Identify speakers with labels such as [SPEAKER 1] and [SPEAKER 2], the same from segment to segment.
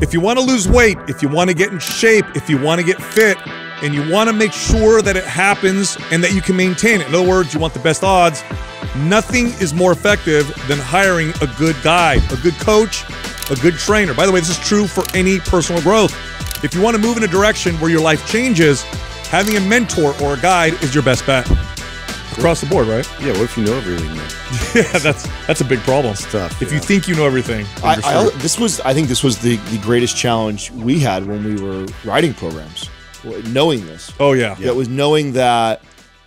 [SPEAKER 1] If you want to lose weight, if you want to get in shape, if you want to get fit, and you want to make sure that it happens and that you can maintain it. In other words, you want the best odds. Nothing is more effective than hiring a good guide, a good coach, a good trainer. By the way, this is true for any personal growth. If you want to move in a direction where your life changes, having a mentor or a guide is your best bet. Across the board, right?
[SPEAKER 2] Yeah, what if you know everything? Man?
[SPEAKER 1] yeah, that's that's a big problem.
[SPEAKER 2] It's tough.
[SPEAKER 1] If
[SPEAKER 2] yeah.
[SPEAKER 1] you think you know everything,
[SPEAKER 3] I, I, this was, I think, this was the the greatest challenge we had when we were writing programs, knowing this.
[SPEAKER 1] oh yeah.
[SPEAKER 3] That was knowing that,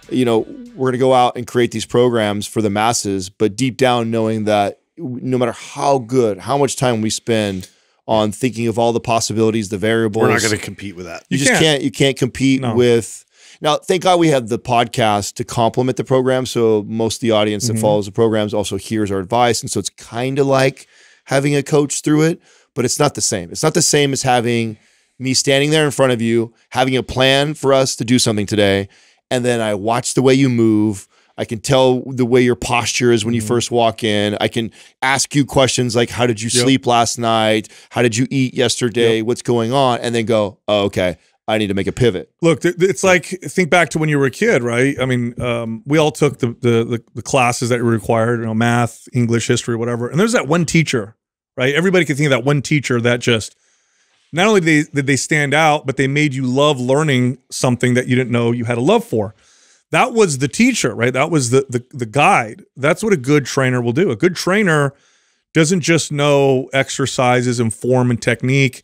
[SPEAKER 3] you know, we're going to go out and create these programs for the masses, but deep down knowing that no matter how good, how much time we spend on thinking of all the possibilities, the variables,
[SPEAKER 2] we're not going to compete with that.
[SPEAKER 3] you,
[SPEAKER 1] You
[SPEAKER 3] just
[SPEAKER 1] can't.
[SPEAKER 3] can't. you can't compete
[SPEAKER 1] No.
[SPEAKER 3] with. Now, thank God we have the podcast to complement the program, so most of the audience that mm-hmm. follows the programs also hears our advice, and so it's kind of like having a coach through it, but it's not the same. It's not the same as having me standing there in front of you, having a plan for us to do something today, and then I watch the way you move. I can tell the way your posture is when you mm-hmm. first walk in. I can ask you questions like, "How did you.
[SPEAKER 1] Yep.
[SPEAKER 3] sleep last night? How did you eat yesterday? What's going on?" And then go, "Oh, okay, I need to make a pivot."
[SPEAKER 1] Look, it's like think back to when you were a kid, right? I mean, um, we all took the, the the the classes that were required, you know, math, English, history, whatever. And there's that one teacher, right? Everybody can think of that one teacher that just not only did they, did they stand out, but they made you love learning something that you didn't know you had a love for. That was the teacher, right? That was the the the guide. That's what a good trainer will do. A good trainer doesn't just know exercises and form and technique.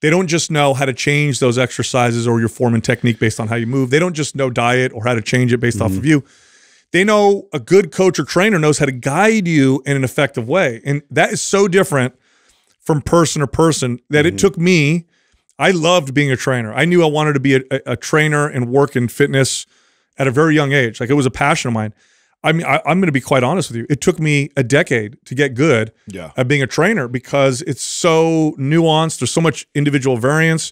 [SPEAKER 1] They don't just know how to change those exercises or your form and technique based on how you move. They don't just know diet or how to change it based off of mm-hmm. you. They know a good coach or trainer knows how to guide you in an effective way. And that is so different from person to person that it mm-hmm. took me. I loved being a trainer. I knew I wanted to be a, a, a trainer and work in fitness at a very young age. Like it was a passion of mine. I mean, I, I'm going to be quite honest with you. It took me a decade to get good
[SPEAKER 3] Yeah.
[SPEAKER 1] at being a trainer because it's so nuanced. There's so much individual variance.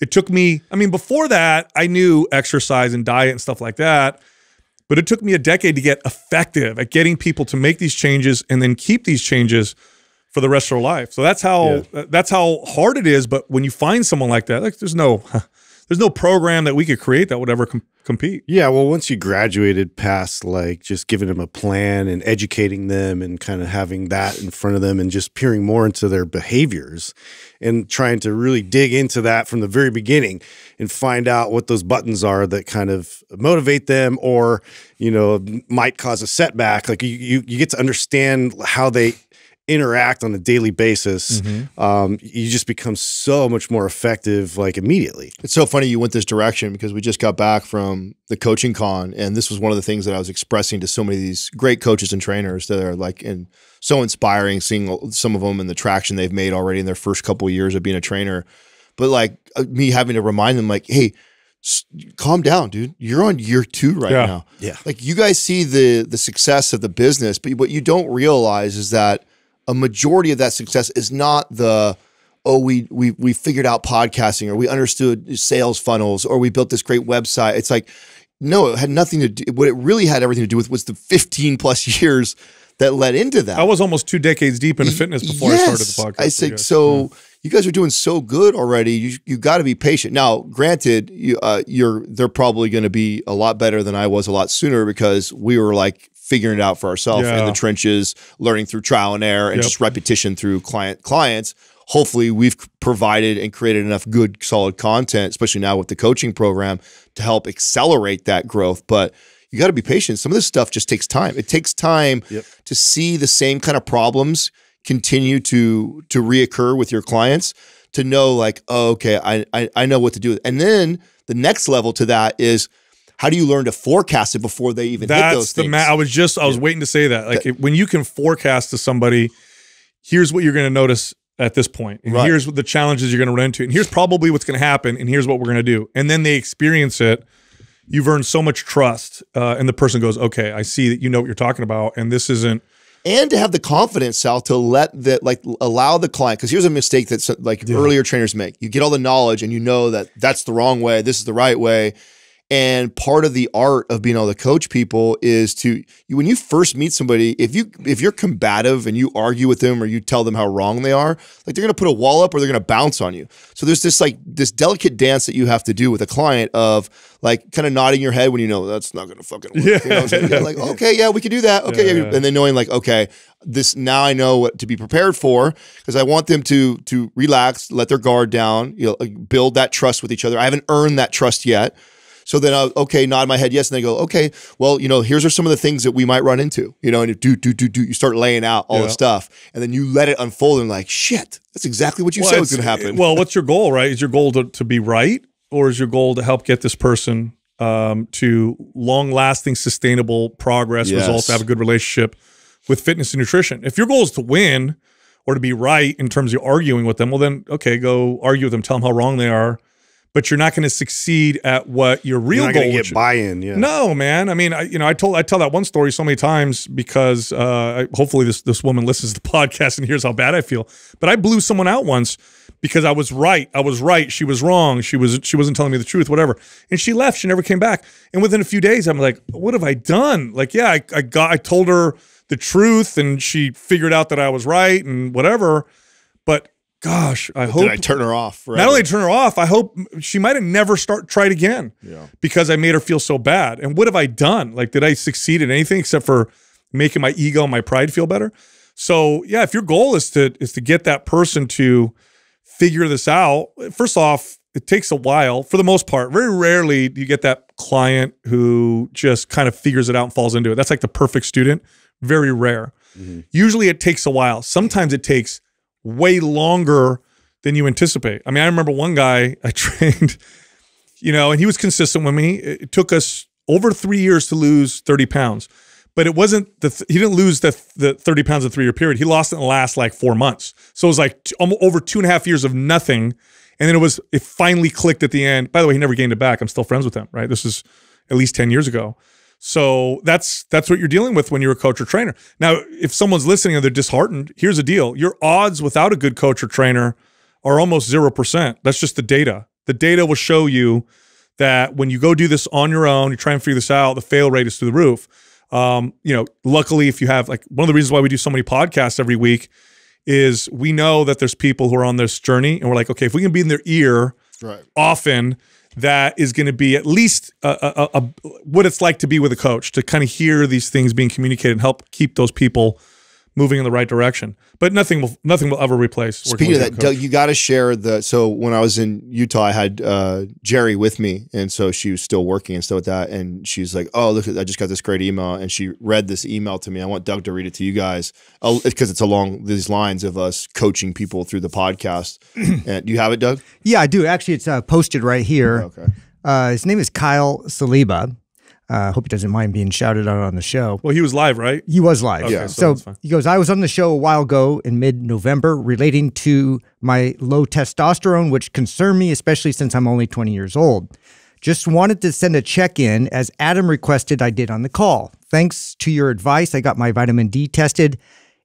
[SPEAKER 1] It took me, I mean, before that, I knew exercise and diet and stuff like that. But it took me a decade to get effective at getting people to make these changes and then keep these changes for the rest of their life. So that's how that's how hard it is. But when you find someone like that, like there's no there's no program that we could create that would ever com- compete.
[SPEAKER 2] Yeah, well, once you graduated past like just giving them a plan and educating them and kind of having that in front of them and just peering more into their behaviors and trying to really dig into that from the very beginning and find out what those buttons are that kind of motivate them or, you know, might cause a setback. Like you you, you get to understand how they interact on a daily basis, um, you just become so much more effective like immediately.
[SPEAKER 3] It's so funny you went this direction because we just got back from the coaching con, and this was one of the things that I was expressing to so many of these great coaches and trainers that are like and so inspiring. Seeing some of them and the traction they've made already in their first couple of years of being a trainer, but like uh, me having to remind them, like, hey. s- Calm down, dude. You're on year two right
[SPEAKER 1] Yeah.
[SPEAKER 3] now.
[SPEAKER 2] Yeah.
[SPEAKER 3] Like you guys see the the success of the business, but what you don't realize is that a majority of that success is not the oh we we we figured out podcasting or we understood sales funnels or we built this great website it's like no it had nothing to do what it really had everything to do with was the 15 plus years that led into that
[SPEAKER 1] I was almost two decades deep into fitness before I started the podcast.
[SPEAKER 3] I said,
[SPEAKER 1] yes.
[SPEAKER 3] so you guys are doing so good already. You you got to be patient. Now, granted, you uh, you're they're probably going to be a lot better than I was a lot sooner because we were like figuring it out for ourselves in the trenches, learning through trial and error and
[SPEAKER 1] Yep.
[SPEAKER 3] just repetition through client clients. Hopefully, we've provided and created enough good, solid content, especially now with the coaching program, to help accelerate that growth. But you got to be patient. Some of this stuff just takes time. It takes time
[SPEAKER 2] Yep.
[SPEAKER 3] to see the same kind of problems continue to to reoccur with your clients to know like oh okay I, I i know what to do and then the next level to that is how do you learn to forecast it before they even hit
[SPEAKER 1] That's
[SPEAKER 3] those
[SPEAKER 1] the
[SPEAKER 3] things
[SPEAKER 1] ma- I was just I was waiting to say that. Like if- when you can forecast to somebody, here's what you're going to notice at this point, and
[SPEAKER 3] Right.
[SPEAKER 1] here's what the challenges you're going to run into, and here's probably what's going to happen, and here's what we're going to do, and then they experience it. You've earned so much trust, uh, and the person goes, "Okay, I see that you know what you're talking about, and this isn't."
[SPEAKER 3] and to have the confidence Sal to let that like allow the client because here's a mistake that like earlier trainers make you get all the knowledge and you know that that's the wrong way this is the right way And part of the art of being able to coach people is to when you first meet somebody, if you if you're combative and you argue with them or you tell them how wrong they are, like they're gonna put a wall up or they're gonna bounce on you. So there's this like this delicate dance that you have to do with a client of like kind of nodding your head when you know that's not gonna fucking work.
[SPEAKER 1] Yeah.
[SPEAKER 3] You know, you're like, okay, yeah, we can do that. Okay,
[SPEAKER 1] Yeah,
[SPEAKER 3] yeah,
[SPEAKER 1] yeah.
[SPEAKER 3] and then knowing like, okay, this now I know what to be prepared for because I want them to to relax, let their guard down, you know, build that trust with each other. I haven't earned that trust yet. So then, I'll, okay, nod my head yes, and they go, okay, well, you know, here's are some of the things that we might run into, you know, and do do do do, you start laying out all
[SPEAKER 1] Yeah.
[SPEAKER 3] the stuff, and then you let it unfold, and like, shit, that's exactly what you
[SPEAKER 1] Well,
[SPEAKER 3] said was going to happen.
[SPEAKER 1] Well, what's your goal, right? Is your goal to, to be right, or is your goal to help get this person um, to long lasting, sustainable progress,
[SPEAKER 3] Yes.
[SPEAKER 1] results, have a good relationship with fitness and nutrition? If your goal is to win or to be right in terms of arguing with them, well, then, okay, go argue with them, tell them how wrong they are. But you're not going to succeed at what your real
[SPEAKER 2] You're
[SPEAKER 1] goal
[SPEAKER 2] going to
[SPEAKER 1] which-
[SPEAKER 2] get buy-in. Yeah.
[SPEAKER 1] no, man. I mean, I, you know, I told I tell that one story so many times because uh, I, hopefully this this woman listens to the podcast and hears how bad I feel. But I blew someone out once because I was right. I was right. She was wrong. She was she wasn't telling me the truth. Whatever. And she left. She never came back. And within a few days, I'm like, what have I done? Like, yeah, I, I got I told her the truth and she figured out that I was right and whatever. But gosh, I hope
[SPEAKER 3] Did I turn her off?
[SPEAKER 1] not only turn her off, I hope she might have never start tried again.
[SPEAKER 3] Yeah.
[SPEAKER 1] Because I made her feel so bad. And what have I done? Like, did I succeed in anything except for making my ego and my pride feel better? So yeah, if your goal is to is to get that person to figure this out, first off, it takes a while for the most part. Very rarely do you get that client who just kind of figures it out and falls into it. That's like the perfect student. Very rare. Mm-hmm. Usually it takes a while. Sometimes it takes way longer than you anticipate. I mean, I remember one guy I trained, you know, and he was consistent with me. It took us over three years to lose 30 pounds, but it wasn't the, th- he didn't lose the, the 30 pounds in three year period. He lost it in the last like four months. So it was like over two and a half years of nothing. And then it was, it finally clicked at the end. By the way, he never gained it back. I'm still friends with him, right? This is at least 10 years ago. So that's that's what you're dealing with when you're a coach or trainer. Now, if someone's listening and they're disheartened, here's a deal. Your odds without a good coach or trainer are almost 0%. That's just the data. The data will show you that when you go do this on your own, you try and figure this out, the fail rate is through the roof. Um, you know, luckily if you have like one of the reasons why we do so many podcasts every week is we know that there's people who are on this journey and we're like, okay, if we can be in their ear
[SPEAKER 3] Right.
[SPEAKER 1] often that is going to be at least a, a, a, what it's like to be with a coach to kind of hear these things being communicated and help keep those people moving in the right direction. But nothing will nothing will ever replace.
[SPEAKER 3] Speaking of that,
[SPEAKER 1] coach.
[SPEAKER 3] Doug, you got to share the. So when I was in Utah, I had uh, Jerry with me, and so she was still working and stuff like that. And she's like, "Oh, look, I just got this great email," and she read this email to me. I want Doug to read it to you guys because it's along these lines of us coaching people through the podcast. and do you have it, Doug?
[SPEAKER 4] Yeah, I do. Actually, it's uh, posted right here.
[SPEAKER 3] Okay.
[SPEAKER 4] Uh, his name is Kyle Saliba. I uh, hope he doesn't mind being shouted out on the show.
[SPEAKER 1] well, he was live, right?
[SPEAKER 4] He was live.
[SPEAKER 1] Okay,
[SPEAKER 3] Yeah.
[SPEAKER 1] so
[SPEAKER 4] So, he goes, I was on the show a while ago in mid November relating to my low testosterone, which concerned me, especially since I'm only 20 years old. Just wanted to send a check in as Adam requested I did on the call. Thanks to your advice, I got my vitamin D tested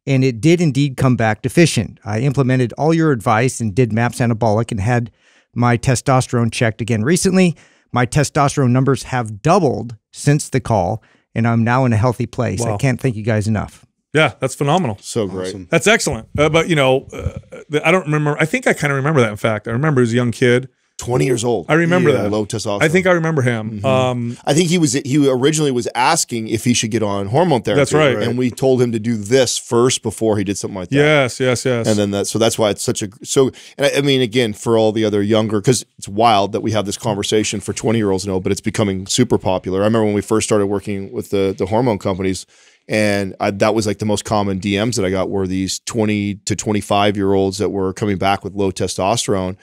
[SPEAKER 4] and it did indeed come back deficient. I implemented all your advice and did MAPS anabolic and had my testosterone checked again recently. My testosterone numbers have doubled since the call, and I'm now in a healthy place. I can't thank you guys enough.
[SPEAKER 1] Yeah, that's phenomenal.
[SPEAKER 3] So great.
[SPEAKER 2] Awesome.
[SPEAKER 1] That's excellent. Uh, but you know, uh, I don't remember. I think I kind of remember that. In fact, I remember as a young kid.
[SPEAKER 3] Twenty years old.
[SPEAKER 1] I remember
[SPEAKER 3] Yeah,
[SPEAKER 1] that.
[SPEAKER 3] Low testosterone.
[SPEAKER 1] I think I remember him.
[SPEAKER 3] Mm-hmm.
[SPEAKER 1] Um,
[SPEAKER 3] I think he was he originally was asking if he should get on hormone therapy.
[SPEAKER 1] That's right.
[SPEAKER 3] And we told him to do this first before he did something like that.
[SPEAKER 1] yes, yes, yes.
[SPEAKER 3] and then that so that's why it's such a so and I, I mean again for all the other younger because it's wild that we have this conversation for 20 year olds now but it's becoming super popular i remember when we first started working with the the hormone companies and I, that was like the most common dms that i got were these 20 to 25 year olds that were coming back with low testosterone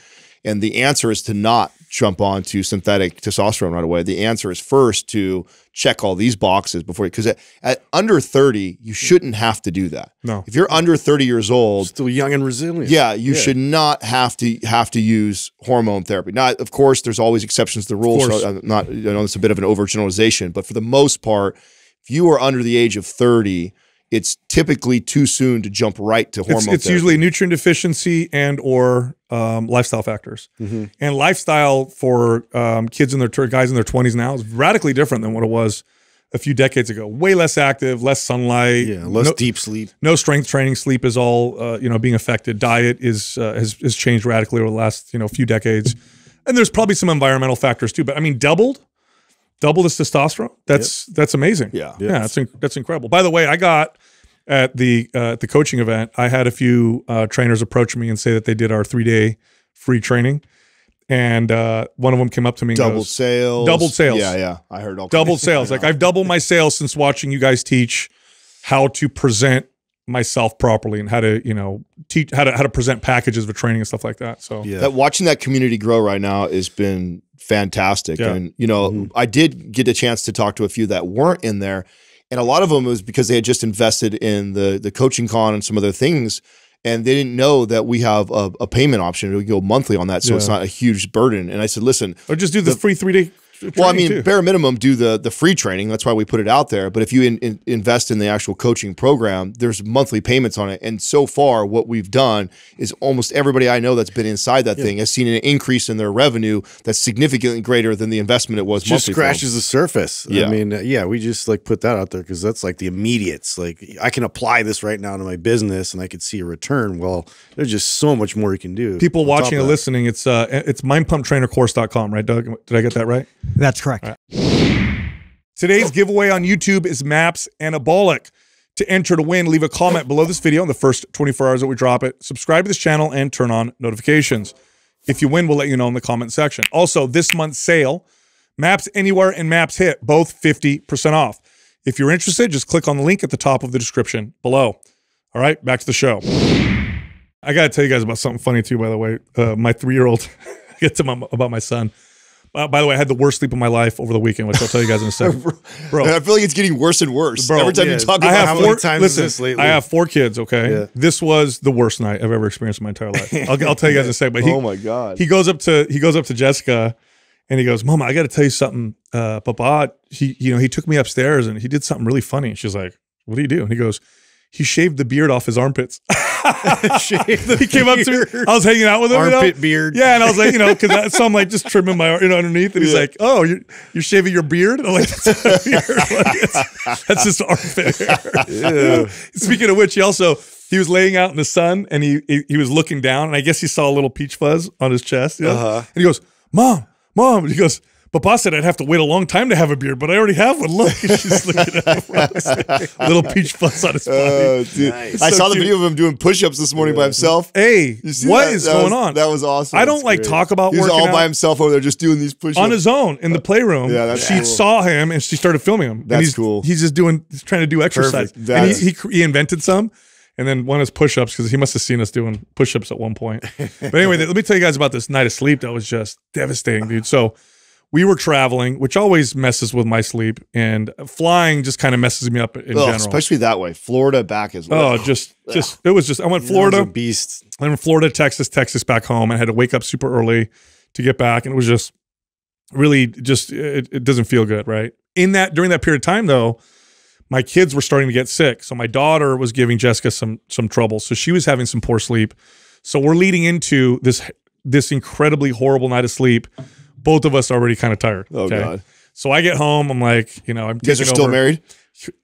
[SPEAKER 3] and the answer is to not jump onto synthetic testosterone right away. The answer is first to check all these boxes before because at, at under 30, you shouldn't have to do that.
[SPEAKER 1] No.
[SPEAKER 3] If you're under 30 years old,
[SPEAKER 2] Still young and resilient.
[SPEAKER 3] yeah, you should not have to have to use hormone therapy. Now, of course, there's always exceptions to the rules. So I'm not, I know it's a bit of an overgeneralization, but for the most part, if you are under the age of 30 it's typically too soon to jump right to hormone.
[SPEAKER 1] It's, it's usually nutrient deficiency and or um, lifestyle factors.
[SPEAKER 2] Mhm.
[SPEAKER 1] And lifestyle for um, kids in their guys in their twenties now is radically different than what it was a few decades ago. Way less active, less sunlight,
[SPEAKER 2] Yeah, less
[SPEAKER 1] no,
[SPEAKER 2] deep sleep.
[SPEAKER 1] no strength training. Sleep is all uh, you know being affected. Diet is uh, has has changed radically over the last you know few decades. And there's probably some environmental factors too. But I mean, doubled, double this testosterone. That's that's amazing.
[SPEAKER 3] Yeah.
[SPEAKER 1] yeah, that's inc- that's incredible. By the way, I got at the uh, at the coaching event, I had a few uh, trainers approach me and say that they did our three day free training, and uh, one of them came up to me and
[SPEAKER 3] doubled
[SPEAKER 1] goes,
[SPEAKER 3] sales.
[SPEAKER 1] Doubled sales.
[SPEAKER 3] Yeah, yeah. I heard all
[SPEAKER 1] doubled sales. Like I've doubled my sales since watching you guys teach how to present myself properly and how to you know teach how to how to present packages for training and stuff like that. So
[SPEAKER 2] Yeah.
[SPEAKER 3] that watching that community grow right now has been fantastic.
[SPEAKER 1] Yeah.
[SPEAKER 3] And you know,
[SPEAKER 2] Mhm.
[SPEAKER 3] I did get a chance to talk to a few that weren't in there, and a lot of them was because they had just invested in the the coaching con and some other things, and they didn't know that we have a, a payment option. We go monthly on that, so it's not a huge burden. And I said, listen,
[SPEAKER 1] or just do the,
[SPEAKER 3] The-
[SPEAKER 1] free three day.
[SPEAKER 3] Well, I mean, bare minimum, do the the free training. That's why we put it out there. But if you in, in- invest in the actual coaching program, there's monthly payments on it. And so far, what we've done is almost everybody I know that's been inside that thing has seen an increase in their revenue that's significantly greater than the investment it was
[SPEAKER 2] just
[SPEAKER 3] monthly. for
[SPEAKER 2] scratches the surface.
[SPEAKER 3] Yeah.
[SPEAKER 2] I mean, uh, yeah, we just like put that out there because that's like the immediates. Like I can apply this right now to my business and I could see a return. Well, there's just so much more you can do.
[SPEAKER 1] People watching and listening, it's uh it's mindpumptrainercourse.com, right, Doug? Did I get that right?
[SPEAKER 4] That's correct.
[SPEAKER 1] Today's giveaway on YouTube is Maps Anabolic. To enter to win, leave a comment below this video in the first 24 hours that we drop it. Subscribe to this channel and turn on notifications. If you win, we'll let you know in the comment section. Also, this month's sale, Maps Anywhere and Maps HIIT, both 50% off. If you're interested, just click on the link at the top of the description below. All right, back to the show. I got to tell you guys about something funny too, by the way. Uh, my three-year-old, get to my, about my son. Uh, by the way, I had the worst sleep of my life over the weekend, which I'll tell you guys in a second. Bro,
[SPEAKER 3] And I feel like it's getting worse and worse.
[SPEAKER 1] Bro,
[SPEAKER 3] Every time
[SPEAKER 2] yeah.
[SPEAKER 3] you talk
[SPEAKER 1] I
[SPEAKER 3] about
[SPEAKER 1] have
[SPEAKER 2] how
[SPEAKER 3] how
[SPEAKER 2] many
[SPEAKER 1] four.
[SPEAKER 2] times is
[SPEAKER 1] listen,
[SPEAKER 2] this lately?
[SPEAKER 1] I have four kids. Okay,
[SPEAKER 2] Yeah.
[SPEAKER 1] this was the worst night I've ever experienced in my entire life. I'll, I'll tell you guys in a second. But he,
[SPEAKER 3] oh my god,
[SPEAKER 1] he goes up to he goes up to Jessica, and he goes, "Mama, I got to tell you something. Uh, Papa, he you know he took me upstairs and he did something really funny." And she's like, "What do you do?" And he goes, "He shaved the beard off his armpits." he came up to me. I was hanging out with him. you know?
[SPEAKER 2] armpit beard.
[SPEAKER 1] Yeah, and I was like, you know, because so I'm like just trimming my, you know, underneath, and he's like, "Oh, you're you're shaving your beard?" And I'm like, "That's. Like, that's just armpit hair." Speaking of which, he also he was laying out in the sun, and he, he he was looking down, and I guess he saw a little peach fuzz on his chest. you know?
[SPEAKER 3] Uh-huh.
[SPEAKER 1] And he goes, "Mom, mom," and he goes. Papa said I'd have to wait a long time to have a beard, but I already have one. Look, she's looking at him. little peach fuzz on his oh, body.
[SPEAKER 3] Oh, dude.
[SPEAKER 2] Nice.
[SPEAKER 3] I
[SPEAKER 1] So
[SPEAKER 3] saw the video of him doing push-ups this morning by himself.
[SPEAKER 1] hey,
[SPEAKER 3] You see
[SPEAKER 1] what
[SPEAKER 3] that?
[SPEAKER 1] is
[SPEAKER 3] That
[SPEAKER 1] going
[SPEAKER 3] was-
[SPEAKER 1] on?
[SPEAKER 3] That was awesome.
[SPEAKER 1] I don't
[SPEAKER 3] That's
[SPEAKER 1] like
[SPEAKER 3] great.
[SPEAKER 1] talk about
[SPEAKER 3] He's was
[SPEAKER 1] working
[SPEAKER 3] all by himself over there just doing these push-ups.
[SPEAKER 1] on his own in the uh, playroom.
[SPEAKER 3] Yeah, that's
[SPEAKER 1] she
[SPEAKER 3] cool.
[SPEAKER 1] saw him and she started filming him. and
[SPEAKER 3] That's
[SPEAKER 1] he's,
[SPEAKER 3] cool.
[SPEAKER 1] He's just doing, he's trying to do exercise.
[SPEAKER 3] Perfect.
[SPEAKER 1] And he, he, he invented some. And then one of his push-ups because he must have seen us doing push-ups at one point. but anyway, let me tell you guys about this night of sleep that was just devastating, dude. So we were traveling, which always messes with my sleep, and flying just kind of messes me up in
[SPEAKER 3] Ugh,
[SPEAKER 1] general.
[SPEAKER 3] especially that way. Florida back is
[SPEAKER 1] Oh, just, just it was just. I went Florida,
[SPEAKER 2] beast.
[SPEAKER 1] I went Florida, Texas, Texas, back home, and I had to wake up super early to get back, and it was just really just it, it doesn't feel good, right? In that during that period of time, though, my kids were starting to get sick, so my daughter was giving Jessica some some trouble, so she was having some poor sleep. So we're leading into this this incredibly horrible night of sleep. Both of us already kind of tired.
[SPEAKER 3] Oh god.
[SPEAKER 1] So I get home, I'm like, you know, I'm
[SPEAKER 3] You guys are still
[SPEAKER 1] over-
[SPEAKER 3] married?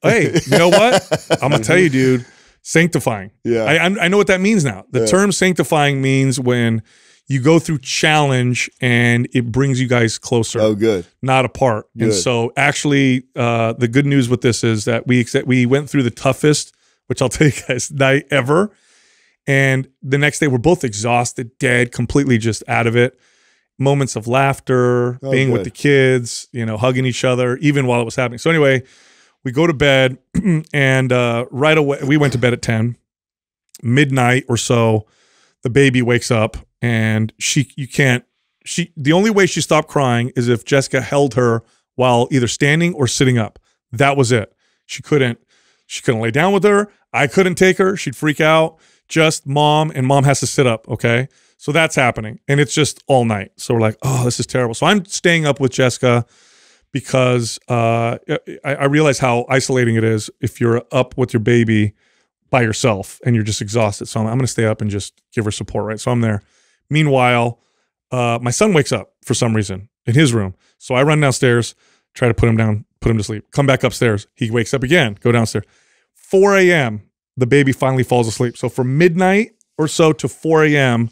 [SPEAKER 1] Hey, you know what? I'm gonna tell you, dude. Sanctifying.
[SPEAKER 3] Yeah.
[SPEAKER 1] I, I know what that means now. The
[SPEAKER 3] Yeah.
[SPEAKER 1] term sanctifying means when you go through challenge and it brings you guys closer,
[SPEAKER 3] oh good.
[SPEAKER 1] not apart. And so, actually, uh, the good news with this is that we we went through the toughest, which I'll tell you guys, night ever. And the next day, we're both exhausted, dead, completely just out of it. Moments of laughter,
[SPEAKER 3] Oh,
[SPEAKER 1] being with the kids, you know, hugging each other, even while it was happening. So anyway, we go to bed, and uh, right away we went to bed at ten, midnight or so. The baby wakes up, and she you can't she the only way she stopped crying is if Jessica held her while either standing or sitting up. That was it. She couldn't she couldn't lay down with her. I couldn't take her. She'd freak out. Just mom and mom has to sit up, okay? So that's happening. And it's just all night. So we're like, "Oh, this is terrible." So I'm staying up with Jessica because uh, I, I realize how isolating it is if you're up with your baby by yourself and you're just exhausted. So I'm, I'm going to stay up and just give her support, right? So I'm there. Meanwhile, uh, my son wakes up for some reason in his room. So I run downstairs, try to put him down, put him to sleep. Come back upstairs. He wakes up again, go downstairs. 4 a.m., the baby finally falls asleep. So from midnight or so to 4 a.m.,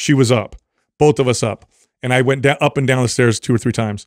[SPEAKER 1] she was up, both of us up. And I went up and down the stairs two or three times.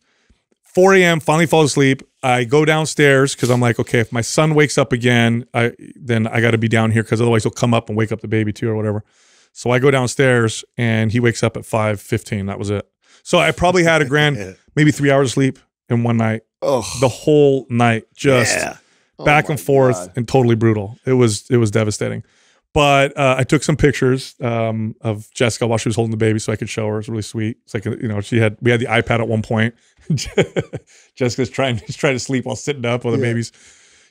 [SPEAKER 1] 4 a.m. finally fall asleep. I go downstairs because I'm like, okay, if my son wakes up again, I then I got to be down here because otherwise he'll come up and wake up the baby too or whatever. So I go downstairs and he wakes up at 5:15. That was it. So I probably had a grand maybe three hours of sleep in one night.
[SPEAKER 3] Oh,
[SPEAKER 1] The whole night, just
[SPEAKER 2] Yeah.
[SPEAKER 1] back oh
[SPEAKER 3] my
[SPEAKER 1] and forth
[SPEAKER 3] God.
[SPEAKER 1] and totally brutal. It was it was devastating. But uh, I took some pictures um, of Jessica while she was holding the baby, so I could show her. It's really sweet. It's like you know she had we had the iPad at one point. Jessica's trying she's trying to sleep while sitting up while the
[SPEAKER 3] Yeah.
[SPEAKER 1] baby's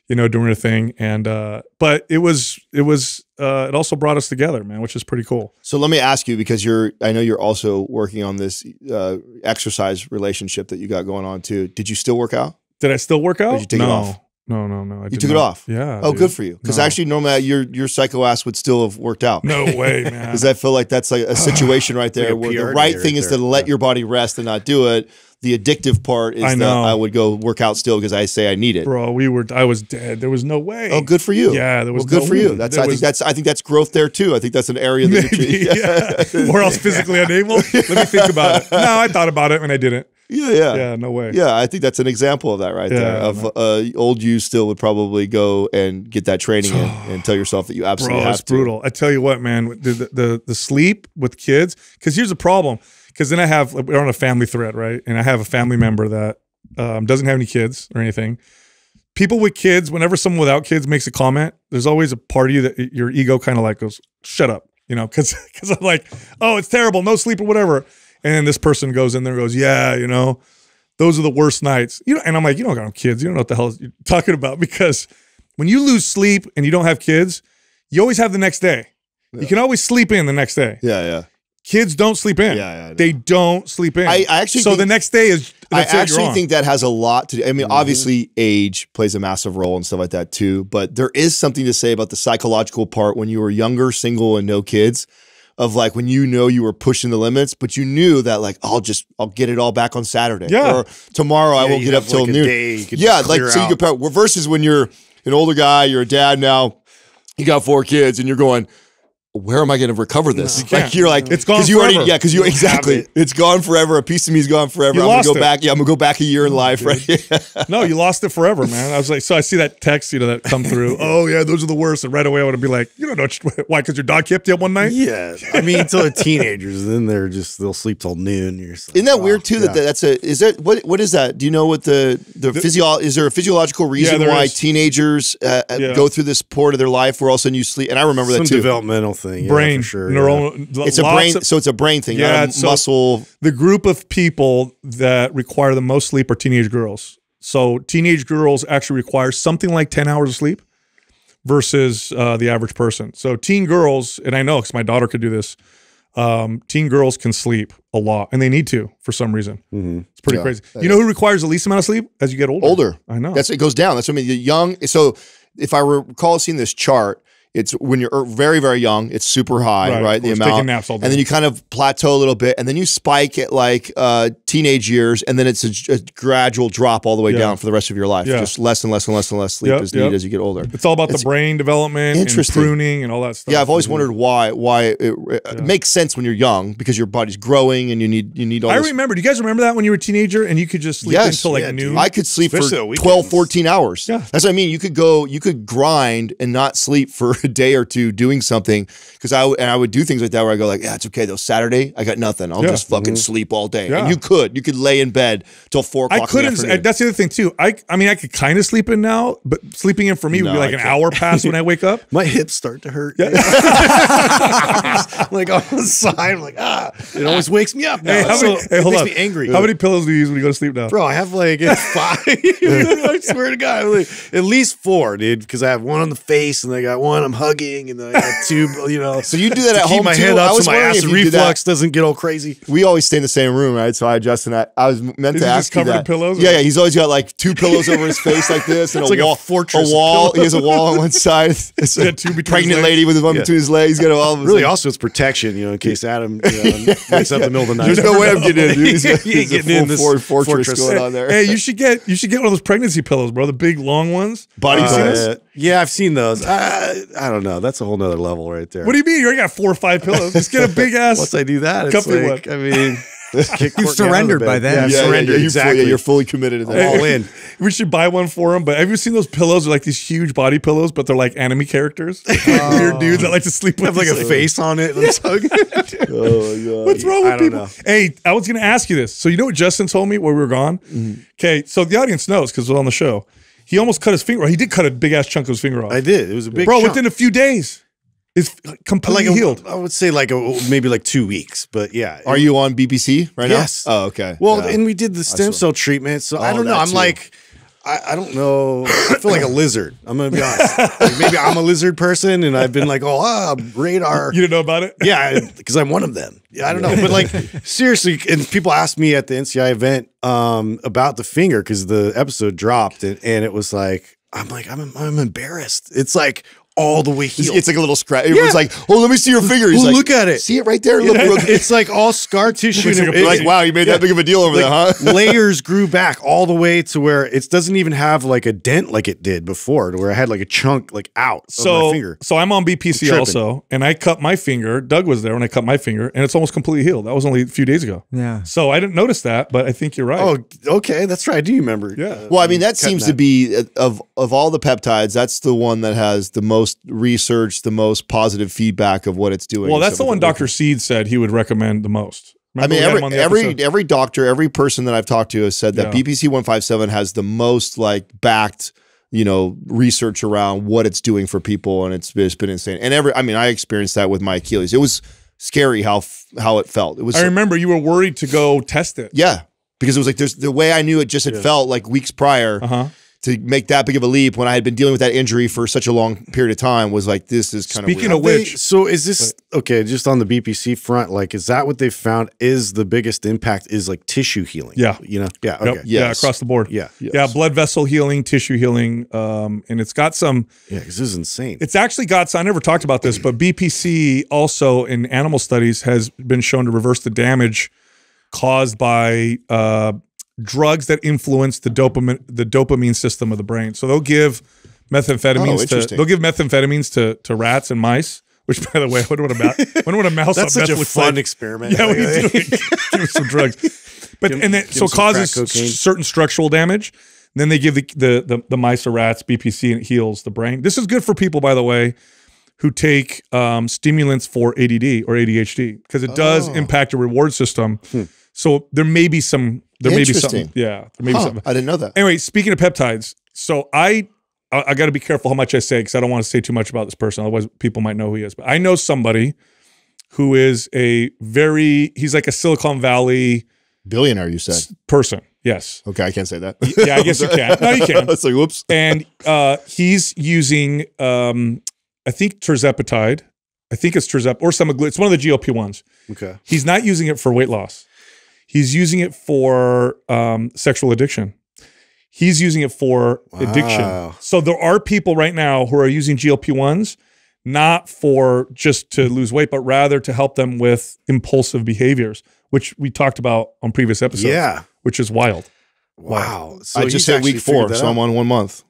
[SPEAKER 1] you know doing her thing. And uh, but it was it was uh, it also brought us together, man, which is pretty cool.
[SPEAKER 3] So let me ask you because you're I know you're also working on this uh, exercise relationship that you got going on too. Did you still work out?
[SPEAKER 1] Did I still work out?
[SPEAKER 3] did you take it off?
[SPEAKER 1] No, no, no. I
[SPEAKER 3] You
[SPEAKER 1] did
[SPEAKER 3] took it off?
[SPEAKER 1] Yeah.
[SPEAKER 3] oh,
[SPEAKER 1] dude.
[SPEAKER 3] good for you. Because
[SPEAKER 1] No.
[SPEAKER 3] actually, normally uh, your your psycho ass would still have worked out.
[SPEAKER 1] No way, man.
[SPEAKER 3] Because I feel like that's like a situation right there
[SPEAKER 2] a
[SPEAKER 3] where the right thing
[SPEAKER 2] right
[SPEAKER 3] is to let
[SPEAKER 2] Yeah.
[SPEAKER 3] your body rest and not do it. The addictive part is
[SPEAKER 1] I
[SPEAKER 3] that. I would go work out still because I say I need it.
[SPEAKER 1] Bro, we were I was dead. There was no way.
[SPEAKER 3] Oh, good for you.
[SPEAKER 1] Yeah, there was
[SPEAKER 3] well, good
[SPEAKER 1] no
[SPEAKER 3] for you. That's
[SPEAKER 1] There
[SPEAKER 3] I
[SPEAKER 1] was-
[SPEAKER 3] think that's I think that's growth there too. I think that's an area that
[SPEAKER 1] Maybe,
[SPEAKER 3] you're
[SPEAKER 1] yeah. Or else physically unable. Let me think about it. No, I thought about it and I didn't.
[SPEAKER 3] Yeah, yeah.
[SPEAKER 1] Yeah, no way.
[SPEAKER 3] Yeah, I think that's an example of that right there.
[SPEAKER 1] Yeah,
[SPEAKER 3] Of uh, old you still would probably go and get that training in and tell yourself that you absolutely
[SPEAKER 1] Bro,
[SPEAKER 3] have to.
[SPEAKER 1] brutal. I tell you what, man, the the the, the sleep with kids. Because here's the problem. Because then I have we're on a family thread, right? And I have a family member that um, doesn't have any kids or anything. People with kids, whenever someone without kids makes a comment, there's always a part of you that your ego kind of like goes, "Shut up," you know? Because because I'm like, "Oh, it's terrible, no sleep or whatever," and then this person goes in there and goes, "Yeah, you know." Those are the worst nights. You know, and I'm like, you don't got no kids. You don't know what the hell you're talking about because when you lose sleep and you don't have kids, you always have the next day. You can always sleep in the next day.
[SPEAKER 3] Yeah, yeah.
[SPEAKER 1] Kids don't sleep in.
[SPEAKER 3] Yeah, yeah,
[SPEAKER 1] they don't sleep in.
[SPEAKER 3] I- I actually
[SPEAKER 1] so
[SPEAKER 3] think-
[SPEAKER 1] the next day is.
[SPEAKER 3] I
[SPEAKER 1] it,
[SPEAKER 3] actually think that has a lot to do. I mean, mm-hmm. obviously, age plays a massive role and stuff like that too. But there is something to say about the psychological part when you were younger, single, and no kids. Of like when you know you were pushing the limits, but you knew that like I'll just I'll get it all back on Saturday.
[SPEAKER 1] Yeah.
[SPEAKER 3] Or tomorrow I won't get up till
[SPEAKER 2] like,
[SPEAKER 3] noon.
[SPEAKER 2] you
[SPEAKER 3] yeah, like so you
[SPEAKER 2] out.
[SPEAKER 3] could probably versus when you're an older guy, you're a dad now, you got four kids, and you're going, where am I going to recover this?
[SPEAKER 1] you
[SPEAKER 3] like you're like
[SPEAKER 1] It's gone
[SPEAKER 3] you already
[SPEAKER 1] forever.
[SPEAKER 3] yeah because you
[SPEAKER 2] You
[SPEAKER 3] exactly
[SPEAKER 2] it.
[SPEAKER 3] it's gone forever. A piece of me's gone forever.
[SPEAKER 1] You
[SPEAKER 3] I'm
[SPEAKER 1] lost
[SPEAKER 3] gonna go
[SPEAKER 1] it.
[SPEAKER 3] back. Yeah, I'm gonna go back a year in life. Right.
[SPEAKER 1] no, you lost it forever, man. I was like, so I see that text, you know, that come through. oh yeah, those are the worst. And right away, I would be like, you don't know why? Because your dog kept you up one night.
[SPEAKER 2] Yeah, I mean, until they're teenagers, then they're just they'll sleep till noon. You're like,
[SPEAKER 3] Isn't that
[SPEAKER 2] wow,
[SPEAKER 3] weird too?
[SPEAKER 2] yeah.
[SPEAKER 3] That that's a is that what what is that? Do you know what the the, physio is there a physiological reason
[SPEAKER 1] there
[SPEAKER 3] why
[SPEAKER 1] is.
[SPEAKER 3] teenagers uh, uh,
[SPEAKER 1] Yeah.
[SPEAKER 3] go through this part of their life where all of a sudden you sleep? And I remember
[SPEAKER 2] some
[SPEAKER 3] that too.
[SPEAKER 2] developmental thing, yeah,
[SPEAKER 1] Brain,
[SPEAKER 2] sure. yeah.
[SPEAKER 3] It's a brain,
[SPEAKER 1] of-
[SPEAKER 3] so it's a brain thing,
[SPEAKER 1] Yeah,
[SPEAKER 3] not a
[SPEAKER 1] so-
[SPEAKER 3] muscle.
[SPEAKER 1] the group of people that require the most sleep are teenage girls. So teenage girls actually require something like 10 hours of sleep versus uh, the average person. So teen girls, and I know because my daughter could do this, um, teen girls can sleep a lot and they need to for some reason.
[SPEAKER 2] Mhm.
[SPEAKER 1] It's pretty
[SPEAKER 3] Yeah,
[SPEAKER 1] crazy. You know who requires the least amount of sleep as you get older?
[SPEAKER 3] Older.
[SPEAKER 1] I know.
[SPEAKER 3] That's it goes down. That's what I mean. The young. So if I recall seeing this chart, it's when you're er, very very young, it's super high,
[SPEAKER 1] Right,
[SPEAKER 3] right? The amount,
[SPEAKER 1] naps all day.
[SPEAKER 3] and then you kind of plateau a little bit, and then you spike at like uh, teenage years, and then it's a, a gradual drop all the way
[SPEAKER 1] Yeah.
[SPEAKER 3] down for the rest of your life.
[SPEAKER 1] Yeah.
[SPEAKER 3] Just less and less and less and less sleep
[SPEAKER 1] Yep,
[SPEAKER 3] is needed
[SPEAKER 1] yep.
[SPEAKER 3] as you get older.
[SPEAKER 1] it's all about the brain development and pruning and all that stuff.
[SPEAKER 3] Yeah, I've always
[SPEAKER 1] Mhm.
[SPEAKER 3] wondered why why it, it makes sense when you're young because your body's growing and you need you need all
[SPEAKER 1] I
[SPEAKER 3] this
[SPEAKER 1] remember. Do you guys remember that when you were a teenager and you could just sleep
[SPEAKER 3] Yes,
[SPEAKER 1] until like
[SPEAKER 2] yeah,
[SPEAKER 1] noon?
[SPEAKER 3] I could sleep
[SPEAKER 2] Especially
[SPEAKER 3] for
[SPEAKER 2] the
[SPEAKER 3] 12, 14 hours.
[SPEAKER 1] Yeah.
[SPEAKER 3] That's what I mean. You could go, you could grind and not sleep for a day or two doing something. Cause I, w- and I would do things like that where I go like, yeah, it's okay though. Saturday, I got nothing. I'll
[SPEAKER 1] Yeah.
[SPEAKER 3] just fucking sleep all day.
[SPEAKER 1] Yeah.
[SPEAKER 3] And you could, you could lay in bed till four o'clock.
[SPEAKER 1] I couldn't.
[SPEAKER 3] afternoon.
[SPEAKER 1] that's the other thing too. I I mean, I could kind of sleep in now, but sleeping in for me would be like
[SPEAKER 3] I
[SPEAKER 1] an
[SPEAKER 3] can't.
[SPEAKER 1] hour past when I wake up.
[SPEAKER 2] My hips start to hurt. Yeah. like on the side, I'm like ah, it always wakes me up. Now.
[SPEAKER 1] Hey, how
[SPEAKER 2] So
[SPEAKER 1] many, hey,
[SPEAKER 2] it
[SPEAKER 1] hold
[SPEAKER 2] makes
[SPEAKER 1] on.
[SPEAKER 2] me angry.
[SPEAKER 1] How many pillows do you use when you go to sleep now?
[SPEAKER 2] Bro, I have like five. I swear to God, like, at least four, dude. Because I have one on the face, and I got one on I'm hugging and I got tube, you know.
[SPEAKER 3] So you do that
[SPEAKER 2] to
[SPEAKER 3] at
[SPEAKER 2] keep
[SPEAKER 3] home
[SPEAKER 2] my
[SPEAKER 3] too?
[SPEAKER 2] head
[SPEAKER 3] I
[SPEAKER 2] up
[SPEAKER 3] was
[SPEAKER 2] so my
[SPEAKER 3] wondering
[SPEAKER 2] acid
[SPEAKER 3] if you do that.
[SPEAKER 2] reflux doesn't get all crazy.
[SPEAKER 3] we always stay in the same room, right? So I Justin, I, I was meant
[SPEAKER 1] Is
[SPEAKER 3] to
[SPEAKER 1] he
[SPEAKER 3] ask
[SPEAKER 1] just
[SPEAKER 3] you
[SPEAKER 1] covered in
[SPEAKER 3] that.
[SPEAKER 1] pillows,
[SPEAKER 3] Yeah, yeah. He's always got like two pillows over his face like this, and
[SPEAKER 2] It's
[SPEAKER 3] a
[SPEAKER 2] like a
[SPEAKER 3] wall,
[SPEAKER 2] fortress A
[SPEAKER 3] wall. He has a wall on one side. It's a
[SPEAKER 1] two between
[SPEAKER 3] pregnant
[SPEAKER 1] legs.
[SPEAKER 3] lady with one
[SPEAKER 2] Yeah.
[SPEAKER 3] between his legs. He's got all of his
[SPEAKER 2] Really,
[SPEAKER 3] like,
[SPEAKER 2] also it's protection, you know, in case Adam you know, wakes up in the middle of the night.
[SPEAKER 3] There's no way I'm getting in. Dude. He's, got-
[SPEAKER 2] He ain't
[SPEAKER 3] he's a
[SPEAKER 2] getting in
[SPEAKER 3] full
[SPEAKER 2] this
[SPEAKER 3] Ford fortress,
[SPEAKER 2] fortress.
[SPEAKER 3] going on there.
[SPEAKER 1] Hey, you should get you should get one of those pregnancy pillows, bro. The big long ones.
[SPEAKER 3] Body pillows?
[SPEAKER 2] Uh, yeah, I've seen those. I, I don't know. That's a whole nother level right there.
[SPEAKER 1] What do you mean? You already got four or five pillows. Just get a big ass.
[SPEAKER 2] Once I do that, it's like,
[SPEAKER 1] one.
[SPEAKER 2] I mean, kick Courtney out
[SPEAKER 4] surrendered by then.
[SPEAKER 2] Yeah,
[SPEAKER 3] yeah, yeah,
[SPEAKER 2] surrendered.
[SPEAKER 3] yeah, you're,
[SPEAKER 2] exactly.
[SPEAKER 3] Fully, yeah, you're fully committed to that.
[SPEAKER 2] all in.
[SPEAKER 1] We should buy one for him. But have you seen those pillows? They're like these huge body pillows, but they're like anime characters. Like weird dudes that like to sleep with.
[SPEAKER 2] have like a face on it. I'm so good.
[SPEAKER 3] Oh god.
[SPEAKER 1] What's wrong with
[SPEAKER 2] I don't
[SPEAKER 1] people?
[SPEAKER 2] know.
[SPEAKER 1] Hey, I was going to ask you this. So you know what Justin told me while we were gone?
[SPEAKER 2] Mm-hmm.
[SPEAKER 1] Okay, so the audience knows because it was on the show. He almost cut his finger. He did cut a big ass chunk of his finger off.
[SPEAKER 2] I did. It was a big chunk.
[SPEAKER 1] Bro,
[SPEAKER 2] chunk.
[SPEAKER 1] within a few days, it's completely
[SPEAKER 2] like a,
[SPEAKER 1] healed.
[SPEAKER 2] I would say like a, maybe like two weeks, but yeah.
[SPEAKER 3] Are you on BPC right
[SPEAKER 2] Yes.
[SPEAKER 3] now? Yes. Oh, okay.
[SPEAKER 2] Well,
[SPEAKER 3] Yeah.
[SPEAKER 2] and we did the stem cell treatment, so I
[SPEAKER 3] Oh,
[SPEAKER 2] don't know. I'm
[SPEAKER 3] too.
[SPEAKER 2] like, I, I don't know. I feel like a lizard. I'm gonna be honest. Like, maybe I'm a lizard person, and I've been like, oh, ah, radar.
[SPEAKER 1] You didn't know about it?
[SPEAKER 2] Yeah, because I'm one of them. Yeah, I don't know, but like seriously, and people asked me at the NCI event um, about the finger because the episode dropped, and, and it was like, I'm like, I'm I'm embarrassed. It's like all the way
[SPEAKER 3] It's,
[SPEAKER 2] healed.
[SPEAKER 3] it's like a little scratch. Everyone's like, "Oh, let me see your finger." He's
[SPEAKER 2] Oh,
[SPEAKER 3] like,
[SPEAKER 2] look at it.
[SPEAKER 3] See it right there. Look, look.
[SPEAKER 2] it's like all scar tissue.
[SPEAKER 1] Looks like
[SPEAKER 2] it-
[SPEAKER 3] like, wow, you made that big of a deal over
[SPEAKER 2] like,
[SPEAKER 3] there, huh?
[SPEAKER 2] layers grew back all the way to where it doesn't even have like a dent like it did before, to where I had like a chunk like out of my
[SPEAKER 1] So,
[SPEAKER 2] finger.
[SPEAKER 1] so I'm on BPC
[SPEAKER 2] tripping.
[SPEAKER 1] also, and I cut my finger. Doug was there when I cut my finger, and it's almost completely healed. That was only a few days ago.
[SPEAKER 4] Yeah.
[SPEAKER 1] So I didn't notice that, but I think you're right.
[SPEAKER 2] Oh, okay, that's right. I do remember.
[SPEAKER 1] Yeah.
[SPEAKER 2] uh,
[SPEAKER 3] Well, I mean, that
[SPEAKER 2] cutting
[SPEAKER 3] seems to be uh, of of all the peptides, that's the one that has the most research, the most positive feedback of what it's doing.
[SPEAKER 1] well, that's the one. Dr. Seeds said he would recommend the most.
[SPEAKER 3] I mean,
[SPEAKER 1] we had him
[SPEAKER 3] every every every doctor, every person that I've talked to has said that
[SPEAKER 1] Yeah.
[SPEAKER 3] BPC one five seven has the most like backed, you know, research around what it's doing for people, and it's it's been insane. And every, I mean, I experienced that with my Achilles. It was scary how how it felt. It was
[SPEAKER 1] I remember you were worried to go test it.
[SPEAKER 3] yeah, because it was like there's the way I knew it just had felt like weeks prior
[SPEAKER 1] Uh huh.
[SPEAKER 3] To make that big of a leap when I had been dealing with that injury for such a long period of time was like this is kind
[SPEAKER 1] Speaking
[SPEAKER 3] of Speaking
[SPEAKER 1] of
[SPEAKER 3] weird.
[SPEAKER 1] which,
[SPEAKER 2] so is this okay? Just on the BPC front, like, is that what they found is the biggest impact? Is like tissue healing?
[SPEAKER 1] Yeah.
[SPEAKER 2] you know, yeah,
[SPEAKER 1] Yep.
[SPEAKER 2] okay,
[SPEAKER 1] yeah, across the board.
[SPEAKER 2] yeah,
[SPEAKER 3] Yes.
[SPEAKER 1] Yeah, blood vessel healing, tissue healing, um, and it's got some.
[SPEAKER 2] yeah. Because this is insane.
[SPEAKER 1] It's actually got. I never talked about this, but BPC also in animal studies has been shown to reverse the damage caused by uh, drugs that influence the dopamine the dopamine system of the brain. So they'll give
[SPEAKER 3] Oh,
[SPEAKER 1] to they'll give methamphetamines to to rats and mice. Which, by the way, I wonder what a mouse. wonder what a mouse
[SPEAKER 2] That's
[SPEAKER 1] on
[SPEAKER 2] such
[SPEAKER 1] meth
[SPEAKER 2] a fun
[SPEAKER 1] like.
[SPEAKER 2] experiment.
[SPEAKER 1] Yeah, what are you doing? give some drugs. But
[SPEAKER 2] Give-
[SPEAKER 1] and then so
[SPEAKER 2] him
[SPEAKER 1] it
[SPEAKER 2] some crack
[SPEAKER 1] causes certain structural damage. Then they give the, the the the mice or rats BPC and it heals the brain. This is good for people, by the way, who take um, stimulants for ADD or ADHD because it does
[SPEAKER 3] Oh.
[SPEAKER 1] impact your reward system. So there may be some. There may be something. Yeah, there may be something.
[SPEAKER 3] I didn't know that.
[SPEAKER 1] Anyway, speaking of peptides, so I I, I got to be careful how much I say because I don't want to say too much about this person. Otherwise, people might know who he is. But I know somebody who is a very he's like a Silicon Valley
[SPEAKER 3] Billionaire, you said.
[SPEAKER 1] person. Yes,
[SPEAKER 3] Okay, I can't say that.
[SPEAKER 1] yeah, I guess you can. No, you can.
[SPEAKER 3] it's like whoops.
[SPEAKER 1] and uh, he's using um, I think tirzepatide. I think it's tirzep or semaglutide. It's one of the GLP ones.
[SPEAKER 2] okay.
[SPEAKER 1] He's not using it for weight loss. He's using it for um, sexual addiction. He's using it for addiction. So there are people right now who are using GLP ones not for just to lose weight, but rather to help them with impulsive behaviors, which we talked about on previous episodes.
[SPEAKER 2] Yeah.
[SPEAKER 1] which is wild.
[SPEAKER 2] Wow. So
[SPEAKER 3] I just hit week four, so I'm on one month.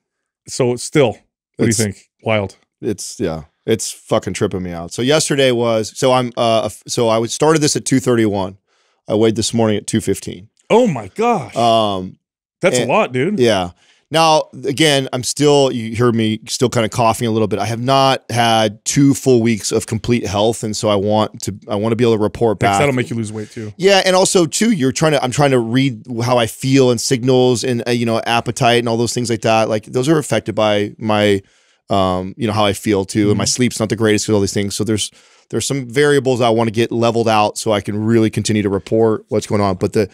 [SPEAKER 1] So it's still, what do you think? Wild.
[SPEAKER 3] It's yeah, it's fucking tripping me out. So yesterday was so I'm uh so I started this at two thirty one. I weighed this morning at two fifteen.
[SPEAKER 1] Oh my gosh,
[SPEAKER 3] Um,
[SPEAKER 1] that's
[SPEAKER 3] and-
[SPEAKER 1] a lot, dude.
[SPEAKER 3] yeah. Now again, I'm still you hear me still kind of coughing a little bit. I have not had two full weeks of complete health, and so I want to I want to be able to report back.
[SPEAKER 1] that'll make you lose weight too.
[SPEAKER 3] Yeah, and also too, you're trying to. I'm trying to read how I feel and signals and uh, you know appetite and all those things like that. Like those are affected by my, um, you know how I feel too, and my sleep's not the greatest with all these things. So there's there's some variables I want to get leveled out so I can really continue to report what's going on. But the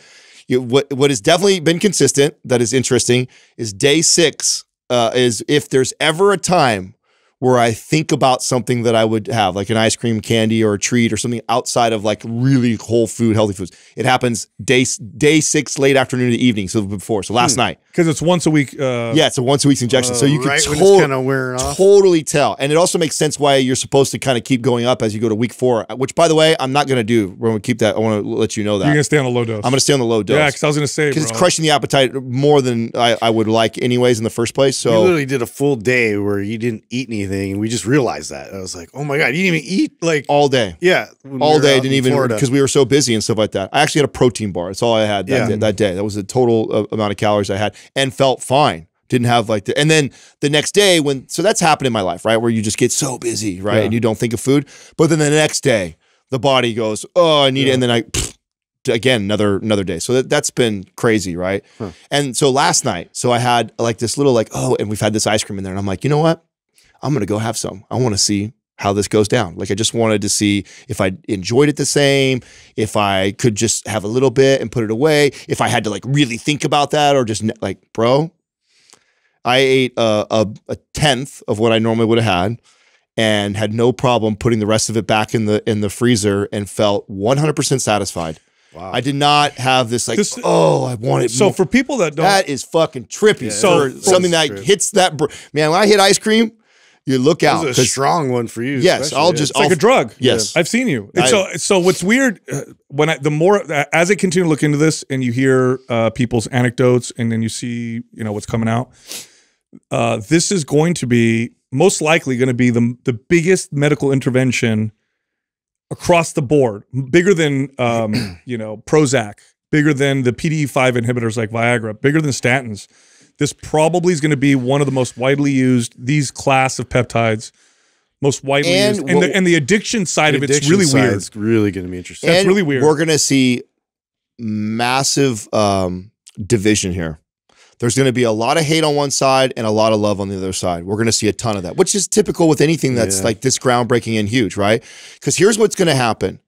[SPEAKER 3] you, what what has definitely been consistent that is interesting is day six uh, is if there's ever a time where I think about something that I would have, like an ice cream, candy, or a treat, or something outside of like really whole food, healthy foods. It happens day day six, late afternoon to evening, so before, so last night.
[SPEAKER 1] because it's once a week. Uh,
[SPEAKER 3] Yeah, it's a once a week injection, so
[SPEAKER 2] Oh,
[SPEAKER 3] you can
[SPEAKER 2] right when
[SPEAKER 3] tot-
[SPEAKER 2] it's kind of wearing off.
[SPEAKER 3] totally tell, and it also makes sense why you're supposed to kind of keep going up as you go to week four. Which, by the way, I'm not going to do. We're going to keep that. I want to let you know that
[SPEAKER 1] you're gonna stay on the low dose.
[SPEAKER 3] I'm going to stay on the low dose.
[SPEAKER 1] yeah, because I was gonna say
[SPEAKER 3] because it's crushing the appetite more than I, I would like anyways in the first place.
[SPEAKER 2] So you
[SPEAKER 3] So
[SPEAKER 2] literally did a full day where you didn't eat anything, and we just realized that. I was like, "Oh my god, you didn't even eat!" Like,
[SPEAKER 3] all day,
[SPEAKER 2] yeah, when we
[SPEAKER 3] all day, didn't even because we were so busy and stuff like that. I actually had a protein bar. That's all I had that,
[SPEAKER 2] Yeah.
[SPEAKER 3] day, that day. That was the total uh, amount of calories I had, and felt fine. Didn't have like the, and then the next day when so that's happened in my life, right? Where you just get so busy, right,
[SPEAKER 2] Yeah.
[SPEAKER 3] and you don't think of food. But then the next day, the body goes, "Oh, I need it," and then I. Again, another another day. So that, that's been crazy, right?
[SPEAKER 2] Huh.
[SPEAKER 3] And so last night, so I had like this little like, oh, and we've had this ice cream in there. And I'm like, you know what? I'm gonna go have some. I want to see how this goes down. Like I just wanted to see if I enjoyed it the same, if I could just have a little bit and put it away, if I had to like really think about that or just like, bro, I ate a, a, a tenth of what I normally would have had and had no problem putting the rest of it back in the in the freezer and felt 100% satisfied.
[SPEAKER 2] wow,
[SPEAKER 3] I did not have this like,
[SPEAKER 1] This-
[SPEAKER 3] oh, I want it
[SPEAKER 1] So
[SPEAKER 3] more.
[SPEAKER 1] for people that don't,
[SPEAKER 3] That is fucking trippy.
[SPEAKER 1] So-
[SPEAKER 3] for something that
[SPEAKER 2] Trip.
[SPEAKER 3] hits that, man. When I hit ice cream, you look out.
[SPEAKER 2] was a strong one for you.
[SPEAKER 3] Yes,
[SPEAKER 2] especially.
[SPEAKER 3] I'll
[SPEAKER 2] Yeah.
[SPEAKER 3] just-
[SPEAKER 1] it's like
[SPEAKER 3] I'll-
[SPEAKER 1] a drug.
[SPEAKER 3] yes,
[SPEAKER 1] I've seen you. And
[SPEAKER 3] I-
[SPEAKER 1] so, so what's weird uh, when I the more as I continue to look into this, and you hear uh, people's anecdotes, and then you see you know what's coming out. Uh, this is going to be most likely going to be the the biggest medical intervention across the board, bigger than um, you know Prozac, bigger than the PDE five inhibitors like Viagra, bigger than statins. This probably is going to be one of the most widely used these class of peptides, most widely
[SPEAKER 3] And
[SPEAKER 1] used, and
[SPEAKER 3] what-
[SPEAKER 1] the, and the addiction side
[SPEAKER 2] The
[SPEAKER 1] of it's really weird.
[SPEAKER 2] side's really going to be interesting.
[SPEAKER 1] That's really weird.
[SPEAKER 3] We're gonna see massive um, division here. There's going to be a lot of hate on one side and a lot of love on the other side. We're going to see a ton of that, which is typical with anything that's
[SPEAKER 2] Yeah.
[SPEAKER 3] like this groundbreaking and huge, right? Because here's what's going to happen: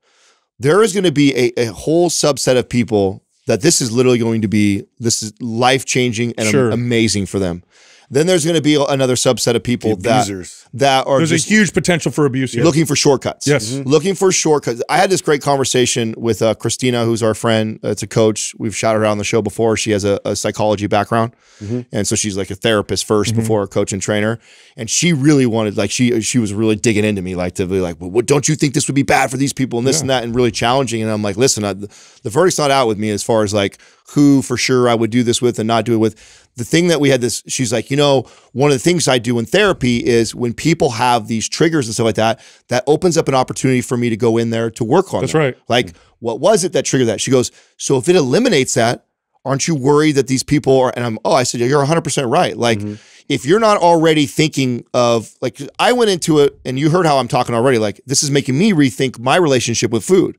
[SPEAKER 3] there is going to be a, a whole subset of people that this is literally going to be this is life changing and
[SPEAKER 1] Sure.
[SPEAKER 3] amazing for them. Then there's going to be another subset of people that that are
[SPEAKER 1] There's
[SPEAKER 3] just
[SPEAKER 1] a huge potential for abuse here.
[SPEAKER 3] looking for shortcuts.
[SPEAKER 1] Yes.
[SPEAKER 2] Mm-hmm.
[SPEAKER 1] Mhm.
[SPEAKER 3] Looking for shortcuts. I had this great conversation with uh, Christina, who's our friend. Uh, it's a coach. We've shouted her out on the show before. She has a, a psychology background.
[SPEAKER 2] Mhm.
[SPEAKER 3] And so she's like a therapist 1st
[SPEAKER 1] Mhm.
[SPEAKER 3] before a coach and trainer. And she really wanted, like, she she was really digging into me, like, to be like, well, what, don't you think this would be bad for these people and this
[SPEAKER 1] Yeah.
[SPEAKER 3] and that, and really challenging. And I'm like, listen, I, the, the verdict's not out with me as far as like who for sure I would do this with and not do it with. The thing that we had this, she's like, you know, one of the things I do in therapy is when people have these triggers and stuff like that, that opens up an opportunity for me to go in there to work on
[SPEAKER 1] That's
[SPEAKER 3] them.
[SPEAKER 1] right.
[SPEAKER 3] Like, what was it that triggered that? She goes, so if it eliminates that, aren't you worried that these people are? And I'm, oh, I said, you're 100% right. Like,
[SPEAKER 1] Mm-hmm.
[SPEAKER 3] if you're not already thinking of, like, I went into it and you heard how I'm talking already, like, this is making me rethink my relationship with food.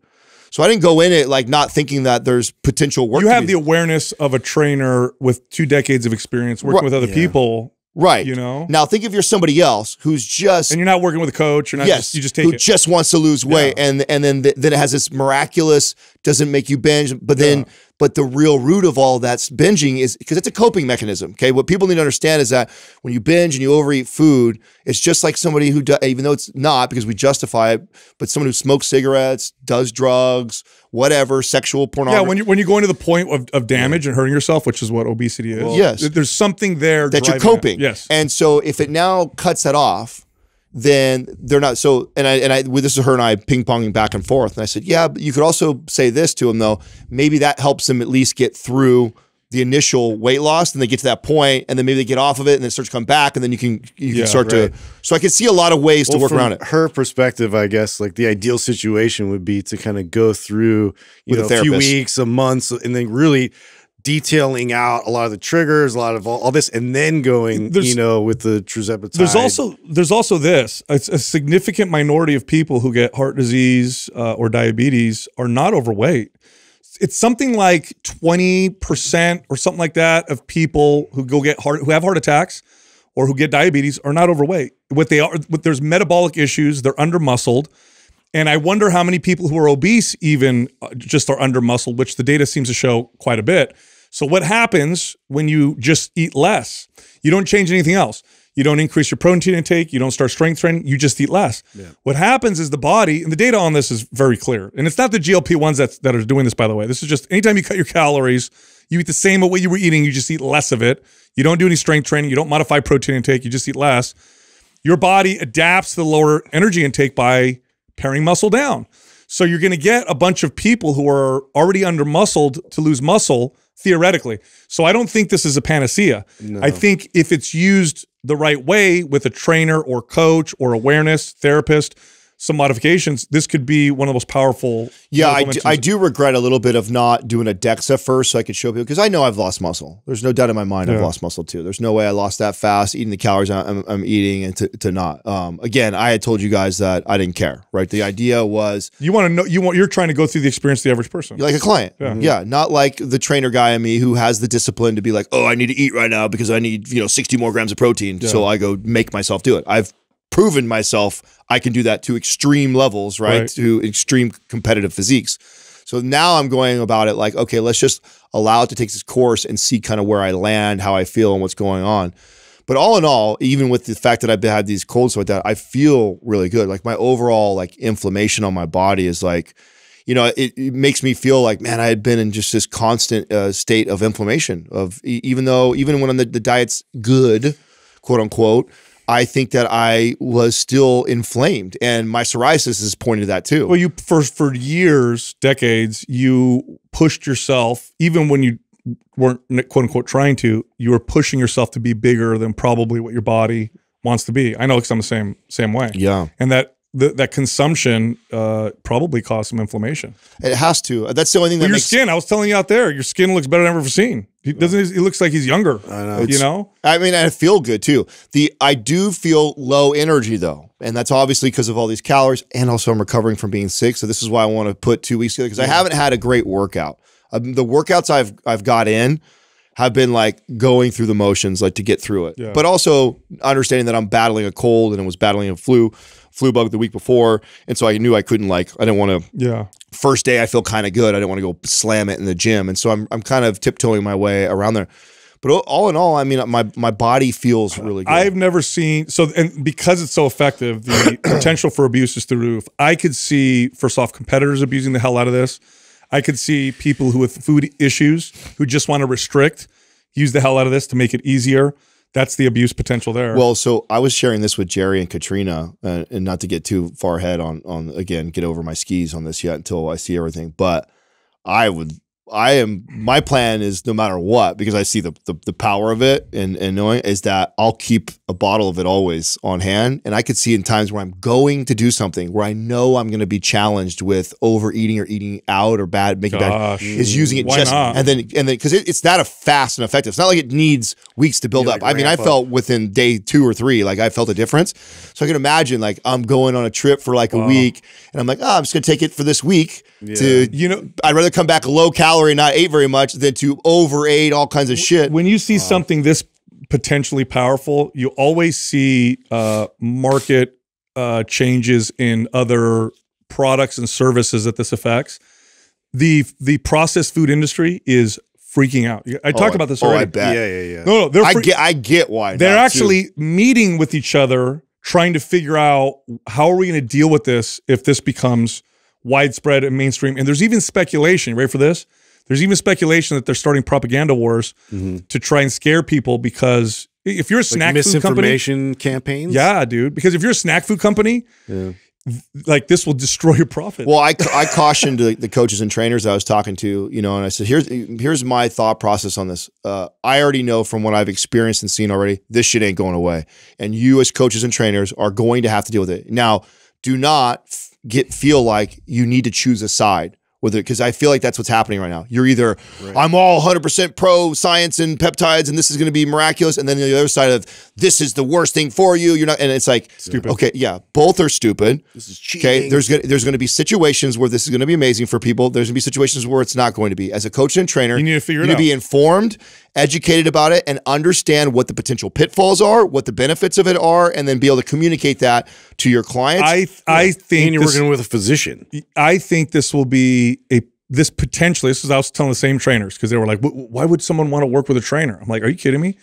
[SPEAKER 3] So I didn't go in it like not thinking that there's potential work.
[SPEAKER 1] you have the awareness of a trainer with two decades of experience working
[SPEAKER 3] Right.
[SPEAKER 1] with other
[SPEAKER 2] Yeah.
[SPEAKER 1] people,
[SPEAKER 3] right.
[SPEAKER 1] you know,
[SPEAKER 3] Now think if you're somebody else who's just
[SPEAKER 1] and you're not working with a coach. You're not
[SPEAKER 3] yes,
[SPEAKER 1] just, you just take
[SPEAKER 3] who
[SPEAKER 1] it.
[SPEAKER 3] just wants to lose weight, and and then th- then it has this miraculous doesn't make you binge, but then
[SPEAKER 1] Yeah.
[SPEAKER 3] But the real root of all that's binging is because it's a coping mechanism. Okay, what people need to understand is that when you binge and you overeat food, it's just like somebody who does, even though it's not because we justify it, but someone who smokes cigarettes, does drugs, whatever, sexual pornography.
[SPEAKER 1] yeah, when you when you're going to the point of, of damage and hurting yourself, which is what obesity is.
[SPEAKER 3] Well, Yes.
[SPEAKER 1] there's something there
[SPEAKER 3] that you're
[SPEAKER 1] driving it.
[SPEAKER 3] coping.
[SPEAKER 1] Yes,
[SPEAKER 3] And so if it now cuts that off, then they're not so and I and I with this is her and I ping ponging back and forth. And I said, Yeah, but you could also say this to them though. Maybe that helps them at least get through the initial weight loss and they get to that point and then maybe they get off of it and then it starts to come back and then you can you
[SPEAKER 1] Yeah,
[SPEAKER 3] can start
[SPEAKER 2] right.
[SPEAKER 3] to so I can see a lot of ways to work around it.
[SPEAKER 2] Her perspective, I guess, like the ideal situation would be to kind of go through, you
[SPEAKER 3] With
[SPEAKER 2] know, a, few weeks, a month, and then really detailing out a lot of the triggers, a lot of all, all this, and then going,
[SPEAKER 1] There's-
[SPEAKER 2] you know, with the tirzepatide.
[SPEAKER 1] There's also there's also this. It's a significant minority of people who get heart disease uh, or diabetes are not overweight. It's something like 20% or something like that of people who go get heart who have heart attacks or who get diabetes are not overweight. What they are what there's metabolic issues, they're under muscled. And I wonder how many people who are obese even uh, just are under muscled, which the data seems to show quite a bit. So what happens when you just eat less? You don't change anything else. You don't increase your protein intake. You don't start strength training. You just eat less. What happens is the body, and the data on this is very clear. And it's not the GLP ones that that are doing this, by the way. This is just anytime you cut your calories, you eat the same of what you were eating. You just eat less of it. You don't do any strength training. You don't modify protein intake. You just eat less. Your body adapts to the lower energy intake by paring muscle down. So you're going to get a bunch of people who are already under muscled to lose muscle theoretically. So I don't think this is a panacea. I think if it's used the right way with a trainer or coach or awareness therapist, some modifications, this could be one of the most powerful.
[SPEAKER 3] Yeah, I do. I do regret a little bit of not doing a DEXA first so I could show people because I know I've lost muscle. There's no doubt in my mind I've lost muscle too. There's no way I lost that fast eating the calories I'm, I'm eating and to, to not. Um, again, I had told you guys that I didn't care, right? The idea was
[SPEAKER 1] You want to know? You want? You're trying to go through the experience of the average person.
[SPEAKER 3] like a client.
[SPEAKER 1] Yeah.
[SPEAKER 3] Yeah. not like the trainer guy in me who has the discipline to be like, oh, I need to eat right now because I need, you know, 60 more grams of protein. So I go make myself do it. I've proven myself I can do that to extreme levels, right?
[SPEAKER 1] Right.
[SPEAKER 3] To extreme competitive physiques. So now I'm going about it like, okay, let's just allow it to take its course and see kind of where I land, how I feel, and what's going on. But all in all, even with the fact that I've had these colds like that, I feel really good. Like my overall like inflammation on my body is like, you know, it, it makes me feel like, man, I had been in just this constant uh, state of inflammation. Of even though, even when the, the diet's good, quote unquote, I think that I was still inflamed, and my psoriasis is pointing to that too.
[SPEAKER 1] Well, you for for years, decades, you pushed yourself, even when you weren't quote unquote trying to. You were pushing yourself to be bigger than probably what your body wants to be. I know because I'm the same same way.
[SPEAKER 3] yeah,
[SPEAKER 1] and that the, that consumption uh, probably caused some inflammation.
[SPEAKER 3] it has to. That's the only thing
[SPEAKER 1] Well, your skin, I was telling you out there, your skin looks better than I've ever seen. He doesn't. He looks like he's younger.
[SPEAKER 2] I know.
[SPEAKER 1] You
[SPEAKER 3] It's-
[SPEAKER 1] know.
[SPEAKER 3] I mean, I feel good too. The I do feel low energy though, and that's obviously because of all these calories, and also I'm recovering from being sick. So this is why I want to put two weeks together because I haven't had a great workout. Um, the workouts I've I've got in have been like going through the motions, like to get through it.
[SPEAKER 1] Yeah.
[SPEAKER 3] But also understanding that I'm battling a cold and I was battling a flu flu bug the week before, and so I knew I couldn't like I didn't want to
[SPEAKER 1] Yeah.
[SPEAKER 3] first day I feel kind of good. I didn't want to go slam it in the gym, and so I'm I'm kind of tiptoeing my way around there. But all- in all, I mean, my my body feels really good.
[SPEAKER 1] I've never seen so, and because it's so effective, the potential for abuse is through the roof. I could see first off competitors abusing the hell out of this. I could see people who with food issues who just want to restrict use the hell out of this to make it easier. That's the abuse potential there.
[SPEAKER 3] well, so I was sharing this with Jerry and Katrina, uh, and not to get too far ahead on on again get over my skis on this yet until I see everything. But I would, I am my plan is no matter what because I see the the, the power of it and and knowing is that I'll keep a bottle of it always on hand, and I could see in times where I'm going to do something where I know I'm going to be challenged with overeating or eating out or bad making bad is using it
[SPEAKER 1] Why
[SPEAKER 3] just
[SPEAKER 1] not?
[SPEAKER 3] and then and then because it, it's not a fast and effective. It's not like it needs weeks to build
[SPEAKER 2] You,
[SPEAKER 3] up.
[SPEAKER 2] like,
[SPEAKER 3] I mean, I
[SPEAKER 2] ramp up.
[SPEAKER 3] felt within day two or three, like I felt a difference. So I can imagine like I'm going on a trip for like a week, and I'm like, oh, I'm just gonna take it for this week. To
[SPEAKER 1] you know,
[SPEAKER 3] I'd rather come back low calorie, not ate very much, than to over ate all kinds of shit.
[SPEAKER 1] when you see something this potentially powerful, you always see uh, market uh, changes in other products and services that this affects. The the processed food industry is freaking out. I talked
[SPEAKER 3] I-
[SPEAKER 1] about this
[SPEAKER 3] oh, I
[SPEAKER 1] already.
[SPEAKER 3] bet.
[SPEAKER 2] Yeah, yeah, yeah.
[SPEAKER 1] No, no, they're
[SPEAKER 3] I get, I get why.
[SPEAKER 1] they're
[SPEAKER 3] now, too.
[SPEAKER 1] actually meeting with each other, trying to figure out how are we going to deal with this if this becomes widespread and mainstream. And there's even speculation. Ready for this? There's even speculation that they're starting propaganda wars to try and scare people because if you're a
[SPEAKER 2] Like
[SPEAKER 1] snack food company,
[SPEAKER 2] misinformation campaigns.
[SPEAKER 1] yeah, dude. Because if you're a snack food company,
[SPEAKER 2] Yeah.
[SPEAKER 1] like this will destroy your profit.
[SPEAKER 3] Well, I, I cautioned the, the coaches and trainers I was talking to, you know, and I said, here's here's my thought process on this. Uh, I already know from what I've experienced and seen already, this shit ain't going away, and you as coaches and trainers are going to have to deal with it. Now, do not f- get feel like you need to choose a side with it because I feel like that's what's happening right now. You're either I'm all 100% pro science and peptides and this is going to be miraculous, and then the other side of this is the worst thing for you. You're not, and it's like
[SPEAKER 1] Stupid.
[SPEAKER 3] Okay, yeah, both are stupid.
[SPEAKER 2] This is
[SPEAKER 3] Okay,
[SPEAKER 2] cheating.
[SPEAKER 3] there's gonna, there's going to be situations where this is going to be amazing for people. There's going to be situations where it's not going to be. As a coach and trainer,
[SPEAKER 1] You need to figure
[SPEAKER 3] you need to be informed, educated about it, and understand what the potential pitfalls are, what the benefits of it are, and then be able to communicate that to your clients.
[SPEAKER 1] I I think
[SPEAKER 2] and you're
[SPEAKER 1] this-
[SPEAKER 2] working with a physician.
[SPEAKER 1] I think this will be a this potentially. This is I was telling the same trainers because they were like, "Why would someone want to work with a trainer?" I'm like, "Are you kidding me?"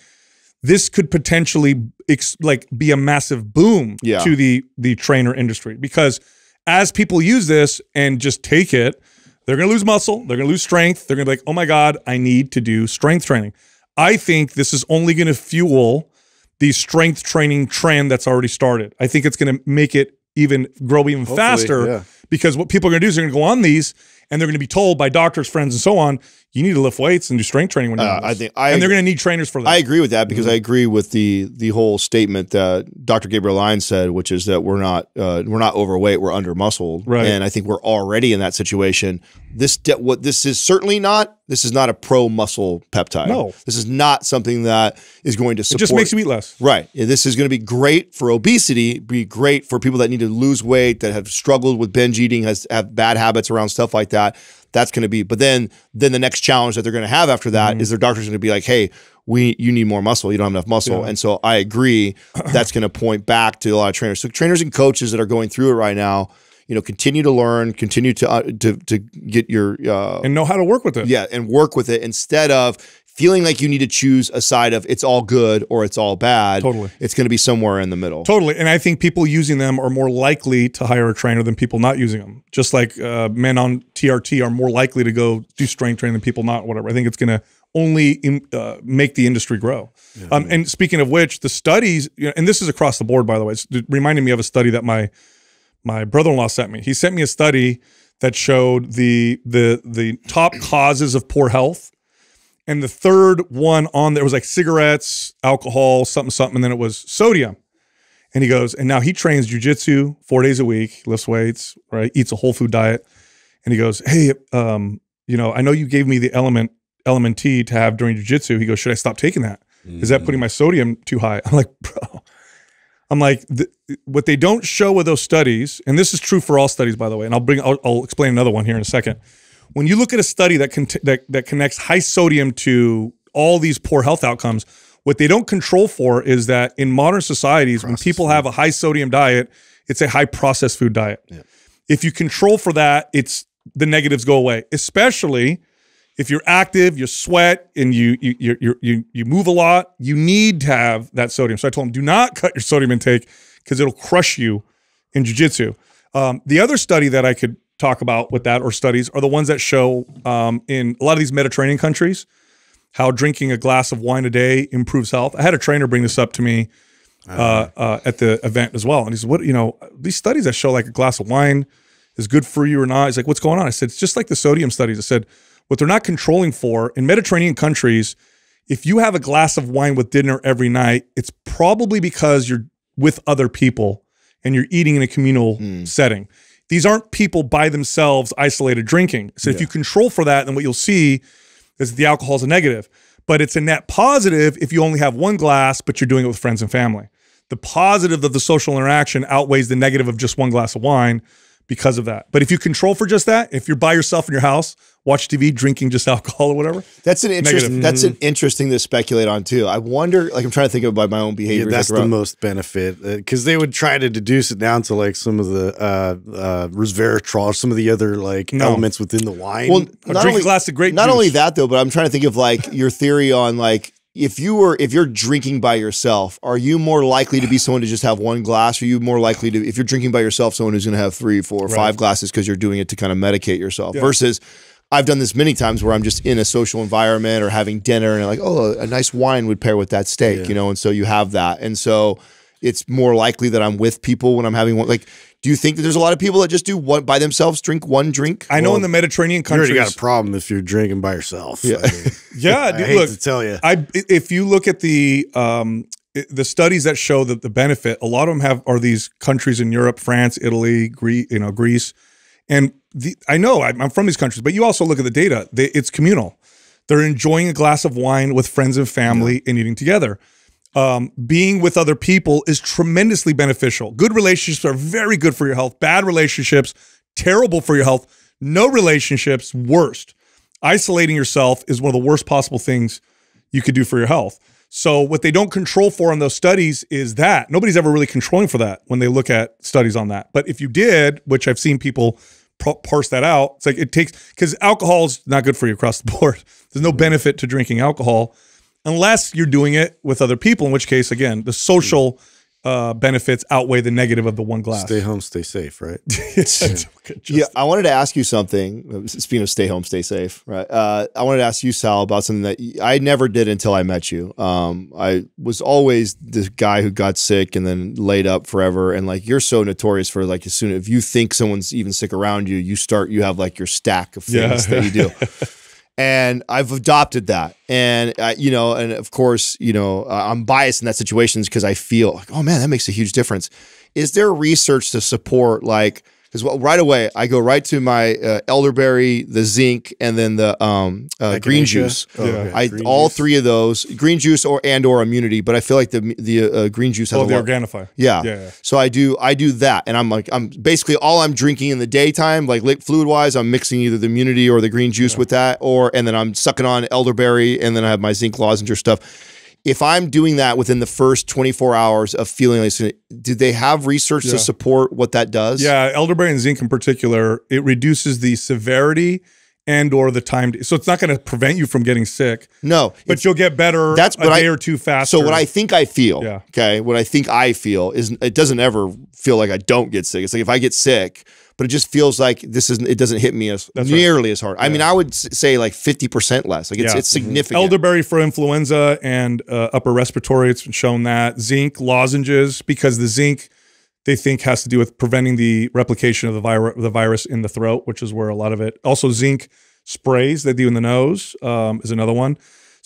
[SPEAKER 1] this could potentially ex- like be a massive boom
[SPEAKER 3] Yeah.
[SPEAKER 1] to the the trainer industry because as people use this and just take it, they're going to lose muscle, they're going to lose strength, they're going to be like, "Oh my god, I need to do strength training." I think this is only going to fuel the strength training trend that's already started. I think it's going to make it even grow even faster
[SPEAKER 2] yeah.
[SPEAKER 1] because what people are going to do is they're going to go on these and they're going to be told by doctors, friends, and so on, you need to lift weights and do strength training when you're
[SPEAKER 3] Uh, I think I
[SPEAKER 1] and they're going to need trainers for that.
[SPEAKER 3] I agree with that because I agree with the the whole statement that Dr. Gabrielle Lyons said, which is that we're not uh, we're not overweight, we're under muscled,
[SPEAKER 1] Right.
[SPEAKER 3] and I think we're already in that situation. This de- what this is certainly not. This is not a pro muscle peptide.
[SPEAKER 1] No.
[SPEAKER 3] this is not something that is going to support.
[SPEAKER 1] it just makes you eat less.
[SPEAKER 3] Right. This is going to be great for obesity, be great for people that need to lose weight, that have struggled with binge eating, has have bad habits around stuff like that. That's going to be, but then then the next challenge that they're going to have after that
[SPEAKER 1] Mm-hmm.
[SPEAKER 3] is their doctor's going to be like, hey, we you need more muscle. You don't have enough muscle. And so I agree that's going to point back to a lot of trainers. So trainers and coaches that are going through it right now, you know, continue to learn, continue to uh, to to get your uh,
[SPEAKER 1] And know how to work with it.
[SPEAKER 3] yeah, and work with it instead of feeling like you need to choose a side of it's all good or it's all bad.
[SPEAKER 1] Totally.
[SPEAKER 3] It's going to be somewhere in the middle.
[SPEAKER 1] Totally. And I think people using them are more likely to hire a trainer than people not using them. Just like uh, men on TRT are more likely to go do strength training than people not, whatever. I think it's going to only im- uh, make the industry grow. Um, and speaking of which, the studies, you know, and this is across the board, by the way, it's it reminded me of a study that my my brother-in-law sent me. He sent me a study that showed the the the top causes of poor health. And the third one on there was like cigarettes, alcohol, something, something, and then it was sodium. And he goes, and now he trains jujitsu four days a week, lifts weights, right? Eats a whole food diet. And he goes, Hey, um, you know, I know you gave me the element element T to have during jujitsu. He goes, Should I stop taking that? Is that putting my sodium too high? I'm like, bro. I'm like, th- what they don't show with those studies, and this is true for all studies, by the way, and I'll bring, I'll, I'll explain another one here in a second. When you look at a study that, that that connects high sodium to all these poor health outcomes, what they don't control for is that in modern societies, when people have a high sodium diet, it's a high processed food diet. If you control for that, it's the negatives go away, especially if you're active, you sweat, and you you you you you, you move a lot, you need to have that sodium. So I told him, do not cut your sodium intake because it'll crush you in jujitsu. Um, the other study that I could talk about with that or studies are the ones that show um, in a lot of these Mediterranean countries how drinking a glass of wine a day improves health. I had a trainer bring this up to me uh, uh, at the event as well, and he said, "What you know? These studies that show like a glass of wine is good for you or not?" He's like, "What's going on?" I said, "It's just like the sodium studies." I said, "What they're not controlling for in Mediterranean countries, if you have a glass of wine with dinner every night, it's probably because you're with other people and you're eating in a communal setting. These aren't people by themselves isolated drinking. So if you control for that, then what you'll see is the alcohol is a negative. But it's a net positive if you only have one glass, but you're doing it with friends and family. The positive of the social interaction outweighs the negative of just one glass of wine because of that. But if you control for just that, if you're by yourself in your house, watch TV, drinking just alcohol or whatever,
[SPEAKER 3] That's an interesting.
[SPEAKER 1] Negative.
[SPEAKER 3] That's an interesting to speculate on too. I wonder. Like I'm trying to think about my own
[SPEAKER 2] Yeah,
[SPEAKER 3] behavior.
[SPEAKER 2] that's the most benefit because they would try to deduce it down to like some of the uh, uh, resveratrol, some of the other like
[SPEAKER 1] No.
[SPEAKER 2] elements within the wine.
[SPEAKER 3] Well,
[SPEAKER 1] Or
[SPEAKER 3] not
[SPEAKER 1] drink
[SPEAKER 3] only,
[SPEAKER 1] a glass of grape
[SPEAKER 3] Not
[SPEAKER 1] juice.
[SPEAKER 3] only that though, but I'm trying to think of like your theory on like if you were if you're drinking by yourself, are you more likely to be someone to just have one glass? Or are you more likely to if you're drinking by yourself, someone who's going to have three, four, five glasses because you're doing it to kind of medicate yourself versus. I've done this many times where I'm just in a social environment or having dinner and like, oh, a nice wine would pair with that steak, you know, and so you have that. And so it's more likely that I'm with people when I'm having one. Like, do you think that there's a lot of people that just do one by themselves, drink one drink?
[SPEAKER 1] I know
[SPEAKER 3] Well,
[SPEAKER 1] in the Mediterranean countries,
[SPEAKER 2] you already got a problem if you're drinking by yourself.
[SPEAKER 3] Yeah.
[SPEAKER 2] I mean,
[SPEAKER 1] yeah,
[SPEAKER 2] I
[SPEAKER 1] dude,
[SPEAKER 2] hate
[SPEAKER 1] look,
[SPEAKER 2] to tell you.
[SPEAKER 1] I if you look at the um the studies that show that the benefit, a lot of them have are these countries in Europe, France, Italy, Greece, you know, Greece, and the, I know I'm I'm from these countries, but you also look at the data. They, it's communal. They're enjoying a glass of wine with friends and family and eating together. Um, being with other people is tremendously beneficial. Good relationships are very good for your health. Bad relationships, terrible for your health. No relationships, worst. Isolating yourself is one of the worst possible things you could do for your health. So what they don't control for in those studies is that nobody's ever really controlling for that when they look at studies on that. But if you did, which I've seen people parse that out, it's like it takes because alcohol is not good for you across the board. There's no benefit to drinking alcohol. Unless you're doing it with other people, in which case, again, the social uh, benefits outweigh the negative of the one glass.
[SPEAKER 2] Stay home, stay safe, right?
[SPEAKER 3] yeah, I wanted to ask you something. Speaking of stay home, stay safe, right? Uh, I wanted to ask you, Sal, about something that I never did until I met you. Um, I was always this guy who got sick and then laid up forever. And like, you're so notorious for like, as soon if you think someone's even sick around you, you start, you have like your stack of things
[SPEAKER 1] Yeah.
[SPEAKER 3] that you do. and I've adopted that. And uh, you know, and of course, you know, uh, I'm biased in that situation because I feel like, oh man, that makes a huge difference. Is there research to support like? Because well, right away I go right to my uh, elderberry, the zinc, and then the um, uh, green juice.
[SPEAKER 2] Oh,
[SPEAKER 1] Yeah.
[SPEAKER 2] okay.
[SPEAKER 3] I
[SPEAKER 2] Green
[SPEAKER 3] all
[SPEAKER 2] juice.
[SPEAKER 3] three of those green juice or and or immunity, but I feel like the the uh, green juice has
[SPEAKER 1] oh,
[SPEAKER 3] a
[SPEAKER 1] the
[SPEAKER 3] lot.
[SPEAKER 1] Organifi.
[SPEAKER 3] Yeah.
[SPEAKER 1] Yeah, yeah.
[SPEAKER 3] So I do I do that, and I'm like I'm basically all I'm drinking in the daytime, like li- fluid wise, I'm mixing either the immunity or the green juice with that, or and then I'm sucking on elderberry, and then I have my zinc lozenge or stuff. If I'm doing that within the first 24 hours of feeling like, do they have research
[SPEAKER 1] Yeah.
[SPEAKER 3] to support what that does?
[SPEAKER 1] Yeah, elderberry and zinc in particular, it reduces the severity and or the time. So it's not going to prevent you from getting sick,
[SPEAKER 3] No,
[SPEAKER 1] but you'll get better
[SPEAKER 3] That's
[SPEAKER 1] a
[SPEAKER 3] what I-
[SPEAKER 1] day or two faster.
[SPEAKER 3] So what I think I feel,
[SPEAKER 1] Yeah.
[SPEAKER 3] okay, what I think I feel is it doesn't ever feel like I don't get sick. It's like if I get sick, but it just feels like this isn't. It doesn't hit me as
[SPEAKER 1] That's right.
[SPEAKER 3] nearly as hard. I mean, I would say like fifty percent less. Like it's
[SPEAKER 1] Yeah.
[SPEAKER 3] it's significant.
[SPEAKER 1] elderberry for influenza and uh, upper respiratory, it's been shown that zinc lozenges because the zinc they think has to do with preventing the replication of the virus the virus in the throat, which is where a lot of it. Also, zinc sprays they do in the nose um, is another one.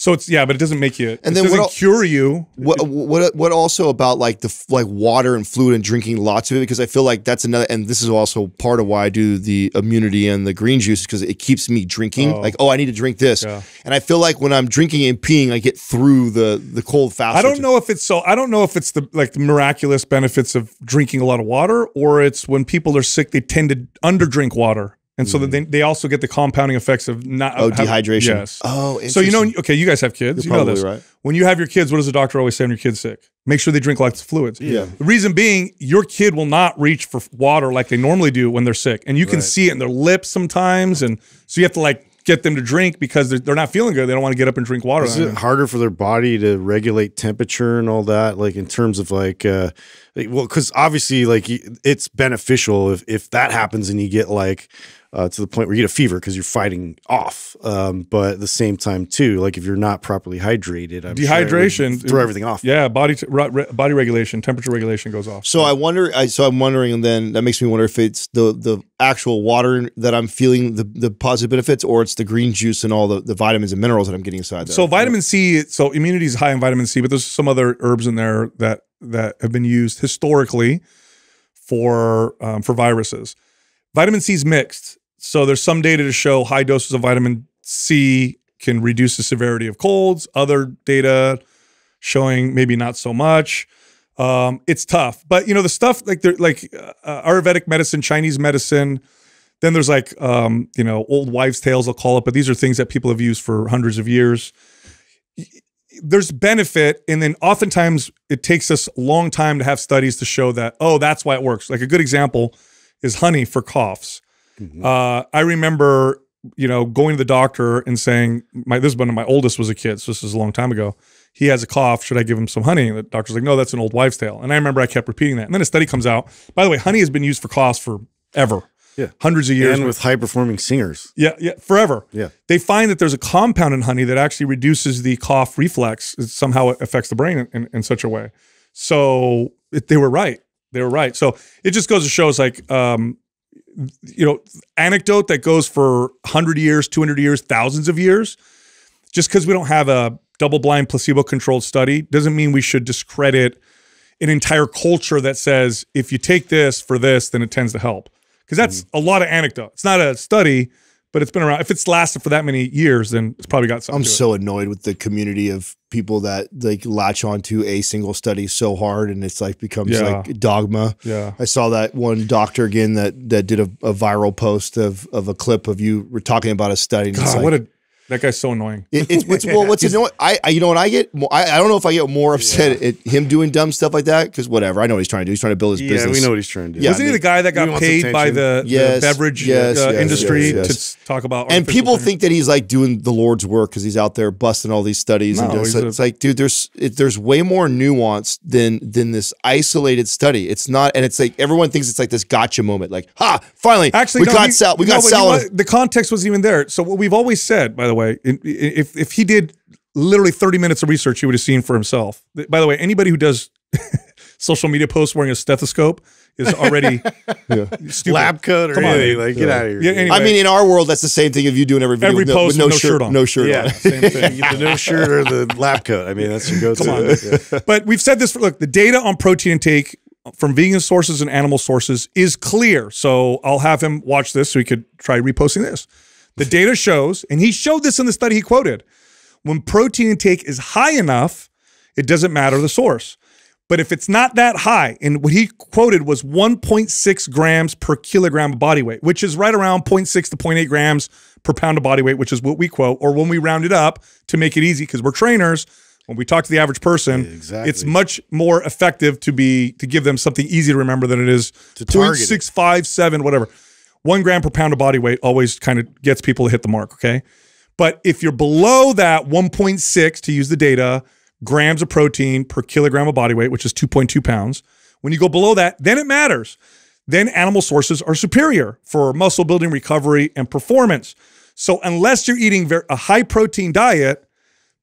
[SPEAKER 1] So it's yeah, but it doesn't make you.
[SPEAKER 3] And
[SPEAKER 1] it
[SPEAKER 3] then
[SPEAKER 1] doesn't
[SPEAKER 3] what
[SPEAKER 1] cure you.
[SPEAKER 3] What what what also about like the like water and fluid and drinking lots of it because I feel like that's another and this is also part of why I do the immunity and the green juice because it keeps me drinking
[SPEAKER 1] Oh.
[SPEAKER 3] like oh I need to drink this
[SPEAKER 1] Yeah.
[SPEAKER 3] and I feel like when I'm drinking and peeing I get through the the cold faster.
[SPEAKER 1] I don't know if it's so. I don't know if it's the like the miraculous benefits of drinking a lot of water, or it's when people are sick, they tend to under drink water, and so that they, they also get the compounding effects of not
[SPEAKER 3] Oh,
[SPEAKER 1] of
[SPEAKER 3] dehydration.
[SPEAKER 1] Yes.
[SPEAKER 3] Oh,
[SPEAKER 1] So you know, okay, you guys have kids.
[SPEAKER 3] You're
[SPEAKER 1] you know
[SPEAKER 3] probably
[SPEAKER 1] this.
[SPEAKER 3] right.
[SPEAKER 1] When you have your kids, what does the doctor always say when your kid's sick? Make sure they drink lots of fluids.
[SPEAKER 3] Yeah.
[SPEAKER 1] The reason being, your kid will not reach for water like they normally do when they're sick, and you can
[SPEAKER 2] Right.
[SPEAKER 1] see it in their lips sometimes, and so you have to like get them to drink because they're, they're not feeling good. They don't want to get up and drink water.
[SPEAKER 2] Is it harder for their body to regulate temperature and all that? Like in terms of like, uh, well, because obviously, like it's beneficial if if that happens and you get like uh, to the point where you get a fever because you're fighting off. Um, but at the same time, too, like if you're not properly hydrated, I'm sure
[SPEAKER 1] Dehydration
[SPEAKER 2] throw everything off.
[SPEAKER 1] Yeah, body t- re- re- body regulation, temperature regulation goes off.
[SPEAKER 3] So I wonder. I, so I'm wondering, and then that makes me wonder if it's the the actual water that I'm feeling the the positive benefits, or it's the green juice and all the, the vitamins and minerals that I'm getting inside there.
[SPEAKER 1] So vitamin C, so immunity is high in vitamin C, but there's some other herbs in there that that have been used historically for um, for viruses. Vitamin C is mixed, so there's some data to show high doses of vitamin C can reduce the severity of colds. Other data showing maybe not so much. Um, it's tough, but you know the stuff like like uh, Ayurvedic medicine, Chinese medicine. Then there's like um, you know old wives' tales, I'll call it, but these are things that people have used for hundreds of years there's benefit and then oftentimes it takes us a long time to have studies to show that oh that's why it works like a good example is honey for coughs uh, i remember you know going to the doctor and saying my this is when my oldest was a kid so this is a long time ago he has a cough should i give him some honey and the doctor's like no that's an old wives tale and i remember i kept repeating that and then a study comes out by the way honey has been used for coughs forever
[SPEAKER 2] Yeah.
[SPEAKER 1] hundreds of years
[SPEAKER 2] And with high performing singers.
[SPEAKER 1] yeah, yeah, forever.
[SPEAKER 2] Yeah.
[SPEAKER 1] They find that there's a compound in honey that actually reduces the cough reflex. It somehow it affects the brain in, in, in such a way. So it, they were right. They were right. So it just goes to show, it's like, um, you know, anecdote that goes for 100 years, 200 years, thousands of years. Just because we don't have a double blind placebo controlled study doesn't mean we should discredit an entire culture that says if you take this for this, then it tends to help. Because that's mm-hmm. a lot of anecdote. It's not a study, but it's been around. If it's lasted for that many years, then it's probably got something.
[SPEAKER 3] I'm so annoyed with the community of people that like latch onto a single study so hard, and it's like becomes
[SPEAKER 1] Yeah.
[SPEAKER 3] like dogma.
[SPEAKER 1] Yeah.
[SPEAKER 3] I saw that one doctor again that that did a, a viral post of of a clip of you were talking about a study.
[SPEAKER 1] God,
[SPEAKER 3] like,
[SPEAKER 1] what a That guy's so annoying.
[SPEAKER 3] It, it's what's well, what's annoying. I, I you know what I get. More, I, I don't know if I get more upset at him doing dumb stuff like that because whatever. I know what he's trying to do. He's trying to build his
[SPEAKER 2] Yeah,
[SPEAKER 3] business.
[SPEAKER 2] we know what he's trying to do.
[SPEAKER 3] Yeah,
[SPEAKER 1] Wasn't he the guy that got paid by the,
[SPEAKER 3] Yes,
[SPEAKER 1] the beverage
[SPEAKER 3] yes,
[SPEAKER 1] uh,
[SPEAKER 3] yes,
[SPEAKER 1] industry
[SPEAKER 3] yes, yes.
[SPEAKER 1] to talk about?
[SPEAKER 3] and people
[SPEAKER 1] things?
[SPEAKER 3] think that he's like doing the Lord's work because he's out there busting all these studies. and
[SPEAKER 1] No,
[SPEAKER 3] doing, so
[SPEAKER 1] a-
[SPEAKER 3] it's like, dude, there's it, there's way more nuance than than this isolated study. It's not, and it's like everyone thinks it's like this gotcha moment. Like, ha, finally,
[SPEAKER 1] Actually,
[SPEAKER 3] we
[SPEAKER 1] no,
[SPEAKER 3] got
[SPEAKER 1] he-
[SPEAKER 3] Sal. We
[SPEAKER 1] no,
[SPEAKER 3] got
[SPEAKER 1] but
[SPEAKER 3] Sal.
[SPEAKER 1] know
[SPEAKER 3] on-
[SPEAKER 1] what? The context wasn't even there. So what we've always said, by the way, in- if if he did literally thirty minutes of research, he would have seen for himself. By the way, anybody who does social media posts wearing a stethoscope is already stupid.
[SPEAKER 2] lab coat or
[SPEAKER 1] Come on,
[SPEAKER 2] anything.
[SPEAKER 1] dude.
[SPEAKER 2] Like, get out of here.
[SPEAKER 1] Yeah, anyway.
[SPEAKER 3] I mean, in our world, that's the same thing. If you doing every video
[SPEAKER 1] Every
[SPEAKER 3] with no,
[SPEAKER 1] post
[SPEAKER 3] with no,
[SPEAKER 1] with no
[SPEAKER 3] shirt,
[SPEAKER 1] shirt on.
[SPEAKER 3] no shirt
[SPEAKER 2] yeah,
[SPEAKER 3] on.
[SPEAKER 2] same thing. You get the no shirt or the lab coat. I mean, that's your go-to.
[SPEAKER 1] Come on.
[SPEAKER 2] Yeah.
[SPEAKER 1] But we've said this. For, look, the data on protein intake from vegan sources and animal sources is clear. So I'll have him watch this so he could try reposting this. The data shows, and he showed this in the study he quoted, when protein intake is high enough, it doesn't matter the source. But if it's not that high, and what he quoted was 1.6 grams per kilogram of body weight, which is right around 0.6 to 0.8 grams per pound of body weight, which is what we quote, or when we round it up to make it easy, because we're trainers. When we talk to the average person,
[SPEAKER 2] exactly.
[SPEAKER 1] it's much more effective to be to give them something easy to remember than it is
[SPEAKER 2] To target it.
[SPEAKER 1] 0.657, whatever. One gram per pound of body weight always kind of gets people to hit the mark. Okay. But if you're below that 1.6, to use the data, grams of protein per kilogram of body weight, which is 2.2 pounds, when you go below that, then it matters. Then animal sources are superior for muscle building, recovery, and performance. So unless you're eating a high protein diet,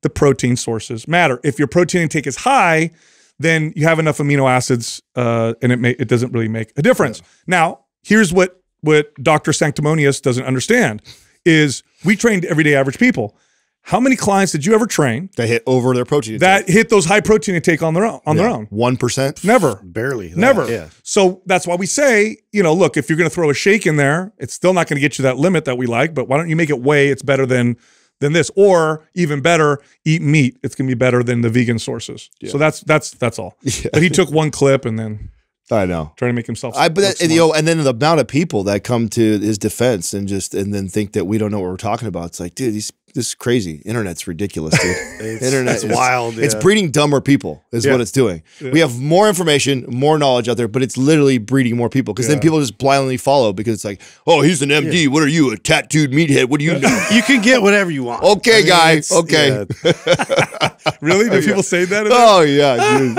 [SPEAKER 1] the protein sources matter. If your protein intake is high, then you have enough amino acids, uh, and it may, it doesn't really make a difference. Now, here's what what Dr. Sanctimonious doesn't understand is we trained everyday average people. How many clients did you ever train
[SPEAKER 3] They hit over their protein.
[SPEAKER 1] that hit those high protein intake on their own on their own?
[SPEAKER 3] one percent.
[SPEAKER 1] Never.
[SPEAKER 2] Barely. that,
[SPEAKER 1] Never.
[SPEAKER 2] Yeah.
[SPEAKER 1] So that's why we say, you know, look, if you're going to throw a shake in there, it's still not going to get you that limit that we like, but why don't you make it way it's better than than this or even better, eat meat. It's going to be better than the vegan sources. So that's that's that's all. But he took one clip and then
[SPEAKER 3] I know.
[SPEAKER 1] trying to make himself
[SPEAKER 3] I but that, and, you know, and then the amount of people that come to his defense and just and then think that we don't know what we're talking about. It's like, dude, these this is crazy. Internet's ridiculous, dude.
[SPEAKER 2] It's,
[SPEAKER 3] Internet
[SPEAKER 2] it's
[SPEAKER 3] is-
[SPEAKER 2] wild.
[SPEAKER 3] It's breeding dumber people, is
[SPEAKER 2] Yeah.
[SPEAKER 3] what it's doing. We have more information, more knowledge out there, but it's literally breeding more people because then people just blindly follow because it's like, oh, he's an MD. What are you, a tattooed meathead? What do you know?
[SPEAKER 2] you can get whatever you want.
[SPEAKER 3] Okay, guy.
[SPEAKER 2] it's-
[SPEAKER 3] Okay.
[SPEAKER 2] yeah.
[SPEAKER 1] really? Do people say that?
[SPEAKER 3] oh yeah, dude.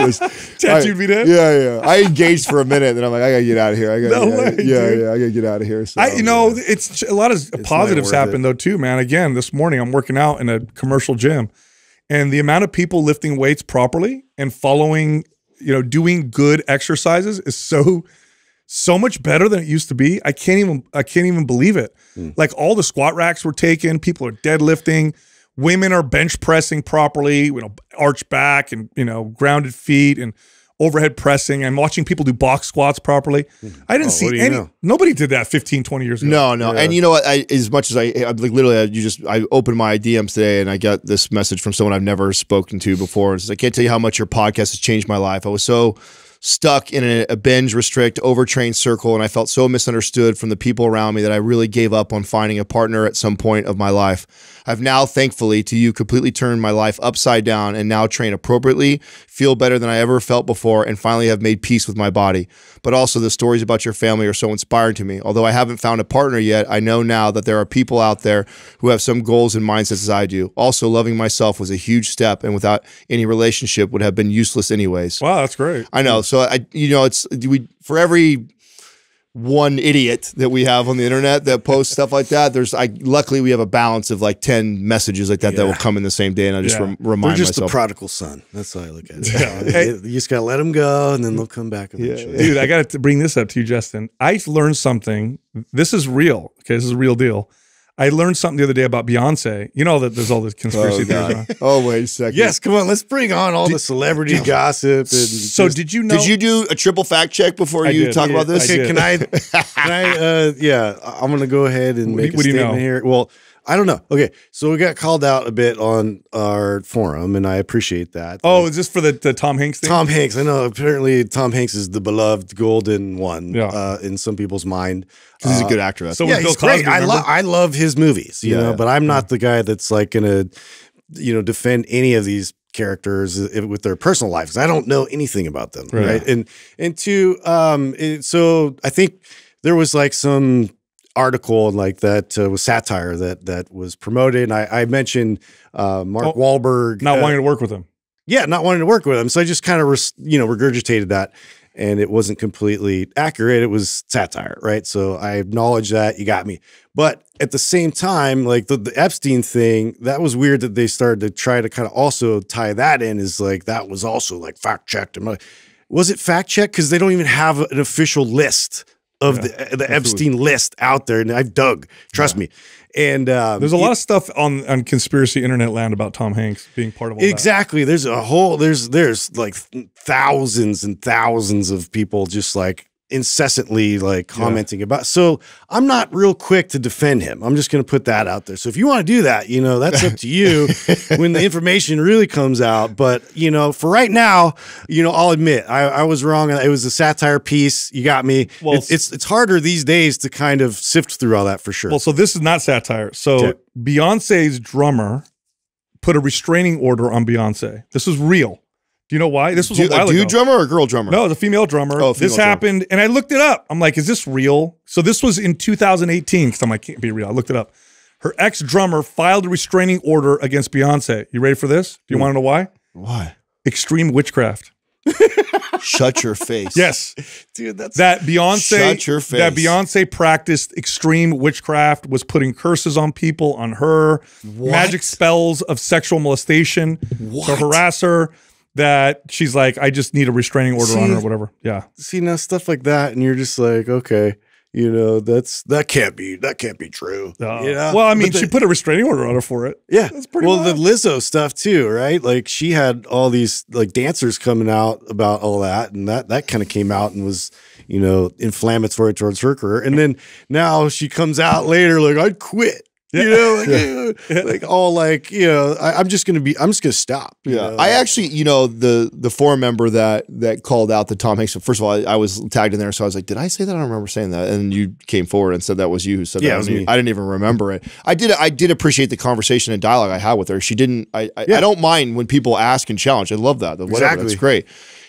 [SPEAKER 1] Tattooed
[SPEAKER 3] I-
[SPEAKER 1] meathead?
[SPEAKER 3] Yeah, yeah. I engaged for a minute, then I'm like, I gotta get out of here. I gotta,
[SPEAKER 1] No
[SPEAKER 3] yeah,
[SPEAKER 1] way,
[SPEAKER 3] yeah, yeah, I gotta get out of here. So,
[SPEAKER 1] I, you know, it's a lot of positives happen
[SPEAKER 2] it.
[SPEAKER 1] though too, man. Again, this morning I'm working out in a commercial gym, and the amount of people lifting weights properly and following, you know, doing good exercises is so so much better than it used to be. I can't even I can't even believe it.
[SPEAKER 2] Hmm.
[SPEAKER 1] Like all the squat racks were taken, people are deadlifting, women are bench pressing properly, you know, arch back and you know, grounded feet and overhead pressing. I'm watching people do box squats properly. I didn't
[SPEAKER 2] Oh,
[SPEAKER 1] see
[SPEAKER 2] what
[SPEAKER 1] any
[SPEAKER 2] know?
[SPEAKER 1] nobody did that 15 20 years ago.
[SPEAKER 3] No, no, and you know what? I, as much as I, I like literally, I, you just I opened my DMs today and I got this message from someone I've never spoken to before. It's, I can't tell you how much your podcast has changed my life. I was so stuck in a, a binge, restrict, overtrained circle, and I felt so misunderstood from the people around me that I really gave up on finding a partner at some point of my life. I've now, thankfully, to you, completely turned my life upside down and now train appropriately, feel better than I ever felt before, and finally have made peace with my body. But also, the stories about your family are so inspiring to me. Although I haven't found a partner yet, I know now that there are people out there who have some goals and mindsets as I do. Also, loving myself was a huge step, and without any relationship, would have been useless anyways.
[SPEAKER 1] Wow, that's great.
[SPEAKER 3] I know. So I, you know, it's we for every one idiot that we have on the internet that posts stuff like that. There's, I luckily we have a balance of like ten messages like that that will come in the same day, and I just
[SPEAKER 1] Yeah.
[SPEAKER 3] rem-
[SPEAKER 2] They're
[SPEAKER 3] remind
[SPEAKER 2] just the prodigal son. That's how I look at it.
[SPEAKER 1] Hey.
[SPEAKER 2] You just gotta let them go, and then they'll come back eventually.
[SPEAKER 1] Dude, I got to bring this up to you, Justin. I learned something. This is real. Okay, this is a real deal. I learned something the other day about Beyonce. You know that there's all this conspiracy
[SPEAKER 3] oh,
[SPEAKER 1] theories.
[SPEAKER 3] Oh wait a second.
[SPEAKER 2] Yes, come on. Let's bring on all the celebrity gossip. And
[SPEAKER 1] So
[SPEAKER 2] just-
[SPEAKER 1] did you know?
[SPEAKER 3] Did you do a triple fact check before
[SPEAKER 1] I
[SPEAKER 3] you
[SPEAKER 1] did.
[SPEAKER 3] talk
[SPEAKER 1] Yeah,
[SPEAKER 3] about this?
[SPEAKER 1] I
[SPEAKER 2] Okay, can I? Can I? Uh, yeah, I'm gonna go ahead and
[SPEAKER 1] What
[SPEAKER 2] make
[SPEAKER 1] you-
[SPEAKER 2] a
[SPEAKER 1] what do you
[SPEAKER 2] statement
[SPEAKER 1] know?
[SPEAKER 2] here. Well, I don't know. Okay, so we got called out a bit on our forum, and I appreciate that.
[SPEAKER 1] Oh,
[SPEAKER 2] Like,
[SPEAKER 1] is this for the, the Tom Hanks thing?
[SPEAKER 2] Tom Hanks. I know. Apparently, Tom Hanks is the beloved golden one
[SPEAKER 1] Yeah.
[SPEAKER 2] uh, in some people's mind.
[SPEAKER 3] 'Cause he's a
[SPEAKER 2] Uh,
[SPEAKER 3] good actor.
[SPEAKER 1] So
[SPEAKER 3] why.
[SPEAKER 1] was
[SPEAKER 2] yeah,
[SPEAKER 1] Bill
[SPEAKER 2] he's great.
[SPEAKER 1] Cosby,
[SPEAKER 2] I love? I love his movies, you
[SPEAKER 3] Yeah,
[SPEAKER 2] know,
[SPEAKER 3] yeah.
[SPEAKER 2] but I'm not the guy that's like gonna, you know, defend any of these characters with their personal lives. I don't know anything about them,
[SPEAKER 1] Right.
[SPEAKER 2] right? And and two, um, it- so I think there was like some article and like that uh, was satire that that was promoted. And I, I mentioned uh, Mark
[SPEAKER 1] Oh,
[SPEAKER 2] Wahlberg
[SPEAKER 1] Not
[SPEAKER 2] uh,
[SPEAKER 1] wanting to work with him.
[SPEAKER 2] yeah, not wanting to work with him. So I just kind of, res- you know, regurgitated that and it wasn't completely accurate. It was satire, right? So I acknowledge that you got me. But at the same time, like the, the Epstein thing, that was weird that they started to try to kind of also tie that in is like, that was also like fact checked. Was it fact checked? Because they don't even have an official list of the, the Epstein list out there. And I've dug, trust me. And um,
[SPEAKER 1] There's a
[SPEAKER 2] it-
[SPEAKER 1] lot of stuff on, on conspiracy internet land about Tom Hanks being part of all that.
[SPEAKER 2] Exactly. There's a whole there's there's like thousands and thousands of people just like incessantly like commenting about. So I'm not real quick to defend him. I'm just going to put that out there. So if you want to do that, you know, that's up to you when the information really comes out. But you know, for right now, you know, I'll admit I, I was wrong. It was a satire piece. You got me.
[SPEAKER 1] Well,
[SPEAKER 2] it's, it's it's harder these days to kind of sift through all that for sure.
[SPEAKER 1] Well, so this is not satire. So
[SPEAKER 2] Okay.
[SPEAKER 1] Beyonce's drummer put a restraining order on Beyonce. This is real. Do you know why? This was a while
[SPEAKER 3] a dude
[SPEAKER 1] ago.
[SPEAKER 3] drummer or a girl drummer?
[SPEAKER 1] No, the female drummer.
[SPEAKER 3] Oh, female
[SPEAKER 1] this
[SPEAKER 3] drummer.
[SPEAKER 1] happened, and I looked it up. I'm like, is this real? So this was in 2018. Because I'm like, can't be real. I looked it up. Her ex drummer filed a restraining order against Beyonce. You ready for this? Do you
[SPEAKER 3] Hmm.
[SPEAKER 1] want to know why?
[SPEAKER 3] Why?
[SPEAKER 1] Extreme witchcraft.
[SPEAKER 3] Shut your face.
[SPEAKER 1] Yes,
[SPEAKER 2] dude, that's
[SPEAKER 1] that Beyonce.
[SPEAKER 3] Shut your face. That.
[SPEAKER 1] Beyonce practiced extreme witchcraft, was putting curses on people, on her, magic spells of sexual molestation to harass her. That she's like, I just need a restraining order on her, or whatever. Yeah.
[SPEAKER 2] see now stuff like that, and you're just like, okay, you know, that's that can't be that can't be true.
[SPEAKER 1] Uh,
[SPEAKER 2] you know?
[SPEAKER 1] Well, I mean,
[SPEAKER 2] But
[SPEAKER 1] she put a restraining order on her for it.
[SPEAKER 2] yeah,
[SPEAKER 1] that's pretty
[SPEAKER 2] well.
[SPEAKER 1] wild.
[SPEAKER 2] The Lizzo stuff too, right? Like she had all these like dancers coming out about all that, and that that kind of came out and was you know inflammatory towards her career, and then now she comes out later like I'd quit. You know, like, uh, like all like you know, I, I'm just gonna be, I'm just gonna stop. you
[SPEAKER 3] Yeah,
[SPEAKER 2] know?
[SPEAKER 3] I actually, you know, the the forum member that that called out the Tom Hanks. First of all, I, I was tagged in there, so I was like, "Did I say that? I don't remember saying that." And you came forward and said that was you who said
[SPEAKER 2] Yeah,
[SPEAKER 3] that.
[SPEAKER 2] it was
[SPEAKER 3] I didn't-
[SPEAKER 2] me.
[SPEAKER 3] I didn't even remember it. I did. I did appreciate the conversation and dialogue I had with her. She didn't. I. I,
[SPEAKER 2] Yeah.
[SPEAKER 3] I don't mind when people ask and challenge. I love that. Whatever.
[SPEAKER 2] Exactly.
[SPEAKER 3] That's great.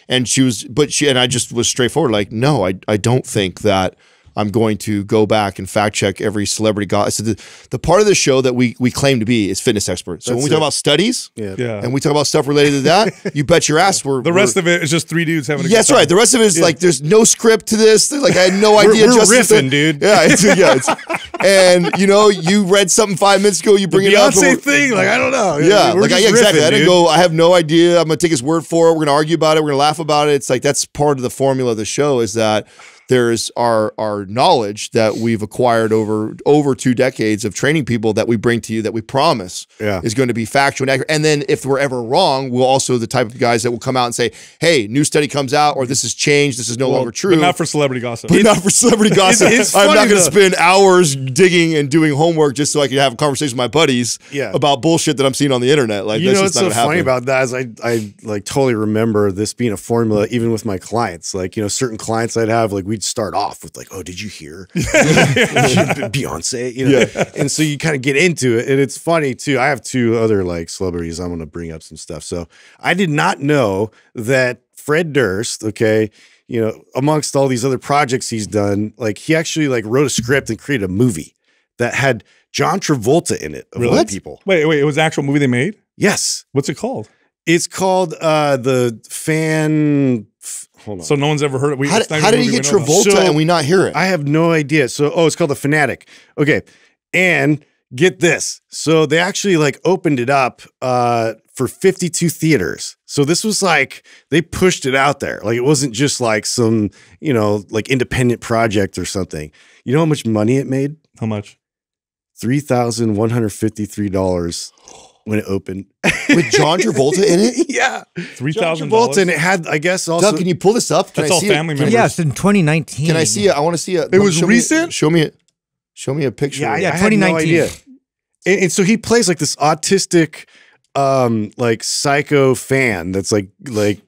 [SPEAKER 3] And she was, but she and I just was straightforward. Like, no, I. I don't think that. I'm going to go back and fact check every celebrity. God, So the, the part of the show that we we claim to be is fitness experts. So when
[SPEAKER 2] That's
[SPEAKER 3] we talk about studies,
[SPEAKER 2] yeah.
[SPEAKER 1] Yeah.
[SPEAKER 3] and we talk about stuff related to that, you bet your ass we're
[SPEAKER 1] the rest of it is just three dudes having a
[SPEAKER 3] yeah, that's
[SPEAKER 1] good time.
[SPEAKER 3] right. The rest of it is like there's no script to this. Like I had no idea.
[SPEAKER 2] we're
[SPEAKER 3] Justin said-
[SPEAKER 2] riffing, dude.
[SPEAKER 3] Yeah, it's, yeah. It's, and you know, you read something five minutes ago. You bring it up. and
[SPEAKER 2] Beyonce thing, like I don't know.
[SPEAKER 3] Yeah,
[SPEAKER 2] We're
[SPEAKER 3] like I, exactly.
[SPEAKER 2] riffing,
[SPEAKER 3] I didn't
[SPEAKER 2] dude.
[SPEAKER 3] go. I have no idea. I'm gonna take his word for it. We're gonna argue about it. We're gonna laugh about it. It's like that's part of the formula of the show. Is that there's our our knowledge that we've acquired over over two decades of training people that we bring to you that we promise
[SPEAKER 2] Yeah.
[SPEAKER 3] is going to be factual and accurate. And then if we're ever wrong, we'll also the type of guys that will come out and say, "Hey, new study comes out, or this has changed. This is no
[SPEAKER 1] Well,
[SPEAKER 3] longer true."
[SPEAKER 1] But not for celebrity gossip.
[SPEAKER 3] But not for celebrity gossip.
[SPEAKER 2] it's
[SPEAKER 3] I'm not going to spend hours digging and doing homework just so I can have a conversation with my buddies
[SPEAKER 2] Yeah.
[SPEAKER 3] about bullshit that I'm seeing on the internet. Like
[SPEAKER 2] you
[SPEAKER 3] that's
[SPEAKER 2] know
[SPEAKER 3] just
[SPEAKER 2] what's
[SPEAKER 3] not
[SPEAKER 2] so funny about that is I I like totally remember this being a formula even with my clients. Like you know certain clients I'd have like we'd start off with like oh did you hear Beyonce you know and so you kind of get into it and it's funny too. I have two other like celebrities I'm going to bring up some stuff. So I did not know that Fred Durst okay. You know, amongst all these other projects he's done, like he actually like wrote a script and created a movie that had John Travolta in it. Of all people,
[SPEAKER 1] Wait, wait, it was actual movie they made?
[SPEAKER 2] yes,
[SPEAKER 1] What's it called?
[SPEAKER 2] it's called uh the fan. Hold on.
[SPEAKER 1] So no one's ever heard it. We,
[SPEAKER 3] how,
[SPEAKER 1] did,
[SPEAKER 3] how did he get Travolta
[SPEAKER 2] so,
[SPEAKER 3] and we not hear it?
[SPEAKER 2] I have no idea. So, oh, it's called The Fanatic. Okay. And get this. So they actually like opened it up uh, for 52 theaters. So this was like, they pushed it out there. Like it wasn't just like some, you know, like independent project or something. You know how much money it made?
[SPEAKER 1] How much?
[SPEAKER 2] $3,153 when it opened.
[SPEAKER 3] With John Travolta in it?
[SPEAKER 2] yeah,
[SPEAKER 1] three thousand
[SPEAKER 2] John
[SPEAKER 1] Travolta,
[SPEAKER 2] and it had, I guess, also
[SPEAKER 3] Doug, can you pull this up? Can
[SPEAKER 1] That's
[SPEAKER 3] I
[SPEAKER 1] all
[SPEAKER 3] see
[SPEAKER 1] family
[SPEAKER 3] it?
[SPEAKER 1] members.
[SPEAKER 4] Yes, in 2019.
[SPEAKER 3] Can I see it? I want to see it.
[SPEAKER 1] It was
[SPEAKER 3] show me-
[SPEAKER 1] recent?
[SPEAKER 3] show me it. Show me a picture.
[SPEAKER 2] Yeah, I,
[SPEAKER 3] of it.
[SPEAKER 4] Yeah,
[SPEAKER 2] I had no
[SPEAKER 4] 2019.
[SPEAKER 2] and, and so he plays like this autistic, um, like psycho fan that's like like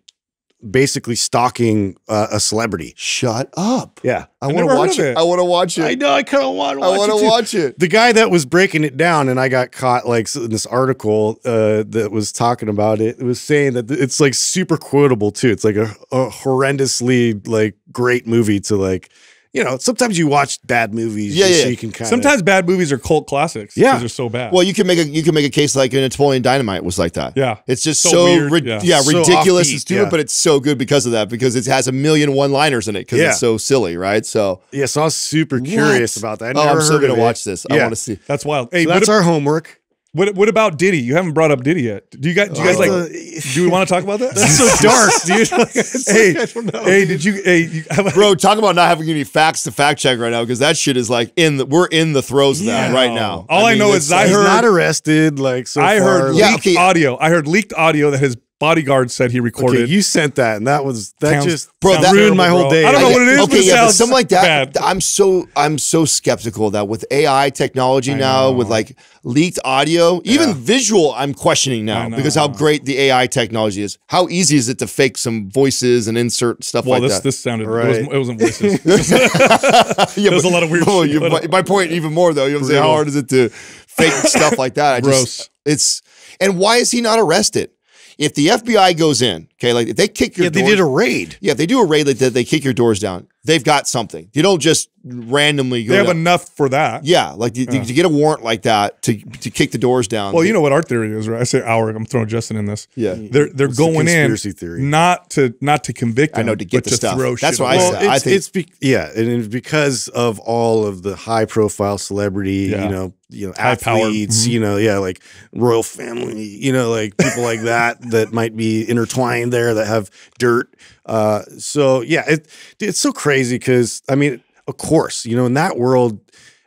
[SPEAKER 2] basically stalking uh, a celebrity.
[SPEAKER 3] Shut up.
[SPEAKER 2] Yeah,
[SPEAKER 3] I
[SPEAKER 1] I
[SPEAKER 3] want to watch it.
[SPEAKER 1] it.
[SPEAKER 3] I want to watch it.
[SPEAKER 2] I know. I kind of want to watch it.
[SPEAKER 3] I
[SPEAKER 2] want to
[SPEAKER 3] watch it.
[SPEAKER 2] the guy that was breaking it down and i got caught like in this article uh, that was talking about it it was saying that it's like super quotable too it's like a, a horrendously like great movie to like you know sometimes you watch bad movies
[SPEAKER 3] Yeah, yeah.
[SPEAKER 2] so you can kind of
[SPEAKER 1] Sometimes bad movies are cult classics.
[SPEAKER 2] Yeah.
[SPEAKER 1] they're so bad.
[SPEAKER 3] Well, you can make a you can make a case like Napoleon Dynamite was like that.
[SPEAKER 1] Yeah.
[SPEAKER 3] it's just
[SPEAKER 1] So
[SPEAKER 3] so,
[SPEAKER 1] weird,
[SPEAKER 3] rid-
[SPEAKER 1] yeah.
[SPEAKER 3] yeah,
[SPEAKER 2] So
[SPEAKER 3] ridiculous
[SPEAKER 2] offbeat,
[SPEAKER 3] and stupid,
[SPEAKER 2] yeah.
[SPEAKER 3] but it's so good because of that because it has a million one liners in it because
[SPEAKER 2] Yeah.
[SPEAKER 3] it's so silly, right? So
[SPEAKER 2] yeah so i was super curious
[SPEAKER 3] What?
[SPEAKER 2] about that I
[SPEAKER 3] oh,
[SPEAKER 2] never
[SPEAKER 3] I'm still gonna
[SPEAKER 2] it.
[SPEAKER 3] watch this. I
[SPEAKER 2] Yeah.
[SPEAKER 3] want to see.
[SPEAKER 1] that's wild. Hey,
[SPEAKER 2] So
[SPEAKER 1] what,
[SPEAKER 2] that's our homework
[SPEAKER 1] what, what about Diddy? You haven't brought up Diddy yet. Do you guys? Do you guys like?
[SPEAKER 2] Uh,
[SPEAKER 1] do we want to talk about that?
[SPEAKER 2] that's so dark dude Like,
[SPEAKER 1] hey,
[SPEAKER 2] like, I don't know,
[SPEAKER 1] hey,
[SPEAKER 2] dude.
[SPEAKER 1] did you? Hey, you,
[SPEAKER 3] Bro, talk about not having any facts to fact check right now because that shit is like in the we're in the throes of that
[SPEAKER 2] Yeah.
[SPEAKER 3] right now.
[SPEAKER 1] All I know is I
[SPEAKER 3] like-
[SPEAKER 2] he's
[SPEAKER 1] heard-
[SPEAKER 2] not arrested like so
[SPEAKER 1] I
[SPEAKER 2] far.
[SPEAKER 1] heard
[SPEAKER 3] Yeah,
[SPEAKER 1] leaked
[SPEAKER 3] okay.
[SPEAKER 1] audio. I heard leaked audio that his bodyguard said he recorded.
[SPEAKER 2] okay you sent that and that was that
[SPEAKER 1] Sounds-
[SPEAKER 2] just
[SPEAKER 3] Bro, that-
[SPEAKER 2] ruined my
[SPEAKER 1] terrible,
[SPEAKER 2] whole
[SPEAKER 1] bro.
[SPEAKER 2] day
[SPEAKER 1] I don't know what it is, but
[SPEAKER 3] okay,
[SPEAKER 1] it
[SPEAKER 3] yeah, but something like that.
[SPEAKER 1] bad.
[SPEAKER 3] I'm so I'm so skeptical that with AI technology
[SPEAKER 1] I
[SPEAKER 3] now,
[SPEAKER 1] know.
[SPEAKER 3] with like leaked audio, even visual, I'm questioning now because how great the AI technology is. How easy is it to fake some voices and insert stuff
[SPEAKER 1] well,
[SPEAKER 3] like
[SPEAKER 1] this
[SPEAKER 3] that?
[SPEAKER 1] this sounded.
[SPEAKER 2] Right.
[SPEAKER 1] It, was, it wasn't voices.
[SPEAKER 3] yeah,
[SPEAKER 1] there's a lot of weird
[SPEAKER 3] bro,
[SPEAKER 1] shit
[SPEAKER 3] you- my, my point even more though. You know what I'm saying? How hard is it to fake stuff like that? I
[SPEAKER 1] Gross.
[SPEAKER 3] just it's and why is he not arrested? If the FBI goes in, okay, like if they kick your
[SPEAKER 2] yeah they did a raid
[SPEAKER 3] yeah, if they do a raid like that, they kick your doors down. They've got something. You don't just randomly go.
[SPEAKER 1] they have
[SPEAKER 3] down.
[SPEAKER 1] enough for that.
[SPEAKER 3] yeah, like to, to get a warrant like that to to kick the doors down.
[SPEAKER 1] Well, you know what our theory is, right? I say our. I'm throwing Justin in this.
[SPEAKER 3] Yeah.
[SPEAKER 1] they're they're
[SPEAKER 2] What's the
[SPEAKER 1] going in
[SPEAKER 2] conspiracy theory?
[SPEAKER 1] not to not to convict.
[SPEAKER 3] I know, to get the
[SPEAKER 1] to
[SPEAKER 3] stuff.
[SPEAKER 1] Throw
[SPEAKER 3] That's
[SPEAKER 1] shit
[SPEAKER 3] what I
[SPEAKER 1] away.
[SPEAKER 3] said.
[SPEAKER 2] Well, it's,
[SPEAKER 3] think-
[SPEAKER 2] it's be, yeah, and it's because of all of the high profile celebrity,
[SPEAKER 1] Yeah.
[SPEAKER 2] you know, you know,
[SPEAKER 1] High
[SPEAKER 2] athletes,
[SPEAKER 1] Mhm.
[SPEAKER 2] you know, yeah, like royal family, you know, like people like that that might be intertwined there that have dirt. Uh, so yeah, it it's so crazy because I mean, of course, you know, in that world,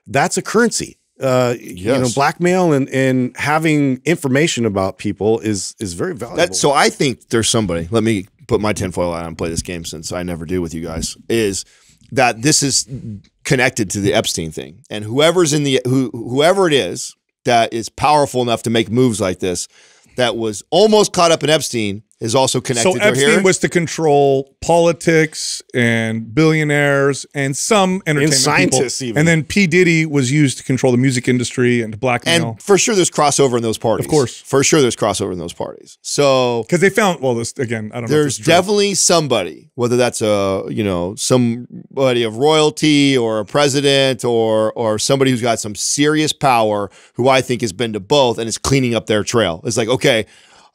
[SPEAKER 2] that's a currency. Uh, you know, blackmail and and having information about people is is very valuable.
[SPEAKER 3] that. So I think there's somebody. Let me put my tinfoil on and play this game since I never do with you guys. Is that this is connected to the Epstein thing, and whoever's in the who whoever it is that is powerful enough to make moves like this, that was almost caught up in Epstein, is also connected
[SPEAKER 1] So Epstein
[SPEAKER 3] here.
[SPEAKER 1] was to control politics and billionaires and some entertainment
[SPEAKER 2] scientists
[SPEAKER 1] people.
[SPEAKER 2] even.
[SPEAKER 1] And then P Diddy was used to control the music industry and to blackmail.
[SPEAKER 3] and for sure, there's crossover in those parties.
[SPEAKER 1] Of course.
[SPEAKER 3] for sure, there's crossover in those parties. So
[SPEAKER 1] because they found well, this again, I don't know.
[SPEAKER 3] there's
[SPEAKER 1] this
[SPEAKER 3] definitely somebody, whether that's a you know somebody of royalty or a president or or somebody who's got some serious power, who I think has been to both and is cleaning up their trail. It's like okay.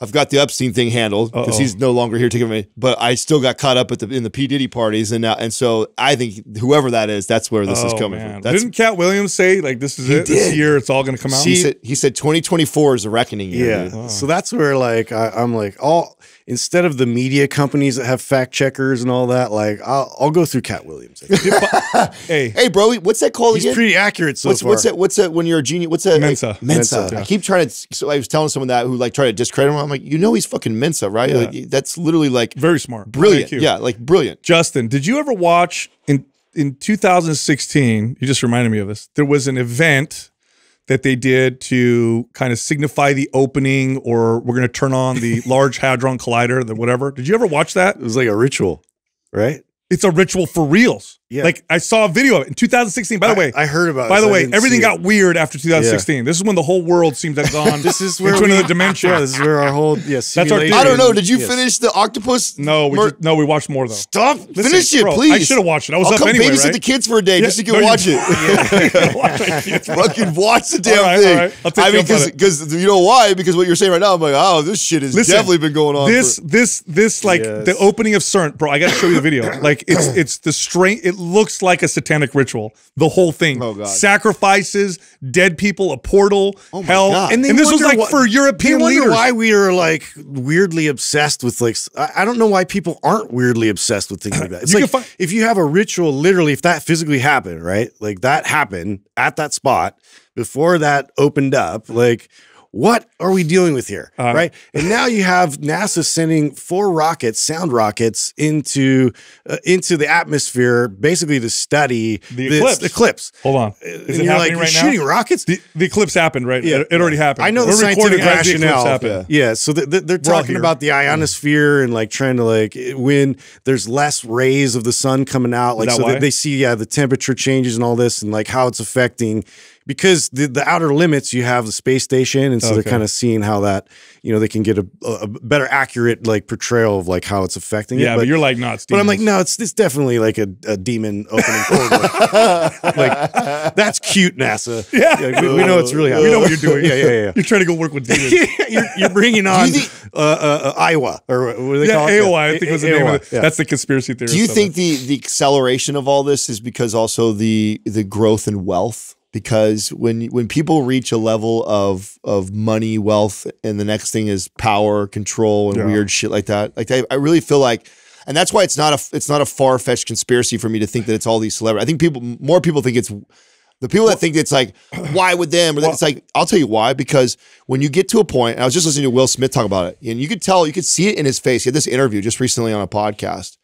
[SPEAKER 3] I've got the Epstein thing handled because he's no longer here taking me, but I still got caught up at the in the P Diddy parties, and now and so I think whoever that is, that's where this is
[SPEAKER 1] Oh,
[SPEAKER 3] coming
[SPEAKER 1] man.
[SPEAKER 3] from. That's
[SPEAKER 1] Didn't Katt Williams say like this is
[SPEAKER 3] He
[SPEAKER 1] it? This year it's all going to come out.
[SPEAKER 3] he said he said 2024 is the reckoning year.
[SPEAKER 2] Yeah.
[SPEAKER 1] Oh.
[SPEAKER 2] So that's where like I, I'm like all instead of the media companies that have fact checkers and all that, like I'll I'll go through Katt Williams.
[SPEAKER 1] hey,
[SPEAKER 3] Hey, bro, what's that called
[SPEAKER 2] He's
[SPEAKER 3] again?
[SPEAKER 2] pretty accurate so
[SPEAKER 3] what's
[SPEAKER 2] far.
[SPEAKER 3] what's that? What's that when you're a genius? What's that?
[SPEAKER 1] Mensa.
[SPEAKER 3] Like, Mensa.
[SPEAKER 2] Mensa,
[SPEAKER 3] I keep trying to. So I was telling someone that who like tried to discredit him. I'm like, you know, he's fucking Mensa, right?
[SPEAKER 1] Yeah.
[SPEAKER 3] Like, that's literally like
[SPEAKER 1] very smart,
[SPEAKER 3] brilliant. Yeah, like brilliant.
[SPEAKER 1] Justin, did you ever watch in in 2016? You just reminded me of this. There was an event that they did to kind of signify the opening, or we're going to turn on the Large Hadron Collider, the whatever. Did you ever watch that?
[SPEAKER 2] it was like a ritual, right?
[SPEAKER 1] It's a ritual for reals.
[SPEAKER 2] Yeah.
[SPEAKER 1] Like I saw a video of it in 2016. By the
[SPEAKER 2] I-
[SPEAKER 1] way,
[SPEAKER 2] I, heard about. It.
[SPEAKER 1] By
[SPEAKER 2] it,
[SPEAKER 1] the way, everything got weird after 2016. This is when the whole world seems to have gone.
[SPEAKER 2] This is where
[SPEAKER 1] into
[SPEAKER 2] we,
[SPEAKER 1] another dimension.
[SPEAKER 2] Yeah, this is where our whole yes. yeah.
[SPEAKER 1] our theory.
[SPEAKER 3] I don't know. Did you
[SPEAKER 2] Yes.
[SPEAKER 3] finish the octopus?
[SPEAKER 1] no, we
[SPEAKER 3] Mer-
[SPEAKER 1] just, no, we watched more though.
[SPEAKER 3] Stop.
[SPEAKER 1] Listen,
[SPEAKER 3] finish it,
[SPEAKER 1] bro,
[SPEAKER 3] please.
[SPEAKER 1] I should have watched it. I was
[SPEAKER 3] I'll
[SPEAKER 1] up
[SPEAKER 3] come
[SPEAKER 1] anyway,
[SPEAKER 3] babysit
[SPEAKER 1] right?
[SPEAKER 3] the kids for a day
[SPEAKER 1] Yeah,
[SPEAKER 3] just so you
[SPEAKER 1] no,
[SPEAKER 3] can
[SPEAKER 1] you-
[SPEAKER 3] watch it.
[SPEAKER 1] Watch my kids.
[SPEAKER 3] Fucking watch the damn
[SPEAKER 1] All right,
[SPEAKER 3] thing.
[SPEAKER 1] all right. I'll take
[SPEAKER 3] I mean, because you know why? Because what you're saying right now, I'm like, oh, this shit has
[SPEAKER 1] Listen,
[SPEAKER 3] definitely been going on.
[SPEAKER 1] This, this, this, like the opening of CERN, bro. I got to show you the video. Like it's, it's the strength. It looks like a satanic ritual. The whole thing.
[SPEAKER 3] Oh, God.
[SPEAKER 1] Sacrifices, dead people, a portal,
[SPEAKER 3] Oh, my
[SPEAKER 1] hell,
[SPEAKER 3] God.
[SPEAKER 1] and,
[SPEAKER 2] they
[SPEAKER 1] this was like
[SPEAKER 2] what-
[SPEAKER 1] for European leaders.
[SPEAKER 2] why we are like weirdly obsessed with like. I don't know why people aren't weirdly obsessed with things like that. It's
[SPEAKER 1] You
[SPEAKER 2] like if you have a ritual, literally, if that physically happened, right? Like that happened at that spot before that opened up. Like, what are we dealing with here?
[SPEAKER 1] Uh,
[SPEAKER 2] right. And now you have NASA sending four rockets, sound rockets, into uh, into the atmosphere, basically to study
[SPEAKER 1] The
[SPEAKER 2] this
[SPEAKER 1] eclipse.
[SPEAKER 2] eclipse.
[SPEAKER 1] Hold on.
[SPEAKER 2] And
[SPEAKER 1] Is it
[SPEAKER 2] you're
[SPEAKER 1] happening
[SPEAKER 2] like,
[SPEAKER 1] right now?
[SPEAKER 2] shooting rockets?
[SPEAKER 1] The, the eclipse happened, right?
[SPEAKER 2] Yeah.
[SPEAKER 1] It, it already happened.
[SPEAKER 2] I know the
[SPEAKER 1] We're
[SPEAKER 2] scientific
[SPEAKER 1] the eclipse
[SPEAKER 2] rationale.
[SPEAKER 1] happened.
[SPEAKER 2] Yeah, so th- th- they're
[SPEAKER 1] We're
[SPEAKER 2] talking about the ionosphere and like trying to like when there's less rays of the sun coming out, like so they see yeah the temperature changes and all this and like how it's affecting because the, the outer limits you have the space station and so they're kind of seeing how that you know they can get a, a better accurate like portrayal of like how it's affecting
[SPEAKER 1] Yeah,
[SPEAKER 2] it.
[SPEAKER 1] but, you're like, not. it's
[SPEAKER 2] But I'm like, no, it's it's definitely like a, a demon opening portal. like that's cute, NASA.
[SPEAKER 1] Yeah.
[SPEAKER 2] we, we know it's really.
[SPEAKER 1] We know what you're doing.
[SPEAKER 2] Yeah, yeah, yeah.
[SPEAKER 1] You're trying to go work with demons.
[SPEAKER 2] you're, you're bringing on
[SPEAKER 3] think-
[SPEAKER 2] uh, uh, uh, Iowa or what do they
[SPEAKER 1] yeah,
[SPEAKER 2] call it?
[SPEAKER 1] AOI, I think was the name of it.
[SPEAKER 2] yeah.
[SPEAKER 1] That's the conspiracy theory.
[SPEAKER 3] Do you think the the acceleration of all this is because also the the growth in wealth? Because when when people reach a level of of money, wealth, and the next thing is power, control, and
[SPEAKER 1] Yeah.
[SPEAKER 3] weird shit like that, like I, I really feel like, and that's why it's not a it's not a far fetched conspiracy for me to think that it's all these celebrities. I think people more people think it's the people that think it's like why would them or that it's like I'll tell you why because when you get to a point and I was just listening to Will Smith talk about it and you could tell you could see it in his face. He had this interview just recently on a podcast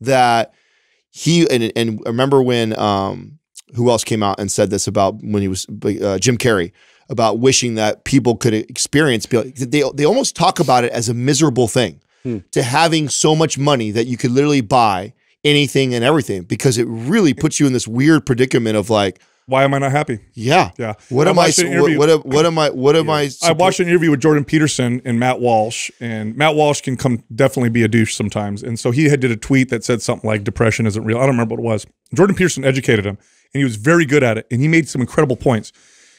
[SPEAKER 3] that he and and remember when um who else came out and said this about when he was uh, Jim Carrey about wishing that people could experience they they almost talk about it as a miserable thing
[SPEAKER 2] Hmm.
[SPEAKER 3] to having so much money that you could literally buy anything and everything because it really puts you in this weird predicament of like
[SPEAKER 1] Why am I not happy?
[SPEAKER 3] yeah
[SPEAKER 1] Yeah.
[SPEAKER 3] what
[SPEAKER 1] I
[SPEAKER 3] am I what, what, am- what am I what am I
[SPEAKER 1] I watched an interview with Jordan Peterson and Matt Walsh, and Matt Walsh can come definitely be a douche sometimes. And so he had did a tweet that said something like "depression isn't real." I don't remember what it was. Jordan Peterson educated him, and he was very good at it, and he made some incredible points.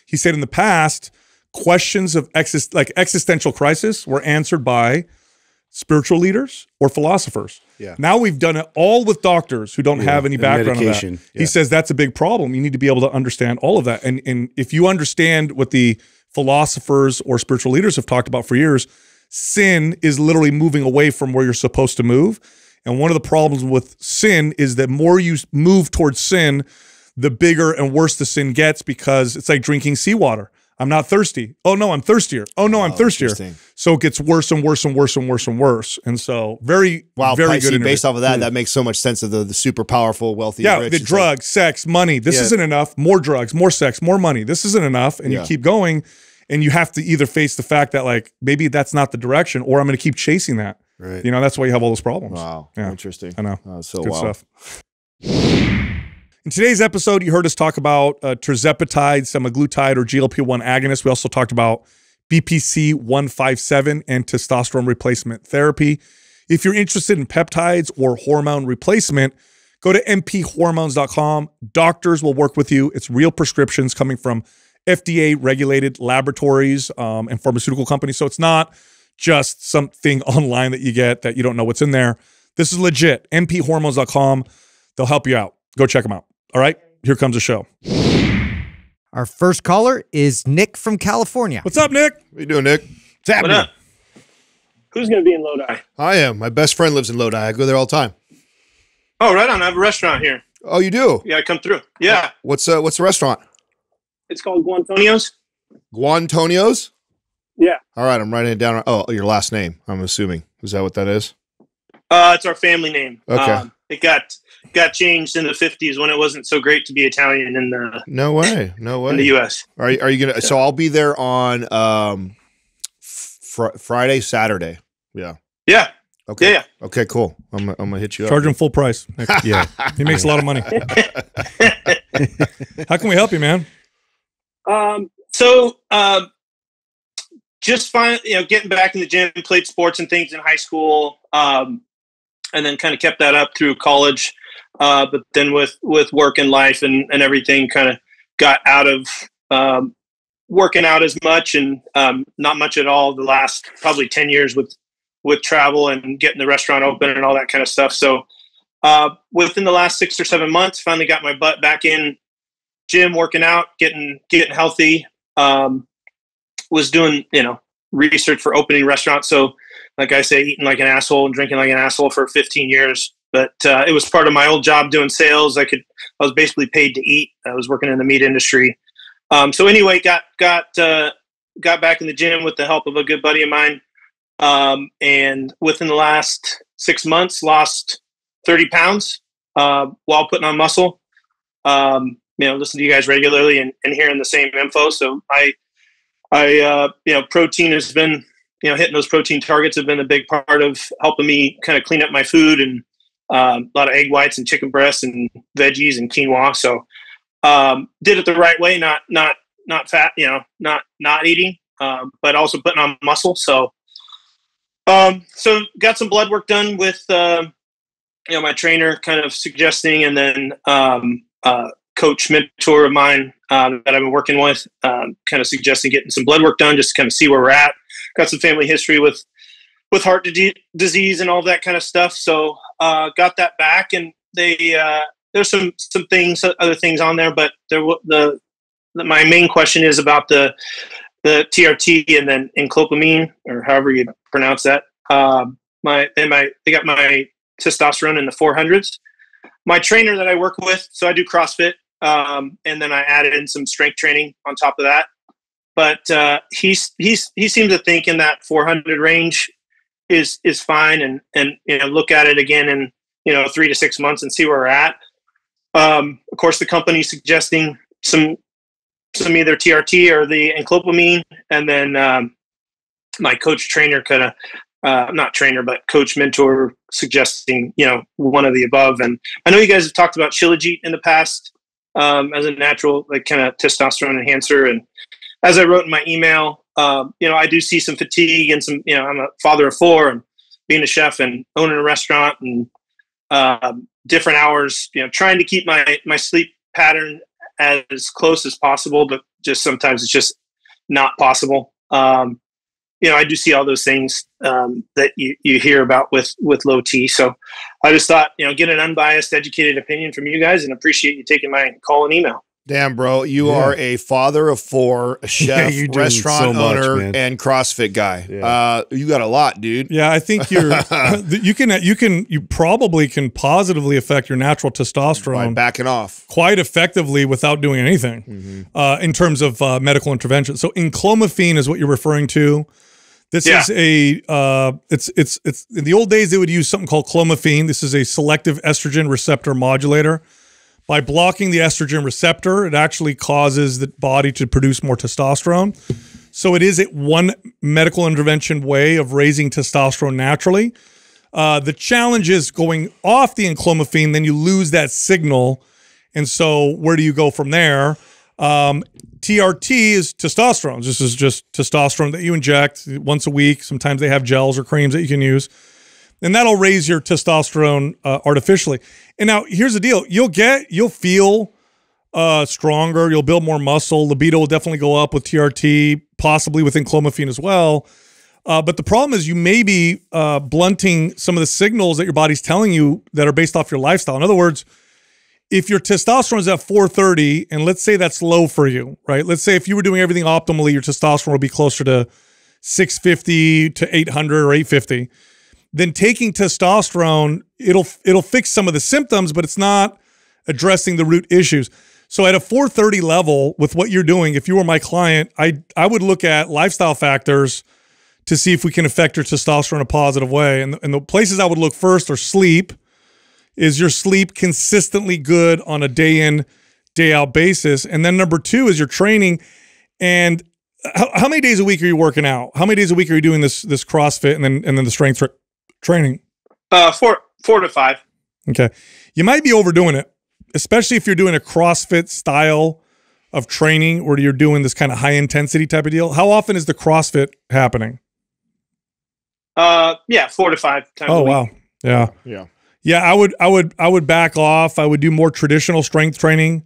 [SPEAKER 1] He said in the past, questions of exist like existential crisis were answered by spiritual leaders or philosophers.
[SPEAKER 2] Yeah.
[SPEAKER 1] Now we've done it all with doctors who don't have any background in that.
[SPEAKER 2] medication.
[SPEAKER 1] He says that's a big problem. You need to be able to understand all of that. And and if you understand what the philosophers or spiritual leaders have talked about for years, sin is literally moving away from where you're supposed to move. And one of the problems with sin is that more you move towards sin, the bigger and worse the sin gets because it's like drinking seawater. I'm not thirsty. Oh no, I'm thirstier. Oh no, I'm oh,
[SPEAKER 3] thirstier.
[SPEAKER 1] So it gets worse and worse and worse and worse and worse. And so very,
[SPEAKER 3] wow
[SPEAKER 1] very
[SPEAKER 3] Pisces,
[SPEAKER 1] good. interview.
[SPEAKER 3] based off of that that makes so much sense of the, the super powerful wealthy
[SPEAKER 1] Yeah,
[SPEAKER 3] rich.
[SPEAKER 1] the
[SPEAKER 3] It's like-
[SPEAKER 1] drugs, sex, money. This
[SPEAKER 2] Yeah.
[SPEAKER 1] isn't enough. More drugs, more sex, more money. This isn't enough. And
[SPEAKER 3] Yeah.
[SPEAKER 1] you keep going and you have to either face the fact that like maybe that's not the direction or I'm going to keep chasing that.
[SPEAKER 2] Right.
[SPEAKER 1] You know, that's why you have all those problems.
[SPEAKER 3] wow
[SPEAKER 1] Yeah.
[SPEAKER 3] interesting
[SPEAKER 1] I know.
[SPEAKER 3] oh, so
[SPEAKER 1] Good
[SPEAKER 3] wild.
[SPEAKER 1] stuff. In today's episode, you heard us talk about uh, tirzepatide, semaglutide, or GLP-1 agonist. We also talked about BPC 157 and testosterone replacement therapy. If you're interested in peptides or hormone replacement, go to mphormones.com. Doctors will work with you. It's real prescriptions coming from FDA regulated laboratories um, and pharmaceutical companies. So it's not just something online that you get that you don't know what's in there. This is legit. mphormones.com. They'll help you out. Go check them out. All right. Here comes the show.
[SPEAKER 4] Our first caller is Nick from California.
[SPEAKER 1] What's up, Nick?
[SPEAKER 3] what you doing Nick
[SPEAKER 2] What's happening?
[SPEAKER 5] What up? Who's going to be in Lodi?
[SPEAKER 3] I am my best friend lives in Lodi I go there all the time
[SPEAKER 5] Oh, right on. I have a restaurant here.
[SPEAKER 3] oh you do
[SPEAKER 5] Yeah, I come through. Yeah,
[SPEAKER 3] what's uh what's the restaurant
[SPEAKER 5] it's called Guantonio's.
[SPEAKER 3] Guantonio's
[SPEAKER 5] Yeah.
[SPEAKER 3] All right, I'm writing it down. Oh, your last name. I'm assuming. Is that what that is?
[SPEAKER 5] Uh, it's our family name.
[SPEAKER 3] Okay.
[SPEAKER 5] Um, it got got changed in the 50s when it wasn't so great to be Italian in the
[SPEAKER 3] No way. No way
[SPEAKER 5] in the. U.S.
[SPEAKER 3] Are you, are you gonna? So I'll be there on um, fr- Friday, Saturday. Yeah.
[SPEAKER 5] Yeah.
[SPEAKER 3] Okay.
[SPEAKER 5] Yeah.
[SPEAKER 3] Okay. Cool. I'm, gonna- I'm gonna hit you
[SPEAKER 1] Charge
[SPEAKER 3] up.
[SPEAKER 1] him full price.
[SPEAKER 2] Yeah.
[SPEAKER 1] He makes a lot of money. How can we help you, man?
[SPEAKER 5] Um, so um, just find you know getting back in the gym, played sports and things in high school, um, and then kind of kept that up through college. Uh, but then with with work and life and and everything, kind of got out of um, working out as much and um, not much at all the last probably ten years with with travel and getting the restaurant open and all that kind of stuff. So uh, within the last six or seven months, finally got my butt back in gym, working out, getting getting healthy. Um, was doing you know research for opening restaurants. So like I say, eating like an asshole and drinking like an asshole for 15 years. But uh, it was part of my old job doing sales. I could I was basically paid to eat. I was working in the meat industry. Um, so anyway, got got uh, got back in the gym with the help of a good buddy of mine. Um, and within the last six months, lost 30 pounds uh, while putting on muscle. Um, you know, listen to you guys regularly and, and hearing the same info. So I, I, uh, you know, protein has been, you know, hitting those protein targets have been a big part of helping me kind of clean up my food and um, a lot of egg whites and chicken breasts and veggies and quinoa. So um, did it the right way, not not not fat, you know, not not eating, um, but also putting on muscle. So um, so got some blood work done with uh, you know my trainer kind of suggesting, and then um, uh, coach mentor of mine uh, that I've been working with um, kind of suggesting getting some blood work done just to kind of see where we're at. Got some family history with with heart disease and all that kind of stuff. So uh, got that back, and they uh, there's some some things other things on there, but there the, the my main question is about the the TRT and then enclopamine or however you pronounce that. Um, my and my they got my testosterone in the 400s. My trainer that I work with, so I do CrossFit, um, and then I added in some strength training on top of that. But uh, he's he's he seems to think in that 400 range is is fine, and and you know look at it again in you know three to six months and see where we're at. Um, of course, the company's suggesting some some either TRT or the enclopamine, and then um, my coach trainer kind of uh, not trainer but coach mentor suggesting you know one of the above. And I know you guys have talked about Shilajit in the past um, as a natural like kind of testosterone enhancer, and as I wrote in my email, um, you know I do see some fatigue and some you know I'm a father of four and being a chef and owning a restaurant and um, different hours, you know, trying to keep my my sleep pattern as close as possible, but just sometimes it's just not possible. Um, you know, I do see all those things um, that you, you hear about with with low T. So I just thought, you know, get an unbiased, educated opinion from you guys, and appreciate you taking my call and email.
[SPEAKER 3] Damn, bro, you yeah. are a father of four, a chef, yeah, restaurant so owner, and CrossFit guy. Yeah. Uh, you got a lot, dude.
[SPEAKER 1] Yeah, I think you're. you can you can you probably can positively affect your natural testosterone
[SPEAKER 3] by backing off
[SPEAKER 1] quite effectively without doing anything mm -hmm. uh, in terms of uh, medical intervention. So, enclomiphene is what you're referring to. This is a uh, it's it's it's in the old days they would use something called clomiphene. This is a selective estrogen receptor modulator. By blocking the estrogen receptor, it actually causes the body to produce more testosterone. So it is one medical intervention way of raising testosterone naturally. Uh, the challenge is going off the enclomiphene, then you lose that signal. And so where do you go from there? Um, TRT is testosterone. This is just testosterone that you inject once a week. Sometimes they have gels or creams that you can use and that'll raise your testosterone uh, artificially. And now here's the deal: you'll get, you'll feel uh, stronger, you'll build more muscle. Libido will definitely go up with TRT, possibly with enclomiphene as well. Uh, but the problem is you may be uh, blunting some of the signals that your body's telling you that are based off your lifestyle. In other words, if your testosterone is at 430, and let's say that's low for you, right? Let's say if you were doing everything optimally, your testosterone would be closer to 650 to 800 or 850 then taking testosterone, it'll it'll fix some of the symptoms, but it's not addressing the root issues. So at a 430 level with what you're doing, if you were my client, I I would look at lifestyle factors to see if we can affect your testosterone in a positive way. And, and the places I would look first are sleep. Is your sleep consistently good on a day in, day out basis? And then number two is your training. And how, how many days a week are you working out? How many days a week are you doing this this CrossFit and then and then the strength training?
[SPEAKER 5] Uh, four four to five.
[SPEAKER 1] Okay, you might be overdoing it, especially if you're doing a CrossFit style of training, or you're doing this kind of high intensity type of deal. How often is the CrossFit happening?
[SPEAKER 5] Uh, yeah, four to five
[SPEAKER 1] times. A week. Oh wow, yeah,
[SPEAKER 3] yeah,
[SPEAKER 1] yeah. I would, I would, I would back off. I would do more traditional strength training,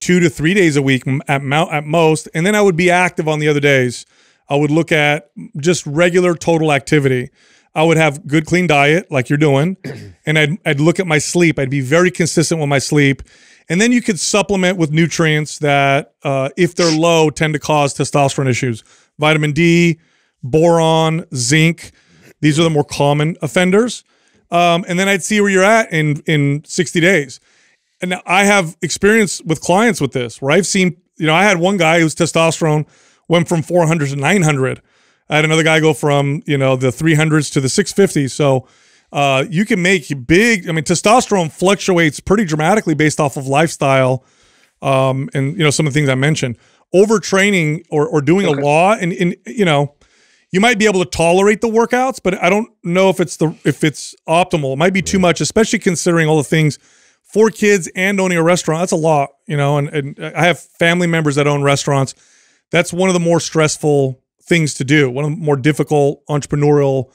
[SPEAKER 1] two to three days a week at mount at most, and then I would be active on the other days. I would look at just regular total activity. I would have good, clean diet like you're doing, and I'd, I'd look at my sleep. I'd be very consistent with my sleep. And then you could supplement with nutrients that, uh, if they're low, tend to cause testosterone issues. Vitamin D, boron, zinc. These are the more common offenders. Um, and then I'd see where you're at in, in 60 days. And I have experience with clients with this where I've seen, you know, I had one guy whose testosterone went from 400 to 900. I had another guy go from you know the 300s to the 650s. So uh, you can make big. I mean, testosterone fluctuates pretty dramatically based off of lifestyle, um, and you know some of the things I mentioned. Overtraining or or doing
[SPEAKER 5] Okay.
[SPEAKER 1] a lot, and and you know you might be able to tolerate the workouts, but I don't know if it's the if it's optimal. It might be too much, especially considering all the things. Four kids and owning a restaurant, that's a lot, you know. And, and I have family members that own restaurants. That's one of the more stressful things to do, one of the more difficult entrepreneurial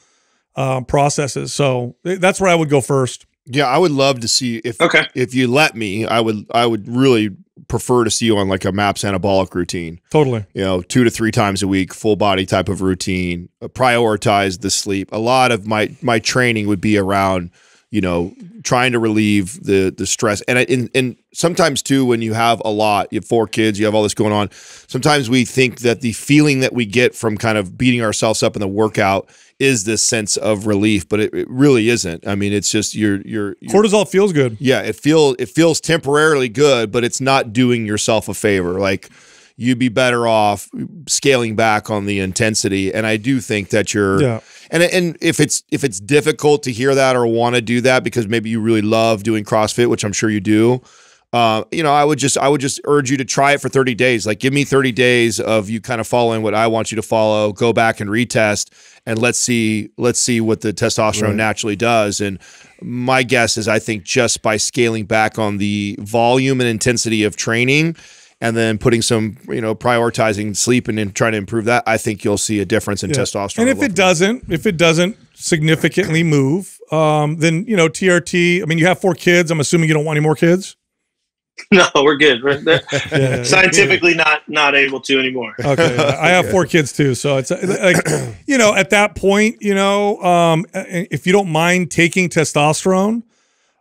[SPEAKER 1] uh, processes. So that's where I would go first.
[SPEAKER 3] Yeah, I would love to see if
[SPEAKER 5] Okay.
[SPEAKER 3] if you let me, I would I would really prefer to see you on like a MAPS anabolic routine.
[SPEAKER 1] Totally.
[SPEAKER 3] You know, two to three times a week, full body type of routine. Uh, prioritize the sleep. A lot of my my training would be around, you know, trying to relieve the the stress. And I, and and sometimes too, when you have a lot, you have four kids, you have all this going on. Sometimes we think that the feeling that we get from kind of beating ourselves up in the workout is this sense of relief, but it, it really isn't. I mean, it's just you're you're, you're
[SPEAKER 1] Cortisol feels good.
[SPEAKER 3] yeah, it feel it feels temporarily good, but it's not doing yourself a favor. Like you'd be better off scaling back on the intensity. And I do think that you're
[SPEAKER 1] Yeah.
[SPEAKER 3] And and if it's if it's difficult to hear that or want to do that because maybe you really love doing CrossFit, which I'm sure you do. Uh, you know, I would just I would just urge you to try it for 30 days. Like give me 30 days of you kind of following what I want you to follow, go back and retest and let's see let's see what the testosterone
[SPEAKER 2] Right.
[SPEAKER 3] naturally does. And my guess is I think just by scaling back on the volume and intensity of training and then putting some, you know, prioritizing sleep and then trying to improve that, I think you'll see a difference in
[SPEAKER 1] Yeah.
[SPEAKER 3] testosterone.
[SPEAKER 1] And if it doesn't, if it doesn't significantly move, um, then you know TRT. I mean, you have four kids. I'm assuming you don't want any more kids.
[SPEAKER 5] No, we're good. We're they're
[SPEAKER 1] Yeah.
[SPEAKER 5] scientifically not not able to anymore.
[SPEAKER 1] Okay, I have four kids too, so it's uh, like you know at that point, you know, um, if you don't mind taking testosterone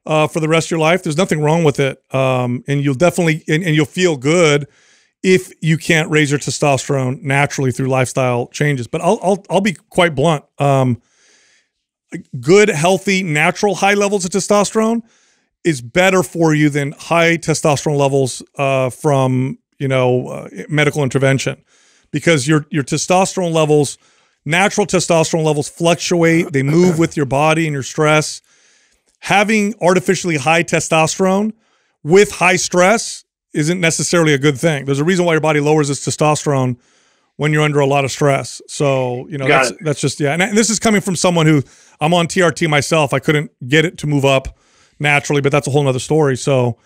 [SPEAKER 1] uh, for the rest of your life, there's nothing wrong with it, um, and you'll definitely and, and you'll feel good if you can't raise your testosterone naturally through lifestyle changes. But I'll I'll, I'll be quite blunt. Um, good, healthy, natural high levels of testosterone is better for you than high testosterone levels uh, from you know uh, medical intervention because your your testosterone levels natural testosterone levels fluctuate they move with your body and your stress having artificially high testosterone with high stress isn't necessarily a good thing. There's a reason why your body lowers its testosterone when you're under a lot of stress. So you know
[SPEAKER 5] Got
[SPEAKER 1] that's that's just yeah. And, and this is coming from someone who i'm on trt myself. I couldn't get it to move up naturally but that's a whole nother story. So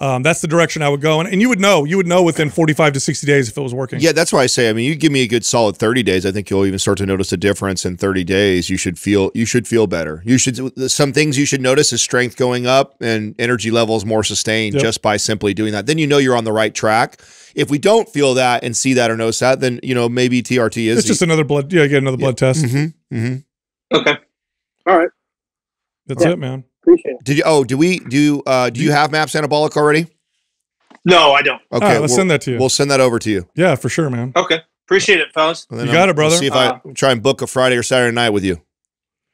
[SPEAKER 1] um, that's the direction I would go, and, and you would know, you would know within 45 to 60 days if it was working.
[SPEAKER 3] Yeah, that's why I say. I mean, you give me a good solid thirty days. I think you'll even start to notice a difference in thirty days. You should feel you should feel better. You should some things you should notice is strength going up and energy levels more sustained
[SPEAKER 1] Yep.
[SPEAKER 3] just by simply doing that. Then you know you're on the right track. If we don't feel that and see that or notice that, then you know maybe TRT is
[SPEAKER 1] it's just another blood. Yeah, get another blood test.
[SPEAKER 3] Mm-hmm, mm-hmm.
[SPEAKER 5] Okay. All right.
[SPEAKER 1] That's
[SPEAKER 5] Yeah.
[SPEAKER 1] it, man.
[SPEAKER 5] Appreciate it.
[SPEAKER 3] Did you? Oh, do we do? uh Do you have Maps Anabolic already?
[SPEAKER 5] No, I don't.
[SPEAKER 3] Okay,
[SPEAKER 1] All right, let's
[SPEAKER 3] we'll,
[SPEAKER 1] send that to you.
[SPEAKER 3] We'll send that over to you.
[SPEAKER 1] yeah, for sure, man.
[SPEAKER 5] Okay. Appreciate it, fellas.
[SPEAKER 3] And then
[SPEAKER 1] You got
[SPEAKER 3] I'll-
[SPEAKER 1] it, brother.
[SPEAKER 3] we'll see if I try and book a Friday or Saturday night with you.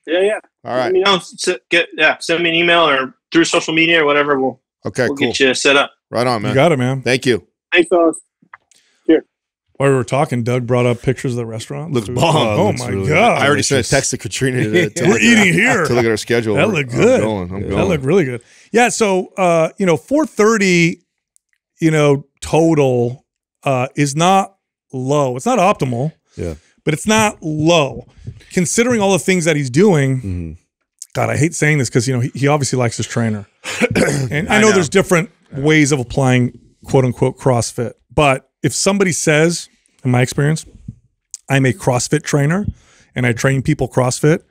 [SPEAKER 5] Yeah, yeah.
[SPEAKER 3] All right.
[SPEAKER 5] Let me know. Get yeah. Send me an email or through social media or whatever. We'll
[SPEAKER 3] Okay,
[SPEAKER 5] we'll
[SPEAKER 3] cool.
[SPEAKER 5] get you set up.
[SPEAKER 3] Right on,
[SPEAKER 1] You
[SPEAKER 3] man.
[SPEAKER 1] got it, man.
[SPEAKER 3] Thank you.
[SPEAKER 5] Thanks, fellas.
[SPEAKER 1] While we were talking, Doug brought up pictures of the restaurant.
[SPEAKER 3] Looks
[SPEAKER 1] Food.
[SPEAKER 3] bomb.
[SPEAKER 1] Oh
[SPEAKER 2] Looks
[SPEAKER 1] my
[SPEAKER 2] really
[SPEAKER 1] god,
[SPEAKER 3] I already sent a text to Katrina to, to
[SPEAKER 1] We're eating here.
[SPEAKER 3] to look at our schedule.
[SPEAKER 1] That
[SPEAKER 3] We're-
[SPEAKER 1] looked
[SPEAKER 3] I'm
[SPEAKER 1] good.
[SPEAKER 3] going. I'm
[SPEAKER 1] that
[SPEAKER 3] going.
[SPEAKER 1] looked really good. Yeah, so uh, you know, 430, you know, total uh is not low. It's not optimal.
[SPEAKER 2] Yeah.
[SPEAKER 1] But it's not low. Considering all the things that he's doing,
[SPEAKER 2] Mhm.
[SPEAKER 1] God, I hate saying this because you know he, he obviously likes his trainer, and I
[SPEAKER 3] I
[SPEAKER 1] know,
[SPEAKER 3] know.
[SPEAKER 1] there's different ways of applying quote unquote CrossFit. But if somebody says, in my experience, I'm a CrossFit trainer and I train people CrossFit,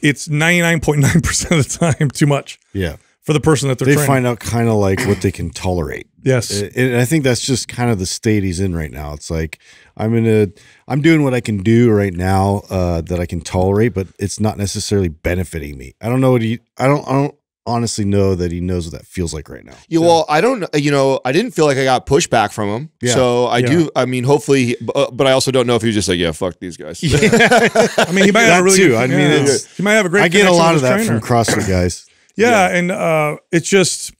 [SPEAKER 1] it's 99.9 percent of the time too much
[SPEAKER 2] Yeah.
[SPEAKER 1] for the person that they're
[SPEAKER 2] They
[SPEAKER 1] training.
[SPEAKER 2] find out kind of like what they can tolerate.
[SPEAKER 1] yes,
[SPEAKER 2] And I think that's just kind of the state he's in right now. It's like I'm in a, I'm doing what I can do right now uh, that I can tolerate, but it's not necessarily benefiting me. I don't know what he, I don't, I don't honestly know that he knows what that feels like right now.
[SPEAKER 3] Yeah, well, I don't. You know, I didn't feel like I got pushback from him.
[SPEAKER 2] Yeah.
[SPEAKER 3] So I
[SPEAKER 1] Yeah.
[SPEAKER 3] do. I mean, hopefully, he, but, uh, but I also don't know if he was just like, yeah, fuck these guys. Yeah.
[SPEAKER 1] I mean he might have
[SPEAKER 2] That
[SPEAKER 1] a really
[SPEAKER 2] too.
[SPEAKER 1] good-
[SPEAKER 2] I mean,
[SPEAKER 1] yeah. he might have a great.
[SPEAKER 2] I get a lot of that
[SPEAKER 1] trainer.
[SPEAKER 2] from CrossFit guys.
[SPEAKER 1] Yeah, and uh, it's just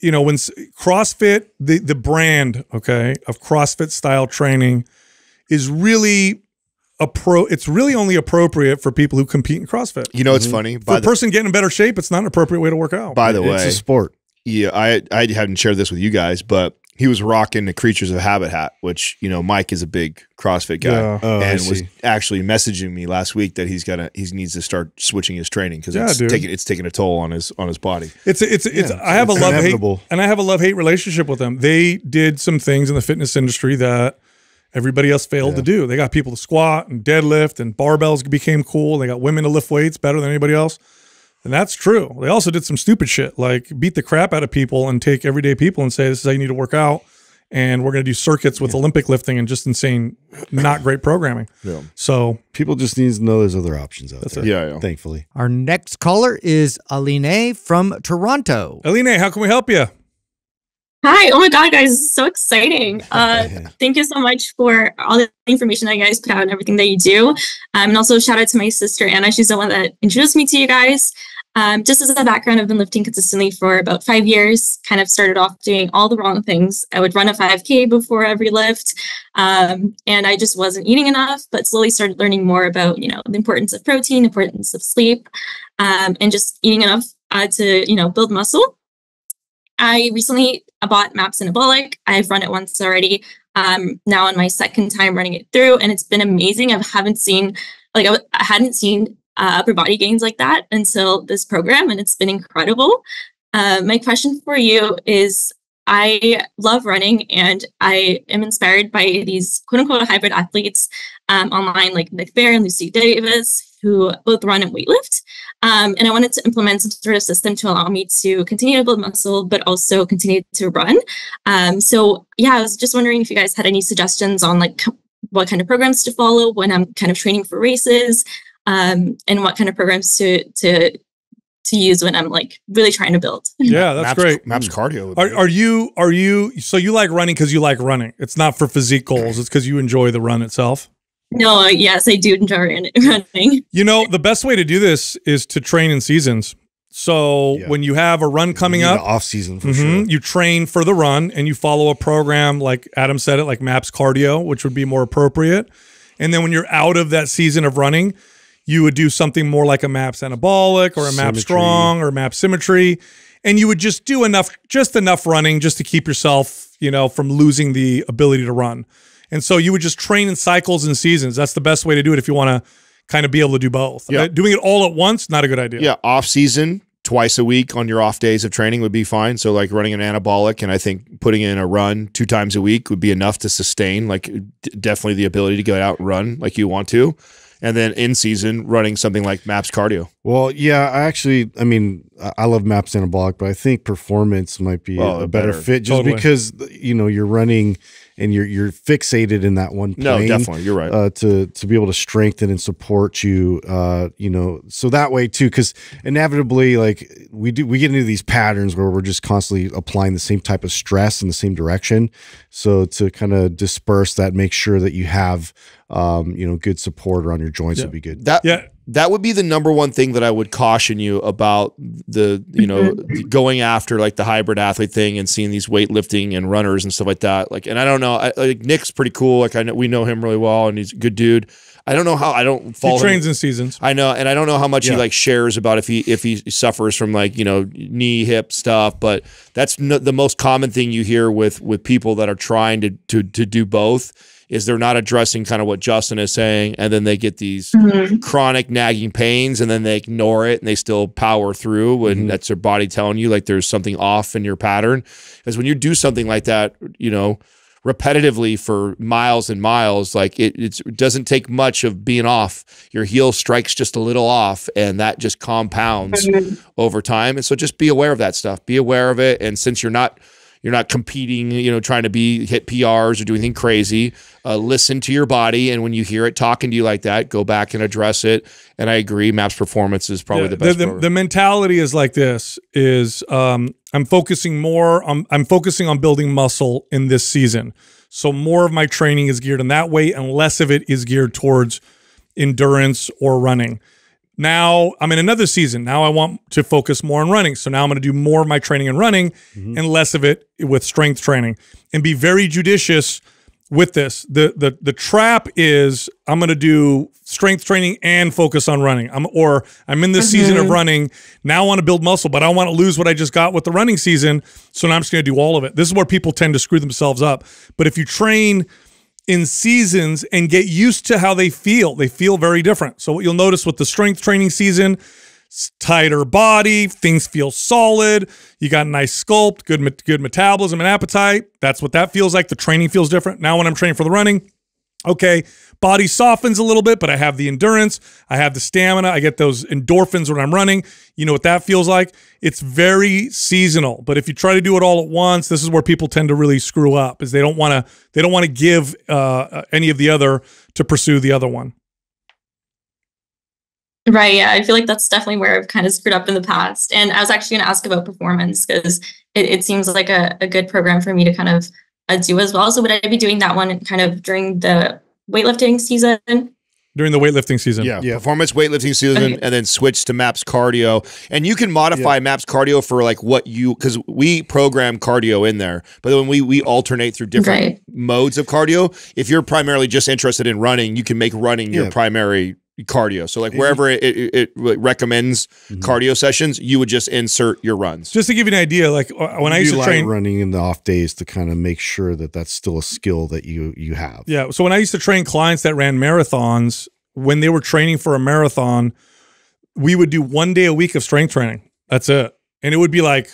[SPEAKER 1] you know when CrossFit the the brand okay of CrossFit style training is really a pro. It's really only appropriate for people who compete in CrossFit.
[SPEAKER 3] You know, it's funny.
[SPEAKER 1] For
[SPEAKER 3] By
[SPEAKER 1] a
[SPEAKER 3] the,
[SPEAKER 1] person getting in better shape, it's not an appropriate way to work out.
[SPEAKER 3] by the
[SPEAKER 2] it's
[SPEAKER 3] way, it's
[SPEAKER 2] a sport.
[SPEAKER 3] yeah, I I hadn't shared this with you guys, but he was rocking the Creatures of Habit hat, which you know Mike is a big CrossFit guy,
[SPEAKER 1] Yeah.
[SPEAKER 2] Oh,
[SPEAKER 3] and was actually messaging me last week that he's gonna he needs to start switching his training because
[SPEAKER 1] Yeah,
[SPEAKER 3] it's
[SPEAKER 1] dude.
[SPEAKER 3] taking it's taking a toll on his on his body.
[SPEAKER 1] It's it's it's.
[SPEAKER 2] Yeah,
[SPEAKER 1] I have
[SPEAKER 2] it's
[SPEAKER 1] a love hate, and I have a love hate relationship with them. They did some things in the fitness industry that everybody else failed to do. They got people to squat and deadlift, and barbells became cool. They got women to lift weights better than anybody else, and that's true. They also did some stupid shit like beat the crap out of people and take everyday people and say this is how you need to work out. And we're going to do circuits with Olympic lifting and just insane, not great programming.
[SPEAKER 3] Yeah.
[SPEAKER 1] So
[SPEAKER 2] People just need to know there's other options out there.
[SPEAKER 3] Yeah, yeah.
[SPEAKER 2] Thankfully.
[SPEAKER 4] Our next caller is Aline from Toronto.
[SPEAKER 1] Aline, how can we help you?
[SPEAKER 6] Hi. Oh my God, guys. So exciting. Uh, thank you so much for all the information that you guys put out and everything that you do. Um, and also, shout out to my sister, Anna. She's the one that introduced me to you guys. Um, just as a background, I've been lifting consistently for about five years. Kind of started off doing all the wrong things. I would run a 5K before every lift. Um, and I just wasn't eating enough, but slowly started learning more about, you know, the importance of protein, importance of sleep, um, and just eating enough uh, to, you know, build muscle. I recently bought Maps Anabolic. I've run it once already. Um, now on my second time running it through, and it's been amazing. I haven't seen, like, I, w- I hadn't seen uh, upper body gains like that until this program, and it's been incredible. Uh, my question for you is I love running and I am inspired by these quote unquote hybrid athletes um, online, like Nick Bare and Lucy Davis, who both run and weightlift. Um, and I wanted to implement some sort of system to allow me to continue to build muscle, but also continue to run. Um, so yeah, I was just wondering if you guys had any suggestions on like what kind of programs to follow when I'm kind of training for races, um, and what kind of programs to to to use when I'm like really trying to build.
[SPEAKER 1] Yeah, that's
[SPEAKER 3] Maps,
[SPEAKER 1] great.
[SPEAKER 3] Maps cardio.
[SPEAKER 1] Are, are you are you so you like running because you like running? It's not for physique goals. It's because you enjoy the run itself.
[SPEAKER 6] No, yes, I do enjoy running.
[SPEAKER 1] You know, the best way to do this is to train in seasons. So
[SPEAKER 2] Yeah.
[SPEAKER 1] when you have a run coming up,
[SPEAKER 2] off season for
[SPEAKER 1] mhm,
[SPEAKER 2] sure.
[SPEAKER 1] you train for the run and you follow a program like Adam said it, like Maps Cardio, which would be more appropriate. And then when you're out of that season of running, you would do something more like a Maps Anabolic or a Maps
[SPEAKER 2] Symmetry.
[SPEAKER 1] Strong or Maps Symmetry. And you would just do enough, just enough running just to keep yourself, you know, from losing the ability to run. And so you would just train in cycles and seasons. That's the best way to do it if you want to kind of be able to do both.
[SPEAKER 3] Yeah.
[SPEAKER 1] Doing it all at once, not a good idea.
[SPEAKER 3] yeah, off season twice a week on your off days of training would be fine. So like running an anabolic and I think putting in a run two times a week would be enough to sustain like definitely the ability to go out and run like you want to. And then in season running something like Maps cardio.
[SPEAKER 2] Well, yeah, I actually, I mean, I- I love Maps Anabolic, but I think performance might be
[SPEAKER 3] Oh,
[SPEAKER 2] a better
[SPEAKER 3] better.
[SPEAKER 2] fit just
[SPEAKER 1] Totally.
[SPEAKER 2] because you know you're running and you're you're fixated in that one
[SPEAKER 3] No,
[SPEAKER 2] plane.
[SPEAKER 3] definitely. You're right.
[SPEAKER 2] uh, to to be able to strengthen and support you, uh, you know, so that way too, because inevitably, like we do, we get into these patterns where we're just constantly applying the same type of stress in the same direction. So to kind of disperse that, make sure that you have, um, you know, good support around your joints would be good.
[SPEAKER 3] that
[SPEAKER 1] Yeah.
[SPEAKER 3] That would be the number one thing that I would caution you about the you know mm-hmm. going after like the hybrid athlete thing and seeing these weightlifting and runners and stuff like that. Like, and I don't know, I, like Nick's pretty cool. Like I know we know him really well and he's a good dude. I don't know how I don't follow
[SPEAKER 1] He
[SPEAKER 3] him.
[SPEAKER 1] trains in seasons.
[SPEAKER 3] I know, and I don't know how much he like shares about if he if he suffers from like you know knee hip stuff, but that's no, the most common thing you hear with with people that are trying to to to do both is they're not addressing kind of what Justin is saying, and then they get these
[SPEAKER 6] Mhm.
[SPEAKER 3] chronic nagging pains, and then they ignore it and they still power through when
[SPEAKER 2] Mhm.
[SPEAKER 3] that's their body telling you like there's something off in your pattern. Because when you do something like that, you know repetitively for miles and miles like it, it's, it doesn't take much of being off your heel strikes just a little off and that just compounds over time and so just be aware of that stuff be aware of it and since you're not you're not competing you know trying to be hit prs or do anything crazy uh, listen to your body and when you hear it talking to you like that go back and address it and i agree maps performance is probably
[SPEAKER 1] Yeah,
[SPEAKER 3] the best
[SPEAKER 1] The,
[SPEAKER 3] program.
[SPEAKER 1] the mentality is like this: is um, I'm focusing more. on I'm focusing on building muscle in this season. So more of my training is geared in that way, and less of it is geared towards endurance or running. Now I'm in another season. Now I want to focus more on running. So now I'm going to do more of my training in running mm-hmm. and less of it with strength training and be very judicious with this. The the the trap is I'm going to do strength training and focus on running. I'm or I'm in this mm-hmm. season of running. Now I want to build muscle, but I want to lose what I just got with the running season. So now I'm just going to do all of it. This is where people tend to screw themselves up. But if you train in seasons and get used to how they feel, they feel very different. So what you'll notice with the strength training season, tighter body, things feel solid. You got a nice sculpt, good good metabolism and appetite. That's what that feels like. The training feels different. Now when I'm training for the running, okay, body softens a little bit, but I have the endurance, I have the stamina, I get those endorphins when I'm running. You know what that feels like? It's very seasonal. But if you try to do it all at once, this is where people tend to really screw up is they don't want to they don't want to give uh, any of the other to pursue the other one.
[SPEAKER 6] Right. Yeah. I feel like that's definitely where I've kind of screwed up in the past. And I was actually going to ask about performance because it, it seems like a, a good program for me to kind of uh, do as well. So would I be doing that one kind of during the weightlifting season?
[SPEAKER 1] During the weightlifting season.
[SPEAKER 2] Yeah.
[SPEAKER 3] Yeah, performance weightlifting season,
[SPEAKER 6] Okay.
[SPEAKER 3] and then switch to MAPS cardio. And you can modify MAPS cardio for like what you because we program cardio in there, but then we we alternate through different
[SPEAKER 6] Right.
[SPEAKER 3] modes of cardio. If you're primarily just interested in running, you can make running your primary cardio. So like wherever it, it, it recommends
[SPEAKER 2] Mm-hmm.
[SPEAKER 3] cardio sessions, you would just insert your runs.
[SPEAKER 1] Just to give you an idea, like uh, when I used to train,
[SPEAKER 2] running in the off days to kind of make sure that that's still a skill that you you have.
[SPEAKER 1] Yeah. So when I used to train clients that ran marathons, when they were training for a marathon, we would do one day a week of strength training. That's it. And it would be like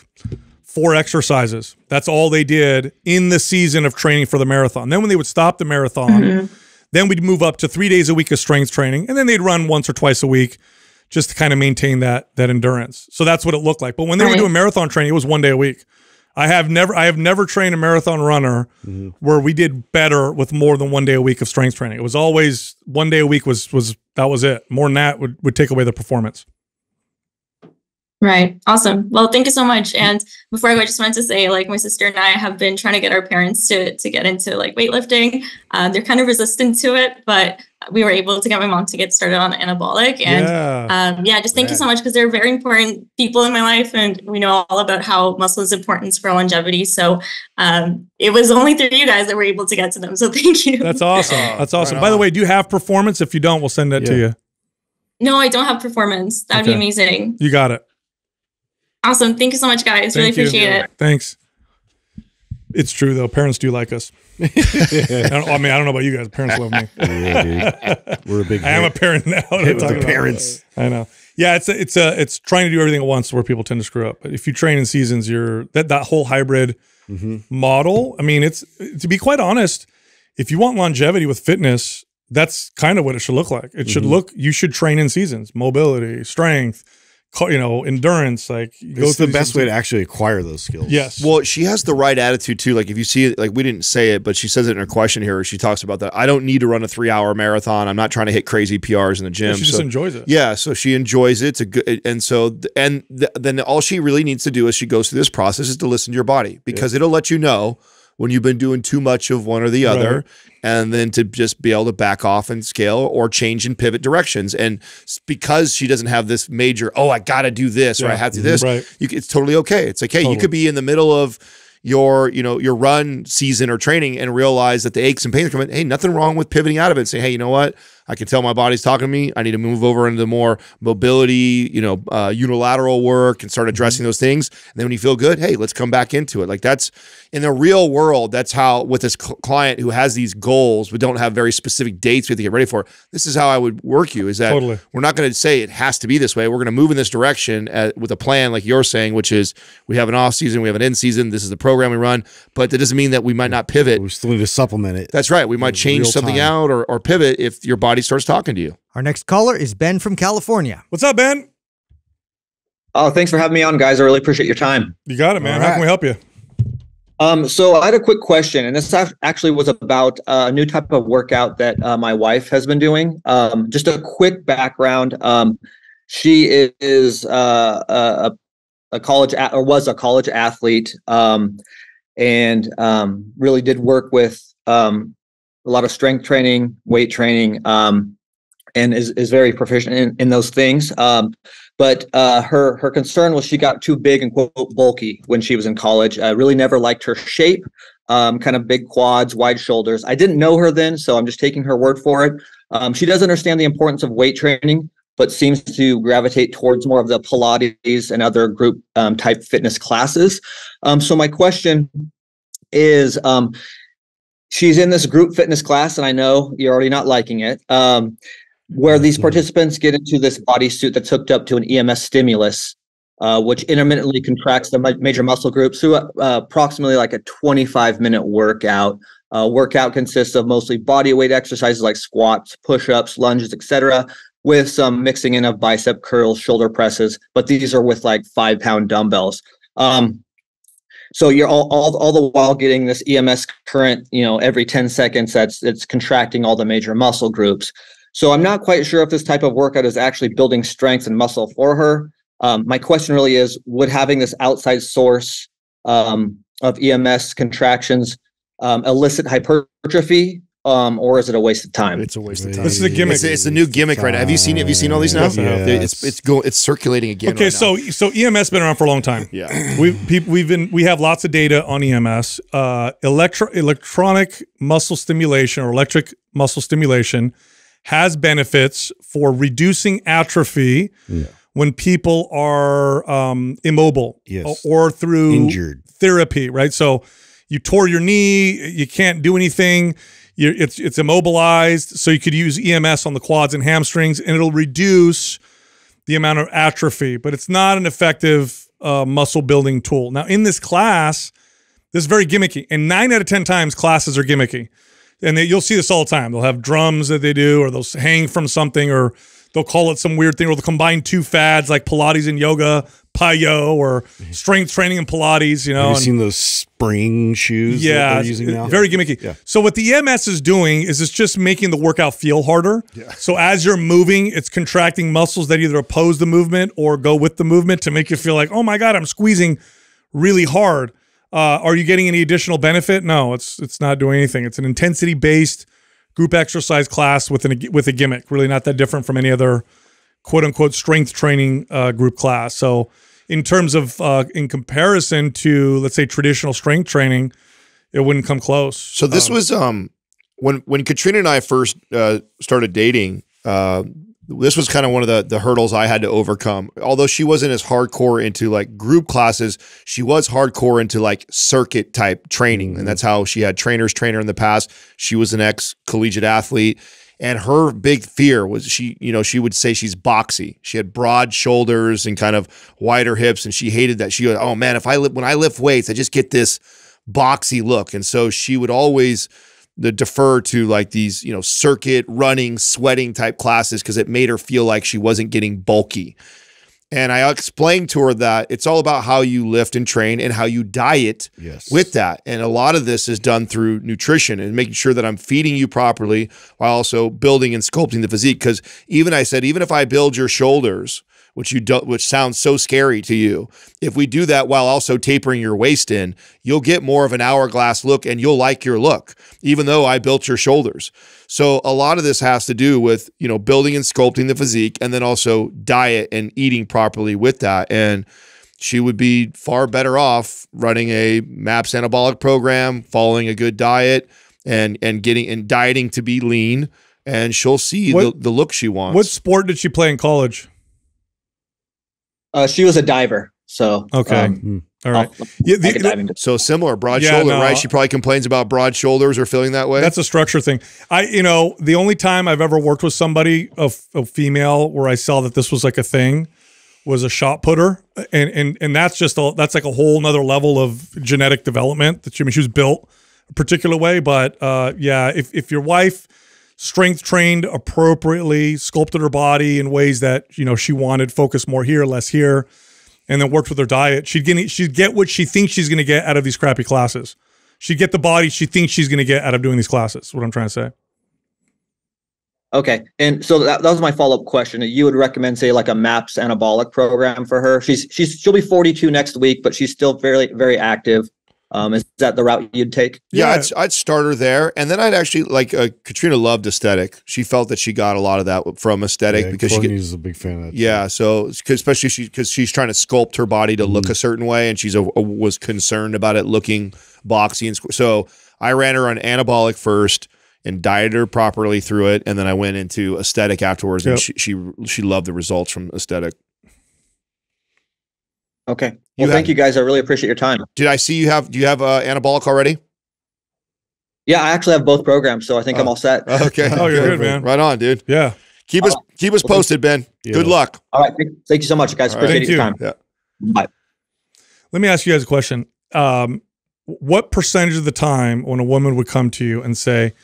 [SPEAKER 1] four exercises. That's all they did in the season of training for the marathon. Then when they would stop the marathon, then we'd move up to three days a week of strength training. And then they'd run once or twice a week just to kind of maintain that that endurance. So that's what it looked like. But when they were
[SPEAKER 6] Right.
[SPEAKER 1] doing marathon training, it was one day a week. I have never I have never trained a marathon runner mm-hmm. where we did better with more than one day a week of strength training. It was always one day a week was was that was it. More than that would, would take away the performance.
[SPEAKER 6] Right. Awesome. Well, thank you so much. And before I go, I just wanted to say, like, my sister and I have been trying to get our parents to to get into like weightlifting. Uh, they're kind of resistant to it, but we were able to get my mom to get started on anabolic. And
[SPEAKER 1] yeah.
[SPEAKER 6] um, yeah, just thank you so much because they're very important people in my life, and we know all about how muscle is important for longevity. So um, it was only through you guys that we're able to get to them. So thank you.
[SPEAKER 1] That's awesome.
[SPEAKER 3] Oh,
[SPEAKER 1] That's awesome.
[SPEAKER 3] right
[SPEAKER 1] By the way, do you have performance? If you don't, we'll send that to you.
[SPEAKER 6] no, I don't have performance. That'd
[SPEAKER 1] Okay.
[SPEAKER 6] be amazing.
[SPEAKER 1] You got it.
[SPEAKER 6] Awesome. Thank you so much, guys. really
[SPEAKER 1] you.
[SPEAKER 6] appreciate it.
[SPEAKER 1] Thanks. It's true though. Parents do like us. I, don't, I mean, I don't know about you guys. Parents love me.
[SPEAKER 2] Yeah. We're a big
[SPEAKER 1] I am a parent now. I
[SPEAKER 2] hit with
[SPEAKER 1] talking
[SPEAKER 2] the
[SPEAKER 1] about?
[SPEAKER 2] parents.
[SPEAKER 1] I know. Yeah, it's a, it's a, it's trying to do everything at once where people tend to screw up. But if you train in seasons, you're that that whole hybrid
[SPEAKER 2] Mm-hmm.
[SPEAKER 1] model. I mean, it's to be quite honest, if you want longevity with fitness, that's kind of what it should look like. It
[SPEAKER 2] Mm-hmm.
[SPEAKER 1] should look. You should train in seasons, mobility, strength, co- you know, endurance. Like you
[SPEAKER 2] It's the best way to actually acquire those skills.
[SPEAKER 1] Yes.
[SPEAKER 3] Well, she has the right attitude too. Like if you see it, like we didn't say it, but she says it in her question here. She talks about that. I don't need to run a three-hour marathon. I'm not trying to hit crazy PRs in the gym.
[SPEAKER 1] she just enjoys it.
[SPEAKER 3] Yeah, so she enjoys it. It's a good, and so and th- then all she really needs to do as she goes through this process is to listen to your body because it'll let you know when you've been doing too much of one or the other,
[SPEAKER 1] Right.
[SPEAKER 3] and then to just be able to back off and scale or change and pivot directions. And because she doesn't have this major, oh, I got to do this or I have to do mm-hmm. this,
[SPEAKER 1] Right.
[SPEAKER 3] you, it's totally okay. It's like, hey, you could be in the middle of your you know your run season or training and realize that the aches and pains are coming hey nothing wrong with pivoting out of it and say hey you know what i can tell my body's talking to me i need to move over into more mobility you know uh, unilateral work and start addressing those things and then when you feel good hey let's come back into it like that's in the real world that's how with this cl- client who has these goals but don't have very specific dates we have to get ready for this is how i would work you is that
[SPEAKER 1] Totally.
[SPEAKER 3] we're not going to say it has to be this way. We're going to move in this direction uh with a plan, like you're saying, which is we have an off season, we have an in season. This is the program we run, but that doesn't mean that we might not pivot.
[SPEAKER 2] We still need to supplement it.
[SPEAKER 3] That's right. We might change something
[SPEAKER 2] time.
[SPEAKER 3] out or, or pivot if your body starts talking to you.
[SPEAKER 4] Our next caller is Ben from California.
[SPEAKER 1] What's up, Ben?
[SPEAKER 7] Oh, thanks for having me on, guys. I really appreciate your time.
[SPEAKER 1] You got it, man.
[SPEAKER 2] All
[SPEAKER 1] How can we help you?
[SPEAKER 7] Um, so I had a quick question, and this actually was about uh, a new type of workout that uh, my wife has been doing. Um, just a quick background. Um, she is uh, a, a college a- or was a college athlete, um, and um, really did work with um, a lot of strength training, weight training, um, and is is very proficient in, in those things. Um, but uh, her her concern was she got too big and quote bulky when she was in college. I really never liked her shape. um, kind of big quads, wide shoulders. I didn't know her then, so I'm just taking her word for it. Um, she does understand the importance of weight training, but seems to gravitate towards more of the Pilates and other group um, type fitness classes. Um, so my question is, um, she's in this group fitness class, and I know you're already not liking it. Um, where these participants get into this bodysuit that's hooked up to an EMS stimulus, uh, which intermittently contracts the major muscle groups through uh, approximately like a 25 minute workout. Uh, workout consists of mostly body weight exercises like squats, push-ups, lunges, etc., with some mixing in of bicep curls, shoulder presses. But these are with like five pound dumbbells. Um, so you're all, all all the while getting this EMS current, you know, every 10 seconds. That's it's contracting all the major muscle groups. So I'm not quite sure if this type of workout is actually building strength and muscle for her. Um, my question really is: Would having this outside source um, of EMS contractions um, elicit hypertrophy, um, or is it a waste of time?
[SPEAKER 2] It's a waste of time.
[SPEAKER 1] This is a gimmick.
[SPEAKER 3] It's, it's a new gimmick right now. Have you seen? Have you seen all these now?
[SPEAKER 2] Yes.
[SPEAKER 3] It's it's go it's circulating again.
[SPEAKER 1] Okay,
[SPEAKER 3] right
[SPEAKER 1] so
[SPEAKER 3] now.
[SPEAKER 1] so EMS been around for a long time.
[SPEAKER 3] yeah,
[SPEAKER 1] We've peop we've been we have lots of data on EMS. Uh, electro electronic muscle stimulation or electric muscle stimulation has benefits for reducing atrophy when people are um, immobile
[SPEAKER 2] Yes.
[SPEAKER 1] or through
[SPEAKER 2] Injured.
[SPEAKER 1] therapy, right? So you tore your knee, you can't do anything. You it's it's immobilized, so you could use EMS on the quads and hamstrings, and it'll reduce the amount of atrophy. But it's not an effective uh, muscle building tool. Now, in this class, this is very gimmicky, and nine out of ten times classes are gimmicky, and they, you'll see this all the time. They'll have drums that they do, or they'll hang from something, or they'll call it some weird thing, or they'll combine two fads like Pilates and yoga, PiYo, or strength training and Pilates. You know,
[SPEAKER 2] Have you
[SPEAKER 1] and-
[SPEAKER 2] seen those spring shoes that
[SPEAKER 1] yeah,
[SPEAKER 2] they're using now?
[SPEAKER 1] very gimmicky.
[SPEAKER 2] Yeah.
[SPEAKER 1] So what the EMS is doing is it's just making the workout feel harder. Yeah. So as you're moving, it's contracting muscles that either oppose the movement or go with the movement to make you feel like, oh my god, I'm squeezing really hard. Uh, are you getting any additional benefit? No, it's it's not doing anything. It's an intensity based group exercise class with an with a gimmick. Really not that different from any other quote unquote strength training uh, group class. So in terms of uh, in comparison to let's say traditional strength training, it wouldn't come close.
[SPEAKER 3] So this was um when when Katrina and I first uh, started dating. Uh, this was kind of one of the the hurdles I had to overcome. Although she wasn't as hardcore into like group classes, she was hardcore into like circuit type training, and that's how she had trainers train her in the past. She was an ex collegiate athlete. And her big fear was she, you know, she would say she's boxy. She had broad shoulders and kind of wider hips, and she hated that. She would, oh man, if I lift when I lift weights, I just get this boxy look. And so she would always the defer to like these, you know, circuit running, sweating type classes because it made her feel like she wasn't getting bulky. And I explained to her that it's all about how you lift and train and how you diet
[SPEAKER 2] Yes.
[SPEAKER 3] with that. And a lot of this is done through nutrition and making sure that I'm feeding you properly while also building and sculpting the physique. Because even I said, even if I build your shoulders, which you do, which sounds so scary to you, if we do that while also tapering your waist in, you'll get more of an hourglass look and you'll like your look, even though I built your shoulders. So a lot of this has to do with, you know, building and sculpting the physique and then also diet and eating properly with that. And she would be far better off running a MAPS anabolic program, following a good diet, and and getting and dieting to be lean, and she'll see
[SPEAKER 1] What-
[SPEAKER 3] the, the look she wants.
[SPEAKER 1] What sport did she play in college?
[SPEAKER 7] Uh, she was a diver, so
[SPEAKER 1] Okay.
[SPEAKER 7] um,
[SPEAKER 1] All right. Yeah, the-
[SPEAKER 7] could dive into
[SPEAKER 3] so similar, broad
[SPEAKER 1] Yeah,
[SPEAKER 3] shoulder,
[SPEAKER 1] no,
[SPEAKER 3] right? She probably complains about broad shoulders or feeling that way.
[SPEAKER 1] That's a structure thing. I, you know, the only time I've ever worked with somebody, a female, where I saw that this was like a thing, was a shot putter, and and and that's just a, that's like a whole nother level of genetic development. That she, I mean, she was built a particular way, but uh, yeah, if if your wife strength trained appropriately, sculpted her body in ways that you know she wanted, focus more here, less here, and then worked with her diet, she'd get she'd get what she thinks she's going to get out of these crappy classes. She'd get the body she thinks she's going to get out of doing these classes. What I'm trying to say.
[SPEAKER 7] Okay, and so that, that was my follow up question. You would recommend, say, like a MAPS anabolic program for her. She's she's she'll be 42 next week, but she's still very very active. Um, is that the route you'd take?
[SPEAKER 3] Yeah,
[SPEAKER 1] Yeah.
[SPEAKER 3] I'd, I'd start her there, and then I'd actually like uh, Katrina loved aesthetic. She felt that she got a lot of that from aesthetic
[SPEAKER 2] Yeah,
[SPEAKER 3] because she get,
[SPEAKER 2] a big fan of that.
[SPEAKER 3] yeah. So 'cause especially she because she's trying to sculpt her body to look a certain way, and she's a, a- was concerned about it looking boxy and so I ran her on anabolic first and dieted her properly through it, and then I went into aesthetic afterwards, and she, she she loved the results from aesthetic.
[SPEAKER 7] Okay.
[SPEAKER 3] You
[SPEAKER 7] Well, thank
[SPEAKER 3] have-
[SPEAKER 7] you guys. I really appreciate your time.
[SPEAKER 3] Did I see you have? Do you have uh, anabolic already?
[SPEAKER 7] Yeah, I actually have both programs, so I think I'm
[SPEAKER 3] Oh.
[SPEAKER 7] all set.
[SPEAKER 3] Okay.
[SPEAKER 1] Oh, you're good, man.
[SPEAKER 3] Right on, dude.
[SPEAKER 1] Yeah.
[SPEAKER 3] Keep us keep us posted, Ben.
[SPEAKER 2] Yeah.
[SPEAKER 3] Good luck.
[SPEAKER 7] All right. Thank, thank you so much, guys.
[SPEAKER 3] All right.
[SPEAKER 7] Appreciate
[SPEAKER 1] Thank
[SPEAKER 7] your
[SPEAKER 1] you.
[SPEAKER 7] time.
[SPEAKER 3] Yeah.
[SPEAKER 7] Bye.
[SPEAKER 1] Let me ask you guys a question. Um, what percentage of the time when a woman would come to you and say,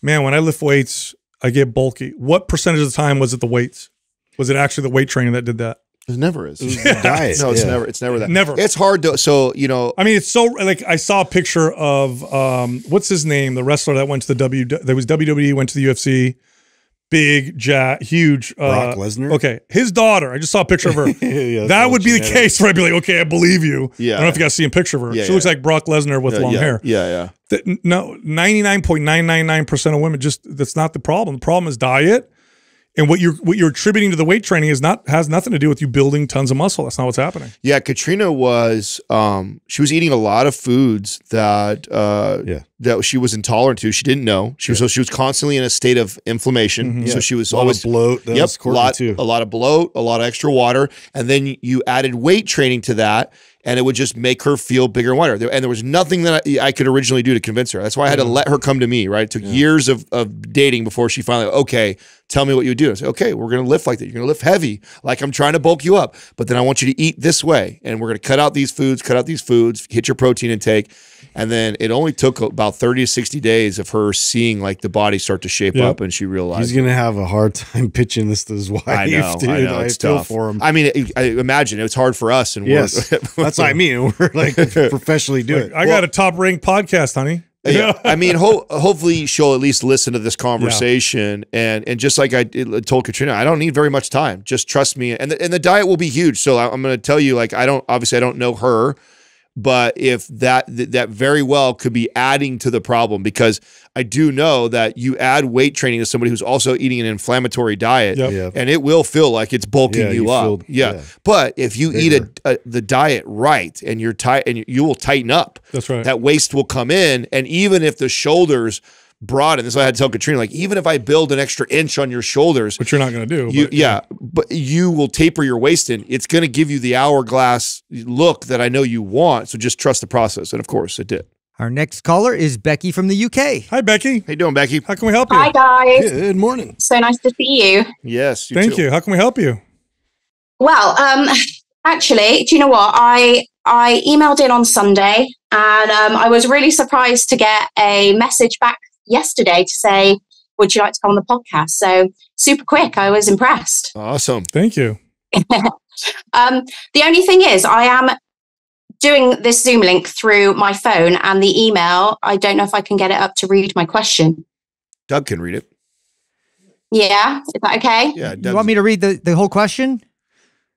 [SPEAKER 1] "Man, when I lift weights, I get bulky." What percentage of the time was it the weights? Was it actually the weight training that did that?
[SPEAKER 3] It never is.
[SPEAKER 2] It diet.
[SPEAKER 3] No, it's
[SPEAKER 2] yeah.
[SPEAKER 3] never. It's never that.
[SPEAKER 1] Never.
[SPEAKER 3] It's hard to. So you know.
[SPEAKER 1] I mean, it's so like I saw a picture of um, what's his name, the wrestler that went to the W. That was WWE, went to the UFC, big, jack, huge. Uh,
[SPEAKER 2] Brock Lesnar?
[SPEAKER 1] Okay, his daughter. I just saw a picture of her.
[SPEAKER 2] Yeah,
[SPEAKER 1] that would be the case where I'd be like, okay, I believe you.
[SPEAKER 3] Yeah.
[SPEAKER 1] I don't know if you guys see a picture of her.
[SPEAKER 3] Yeah,
[SPEAKER 1] she looks
[SPEAKER 3] yeah.
[SPEAKER 1] like Brock Lesnar with long
[SPEAKER 3] yeah,
[SPEAKER 1] hair.
[SPEAKER 3] Yeah, yeah.
[SPEAKER 1] No, ninety nine point nine nine nine percent of women just that's not the problem. The problem is diet, and what you're what you're attributing to the weight training is not has nothing to do with you building tons of muscle. That's not what's happening.
[SPEAKER 3] Yeah, Katrina was um she was eating a lot of foods that uh
[SPEAKER 2] Yeah.
[SPEAKER 3] that she was intolerant to. She didn't know. She was so she was constantly in a state of inflammation.
[SPEAKER 1] Mhm.
[SPEAKER 3] So
[SPEAKER 2] Yeah.
[SPEAKER 3] she was
[SPEAKER 2] a lot
[SPEAKER 3] always
[SPEAKER 2] of bloat. That
[SPEAKER 3] yep, a lot,
[SPEAKER 2] too.
[SPEAKER 3] a lot of bloat, a lot of extra water, and then you added weight training to that, and it would just make her feel bigger and wider. And there was nothing that I, I could originally do to convince her. That's why I had to let her come to me. Right, it took years of, of dating before she finally okay. Tell me what you do. I say, okay, we're gonna lift like that. You're gonna lift heavy, like I'm trying to bulk you up. But then I want you to eat this way, and we're gonna cut out these foods, cut out these foods, hit your protein intake, and then it only took about 30 to 60 days of her seeing like the body start to shape
[SPEAKER 1] Yep.
[SPEAKER 3] up, and she realized
[SPEAKER 2] He's gonna have a hard time pitching this to his wife.
[SPEAKER 3] I know,
[SPEAKER 2] dude.
[SPEAKER 3] I know, it's
[SPEAKER 2] feel
[SPEAKER 3] tough
[SPEAKER 2] for him.
[SPEAKER 3] I mean, it, I imagine it's hard for us, and
[SPEAKER 2] yes,
[SPEAKER 3] we're,
[SPEAKER 2] that's what I mean. We're like professionally doing
[SPEAKER 1] Like,
[SPEAKER 2] it.
[SPEAKER 1] I got a top ranked podcast, honey.
[SPEAKER 3] Yeah. I mean, ho- hopefully she'll at least listen to this conversation, and and just like I told Katrina, I don't need very much time. Just trust me, and the, and the diet will be huge. So I- I'm going to tell you, like, I don't obviously I don't know her, but if that that very well could be adding to the problem because I do know that you add weight training to somebody who's also eating an inflammatory diet.
[SPEAKER 1] Yep.
[SPEAKER 2] Yeah.
[SPEAKER 3] And it will feel like it's bulking
[SPEAKER 2] Yeah,
[SPEAKER 3] you,
[SPEAKER 2] you
[SPEAKER 3] up.
[SPEAKER 2] feel-
[SPEAKER 3] yeah.
[SPEAKER 2] yeah.
[SPEAKER 3] But if you eat a, a, the diet right and you're tight and you will tighten up,
[SPEAKER 1] That's right.
[SPEAKER 3] that waist will come in. And even if the shoulders broaden, this is what I had to tell Katrina, like even if I build an extra inch on your shoulders,
[SPEAKER 1] Which you're not going to do.
[SPEAKER 3] you
[SPEAKER 1] but-
[SPEAKER 3] yeah, but you will taper your waist in. It's going to give you the hourglass look that I know you want. So just trust the process. And of course it did.
[SPEAKER 4] Our next caller is Becky from the UK.
[SPEAKER 1] Hi, Becky.
[SPEAKER 3] How you doing, Becky?
[SPEAKER 1] How can we help you?
[SPEAKER 8] Hi guys,
[SPEAKER 2] Good morning.
[SPEAKER 8] so nice to see you.
[SPEAKER 3] Yes.
[SPEAKER 1] Thank
[SPEAKER 3] too.
[SPEAKER 1] you. How can we help you?
[SPEAKER 8] Well, um, actually, do you know what? I I emailed in on Sunday, and um, I was really surprised to get a message back yesterday to say, "Would you like to come on the podcast?" So super quick. I was impressed.
[SPEAKER 3] Awesome.
[SPEAKER 1] Thank you.
[SPEAKER 8] um, the only thing is, I am doing this Zoom link through my phone, and the email. I don't know if I can get it up to read my question.
[SPEAKER 3] Doug can read it.
[SPEAKER 8] Yeah, is that okay?
[SPEAKER 3] Yeah.
[SPEAKER 4] You want me to read the, the whole question?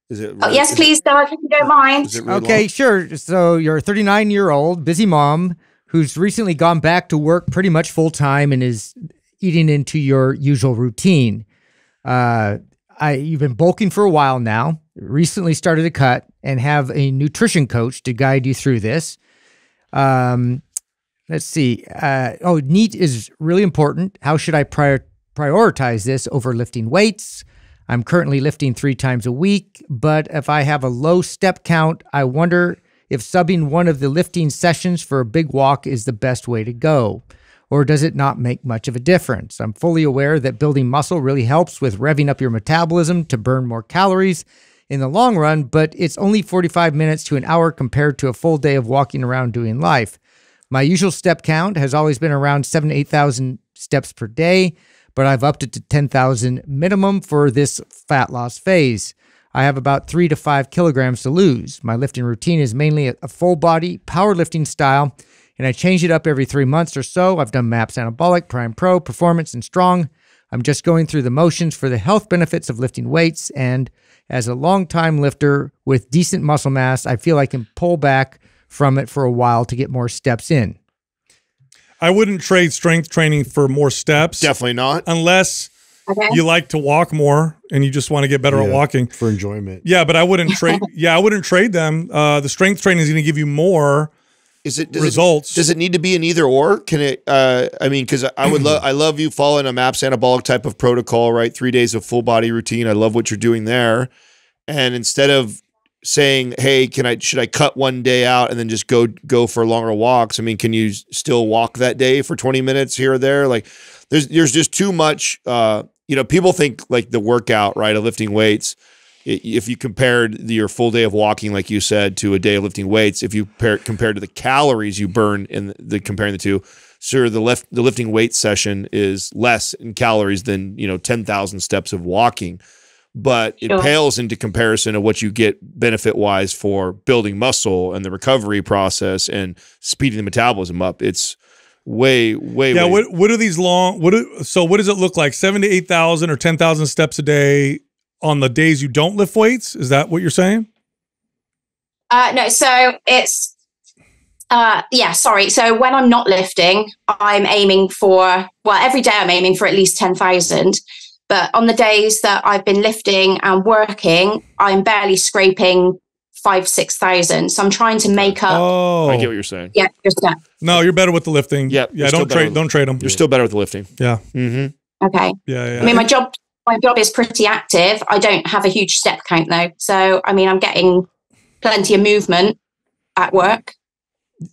[SPEAKER 3] Is it?
[SPEAKER 8] Oh, yes,
[SPEAKER 3] is it-
[SPEAKER 8] please, Doug, if you don't mind.
[SPEAKER 3] is it really
[SPEAKER 4] Okay,
[SPEAKER 3] long?
[SPEAKER 4] sure. So you're a 39 year old busy mom who's recently gone back to work pretty much full time and is eating into your usual routine. Uh, I you've been bulking for a while now. Recently started a cut and have a nutrition coach to guide you through this. Um, let's see. Uh, oh, NEAT is really important. How should I prior- prioritize this over lifting weights? I'm currently lifting three times a week, but if I have a low step count, I wonder if subbing one of the lifting sessions for a big walk is the best way to go. Or does it not make much of a difference? I'm fully aware that building muscle really helps with revving up your metabolism to burn more calories in the long run, but it's only 45 minutes to an hour compared to a full day of walking around doing life. My usual step count has always been around seven to 8,000 steps per day, but I've upped it to 10,000 minimum for this fat loss phase. I have about three to five kilograms to lose. My lifting routine is mainly a, a full body powerlifting style, and I change it up every three months or so. I've done MAPS Anabolic, Prime Pro, Performance, and Strong. I'm just going through the motions for the health benefits of lifting weights, and as a long-time lifter with decent muscle mass, I feel I can pull back from it for a while to get more steps in.
[SPEAKER 1] I wouldn't trade strength training for more steps.
[SPEAKER 3] Definitely not.
[SPEAKER 1] Unless
[SPEAKER 8] Okay.
[SPEAKER 1] you like to walk more and you just want to get better at walking.
[SPEAKER 2] for enjoyment.
[SPEAKER 1] Yeah, but I wouldn't trade. yeah, I wouldn't trade them. Uh, the strength training is going to give you more
[SPEAKER 3] Is it does
[SPEAKER 1] results.
[SPEAKER 3] It, does it need to be an either or? Can it? Uh, I mean, because I would love. I love you following a MAPS anabolic type of protocol, right? Three days of full body routine. I love what you're doing there. And instead of saying, "Hey, can I? Should I cut one day out and then just go go for longer walks?" I mean, can you still walk that day for 20 minutes here or there? Like, there's there's just too much. Uh, you know, people think like the workout, right, of lifting weights. If you compared your full day of walking, like you said, to a day of lifting weights, if you pair, compared to the calories you burn in the, the comparing the two, sure, the left the lifting weight session is less in calories than you know ten thousand steps of walking, but it
[SPEAKER 8] Sure.
[SPEAKER 3] pales into comparison of what you get benefit wise for building muscle and the recovery process and speeding the metabolism up. It's way way
[SPEAKER 1] yeah.
[SPEAKER 3] way,
[SPEAKER 1] What what are these long? What do, so what does it look like? Seven to eight thousand or ten thousand steps a day on the days you don't lift weights? Is that what you're saying?
[SPEAKER 8] Uh, no, so it's uh, yeah, sorry. So when I'm not lifting, I'm aiming for well, every day I'm aiming for at least ten thousand. But on the days that I've been lifting and working, I'm barely scraping five, six thousand. So I'm trying to make up.
[SPEAKER 1] Oh,
[SPEAKER 3] I get what you're saying.
[SPEAKER 8] Yeah, just that.
[SPEAKER 1] no, you're better with the lifting.
[SPEAKER 3] Yeah,
[SPEAKER 1] yeah. Don't trade.
[SPEAKER 3] with-
[SPEAKER 1] Don't trade them.
[SPEAKER 3] You're still better with the lifting.
[SPEAKER 1] Yeah,
[SPEAKER 3] Mm-hmm.
[SPEAKER 8] Okay.
[SPEAKER 1] yeah, yeah.
[SPEAKER 8] I mean, my job, my job is pretty active. I don't have a huge step count though, so I mean, I'm getting plenty of movement at work.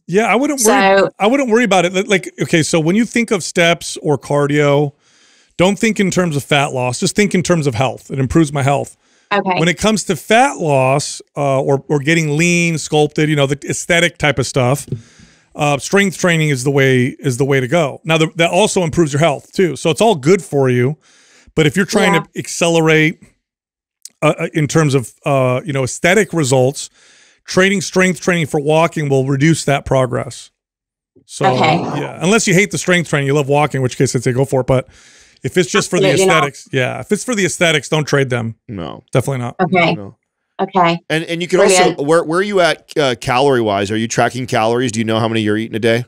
[SPEAKER 1] yeah, I wouldn't worry.
[SPEAKER 8] So
[SPEAKER 1] I wouldn't worry about it. Like- Like, okay, so when you think of steps or cardio, don't think in terms of fat loss. Just think in terms of health. It improves my health.
[SPEAKER 8] Okay,
[SPEAKER 1] When it comes to fat loss uh, or or getting lean, sculpted, you know, the aesthetic type of stuff, uh, strength training is the way is the way to go. Now the, that also improves your health too, so it's all good for you. But if you're trying
[SPEAKER 8] Yeah.
[SPEAKER 1] to accelerate uh, uh, in terms of uh, you know aesthetic results, training strength training for walking will reduce that progress. So
[SPEAKER 8] Okay.
[SPEAKER 1] yeah, unless you hate the strength training, you love walking, in which case I'd say go for it. But if it's just for the
[SPEAKER 8] Absolutely not.
[SPEAKER 1] aesthetics, yeah, if it's for the aesthetics, don't trade them.
[SPEAKER 3] No,
[SPEAKER 1] Definitely not.
[SPEAKER 8] okay,
[SPEAKER 3] no.
[SPEAKER 8] okay.
[SPEAKER 3] And and you can
[SPEAKER 8] Brilliant.
[SPEAKER 3] also where where are you at uh, calorie wise? Are you tracking calories? Do you know how many you're eating a day?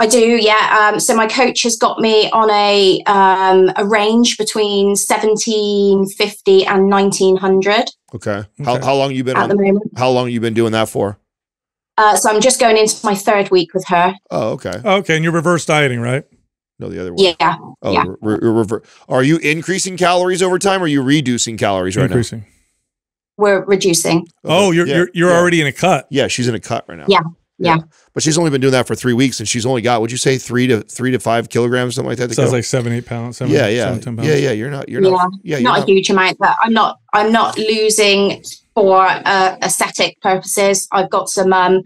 [SPEAKER 8] I do, yeah. Um, so my coach has got me on a um, a range between seventeen fifty and nineteen hundred
[SPEAKER 3] Okay. How
[SPEAKER 1] Okay.
[SPEAKER 3] how long you been
[SPEAKER 8] at the moment.
[SPEAKER 3] how long you been doing that for?
[SPEAKER 8] Uh, so I'm just going into my third week with her.
[SPEAKER 3] Oh, okay.
[SPEAKER 1] Okay, and you're reverse dieting, right?
[SPEAKER 3] No, the other way.
[SPEAKER 8] Yeah,
[SPEAKER 3] Oh,
[SPEAKER 8] yeah.
[SPEAKER 3] re- re- rever- are you increasing calories over time? or Are you reducing calories right
[SPEAKER 1] Increasing.
[SPEAKER 8] we're reducing.
[SPEAKER 1] Oh, you're
[SPEAKER 3] Yeah,
[SPEAKER 1] you're you're
[SPEAKER 3] yeah.
[SPEAKER 1] already in a cut.
[SPEAKER 3] Yeah, she's in a cut right now.
[SPEAKER 8] Yeah, yeah.
[SPEAKER 3] But she's only been doing that for three weeks, and she's only got would you say three to three to five kilograms, something like that. To
[SPEAKER 1] Sounds
[SPEAKER 3] go?
[SPEAKER 1] like seven, eight pounds. Seven,
[SPEAKER 3] yeah, yeah,
[SPEAKER 1] seven, pounds.
[SPEAKER 3] yeah, yeah. You're not. You're not. Yeah, you're
[SPEAKER 8] not,
[SPEAKER 3] not.
[SPEAKER 8] a huge amount, but I'm not. I'm not losing for uh, aesthetic purposes. I've got some um,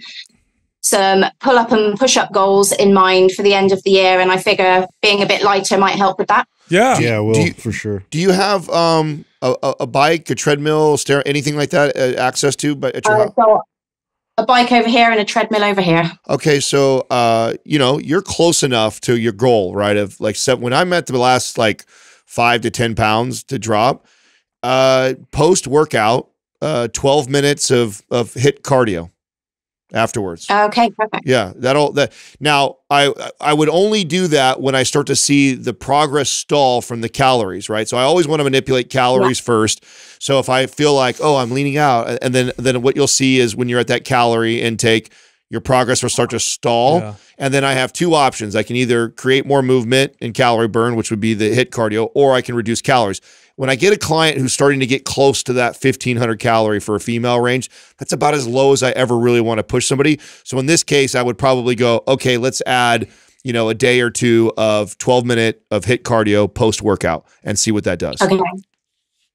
[SPEAKER 8] some pull up and push up goals in mind for the end of the year, and I figure being a bit lighter might help with that.
[SPEAKER 1] Yeah.
[SPEAKER 2] Yeah,
[SPEAKER 3] do
[SPEAKER 2] will
[SPEAKER 3] you-
[SPEAKER 2] for sure.
[SPEAKER 3] Do you have um a, a, a bike, a treadmill, stair, anything like that uh, access to? But at your
[SPEAKER 8] Uh,
[SPEAKER 3] house?
[SPEAKER 8] so a bike over here and a treadmill over here.
[SPEAKER 3] Okay, so uh, you know, you're close enough to your goal, right? Of like seven, when I'm at the last like five to ten pounds to drop, uh, post workout, uh, twelve minutes of of HIIT cardio afterwards.
[SPEAKER 8] Okay, perfect.
[SPEAKER 3] Yeah, that'll that. Now, I I would only do that when I start to see the progress stall from the calories, right? So I always want to manipulate calories first. So if I feel like, oh, I'm leaning out, and then then what you'll see is when you're at that calorie intake, your progress will start to stall.
[SPEAKER 1] Yeah.
[SPEAKER 3] And then I have two options. I can either create more movement and calorie burn, which would be the HIIT cardio, or I can reduce calories. When I get a client who's starting to get close to that 1500 calorie for a female range, that's about as low as I ever really want to push somebody. So in this case, I would probably go, okay, let's add, you know, a day or two of 12 minute of HIIT cardio post workout and see what that does.
[SPEAKER 8] Okay.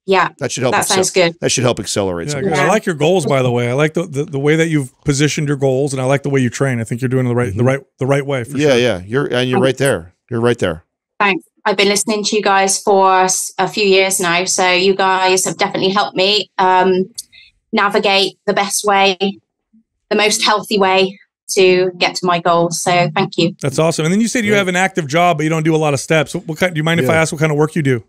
[SPEAKER 8] Yeah,
[SPEAKER 3] That should help.
[SPEAKER 8] that sounds good.
[SPEAKER 3] That should help accelerate.
[SPEAKER 1] Yeah,
[SPEAKER 3] some
[SPEAKER 1] good.
[SPEAKER 3] of
[SPEAKER 1] I like your goals, by the way. I like the, the, the way that you've positioned your goals, and I like the way you train. I think you're doing the right the mm-hmm. right the right way. For
[SPEAKER 3] yeah,
[SPEAKER 1] sure.
[SPEAKER 3] yeah. You're and you're right there. You're right there.
[SPEAKER 8] Thanks. I've been listening to you guys for a few years now, so you guys have definitely helped me um, navigate the best way, the most healthy way to get to my goals. So thank you.
[SPEAKER 1] That's awesome. And then you said you have an active job, but you don't do a lot of steps. What, what kind? Do you mind if I ask what kind of work you do?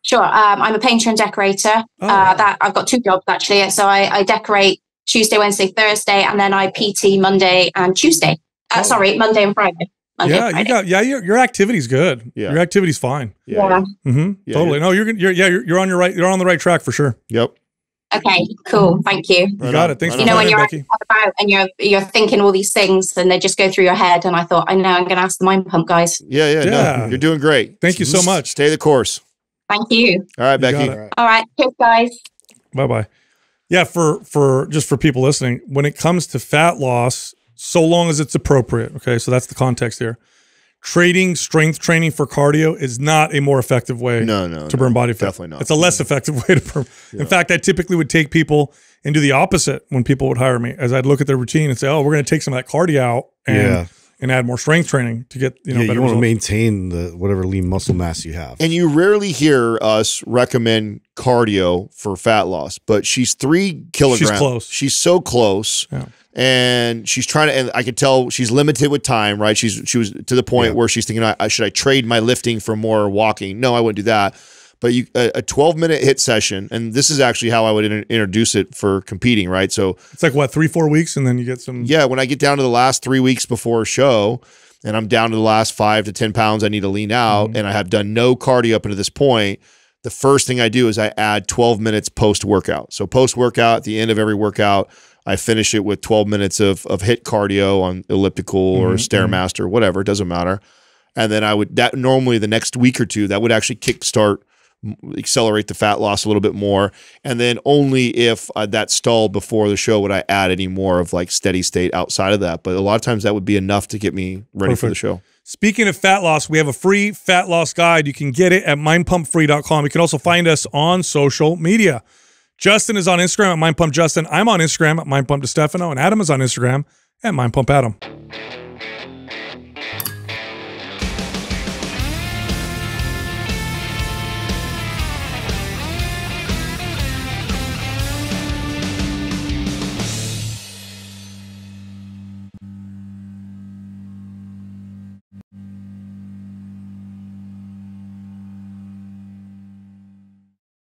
[SPEAKER 8] Sure. Um, I'm a painter and decorator.
[SPEAKER 1] Oh.
[SPEAKER 8] Uh, that I've got two jobs actually. So I, I decorate Tuesday, Wednesday, Thursday, and then I PT Monday and Tuesday. Uh,
[SPEAKER 1] Oh.
[SPEAKER 8] Sorry, Monday and Friday. Monday
[SPEAKER 1] yeah,
[SPEAKER 8] and
[SPEAKER 1] you got yeah. Your your activity's good.
[SPEAKER 3] Yeah.
[SPEAKER 1] your activity's fine.
[SPEAKER 8] yeah.
[SPEAKER 1] Mm-hmm.
[SPEAKER 3] Yeah,
[SPEAKER 1] totally. No, you're, you're yeah. You're, you're on your right. You're on the right track for sure.
[SPEAKER 3] Yep.
[SPEAKER 8] Okay. Cool. Thank you.
[SPEAKER 1] You
[SPEAKER 3] Right
[SPEAKER 1] got
[SPEAKER 3] on,
[SPEAKER 1] it. Thanks
[SPEAKER 3] right
[SPEAKER 1] for
[SPEAKER 8] you know when
[SPEAKER 1] joining,
[SPEAKER 8] you're
[SPEAKER 1] Becky.
[SPEAKER 8] out and about and you're you're thinking all these things and they just go through your head and I thought I know I'm going to ask the mind pump guys.
[SPEAKER 3] Yeah, yeah,
[SPEAKER 1] Yeah.
[SPEAKER 3] No, you're doing great.
[SPEAKER 1] Thank you so much.
[SPEAKER 3] Stay the course.
[SPEAKER 8] Thank you.
[SPEAKER 3] All right,
[SPEAKER 1] You
[SPEAKER 3] Becky.
[SPEAKER 1] it.
[SPEAKER 8] All right, cheers guys.
[SPEAKER 1] Bye bye. Yeah, for for just for people listening, when it comes to fat loss, so long as it's appropriate. Okay, so that's the context here. Trading strength training for cardio is not a more effective way
[SPEAKER 3] No, no,
[SPEAKER 1] to
[SPEAKER 3] no,
[SPEAKER 1] burn body fat.
[SPEAKER 3] definitely not.
[SPEAKER 1] It's a less mm-hmm. effective way to burn. In fact, I typically would take people and do the opposite when people would hire me, as I'd look at their routine and say, "Oh, we're going to take some of that cardio out and
[SPEAKER 2] Yeah.
[SPEAKER 1] And add more strength training to get you know
[SPEAKER 2] yeah,
[SPEAKER 1] better
[SPEAKER 2] you want to maintain the whatever lean muscle mass you have.
[SPEAKER 3] And you rarely hear us recommend cardio for fat loss, but she's three kilograms.
[SPEAKER 1] close.
[SPEAKER 3] She's so close.
[SPEAKER 1] Yeah.
[SPEAKER 3] And she's trying to, and I could tell she's limited with time, right? She's she was to the point
[SPEAKER 2] Yeah.
[SPEAKER 3] where she's thinking, I, I should I trade my lifting for more walking? No, I wouldn't do that. But you a, a 12 minute HIIT session, and this is actually how I would inter- introduce it for competing, right? So
[SPEAKER 1] It's like what three four weeks, and then you get some.
[SPEAKER 3] yeah, when I get down to the last three weeks before a show, and I'm down to the last five to ten pounds I need to lean out,
[SPEAKER 1] Mm-hmm.
[SPEAKER 3] and I have done no cardio up until this point. The first thing I do is I add 12 minutes post workout. So post workout, at the end of every workout, I finish it with 12 minutes of of HIIT cardio on elliptical or
[SPEAKER 1] Mhm,
[SPEAKER 3] stairmaster, whatever, it doesn't matter. And then I would that normally the next week or two that would actually kickstart accelerate the fat loss a little bit more and then only if uh, that stalled before the show would i add any more of like steady state outside of that but a lot of times that would be enough to get me ready for the show
[SPEAKER 1] Speaking of fat loss, we have a free fat loss guide. You can get it at mindpumpfree.com. You can also find us on social media. Justin is on Instagram at mindpumpjustin. I'm on Instagram at mindpumpdestefano, and Adam is on Instagram at mindpumpadam.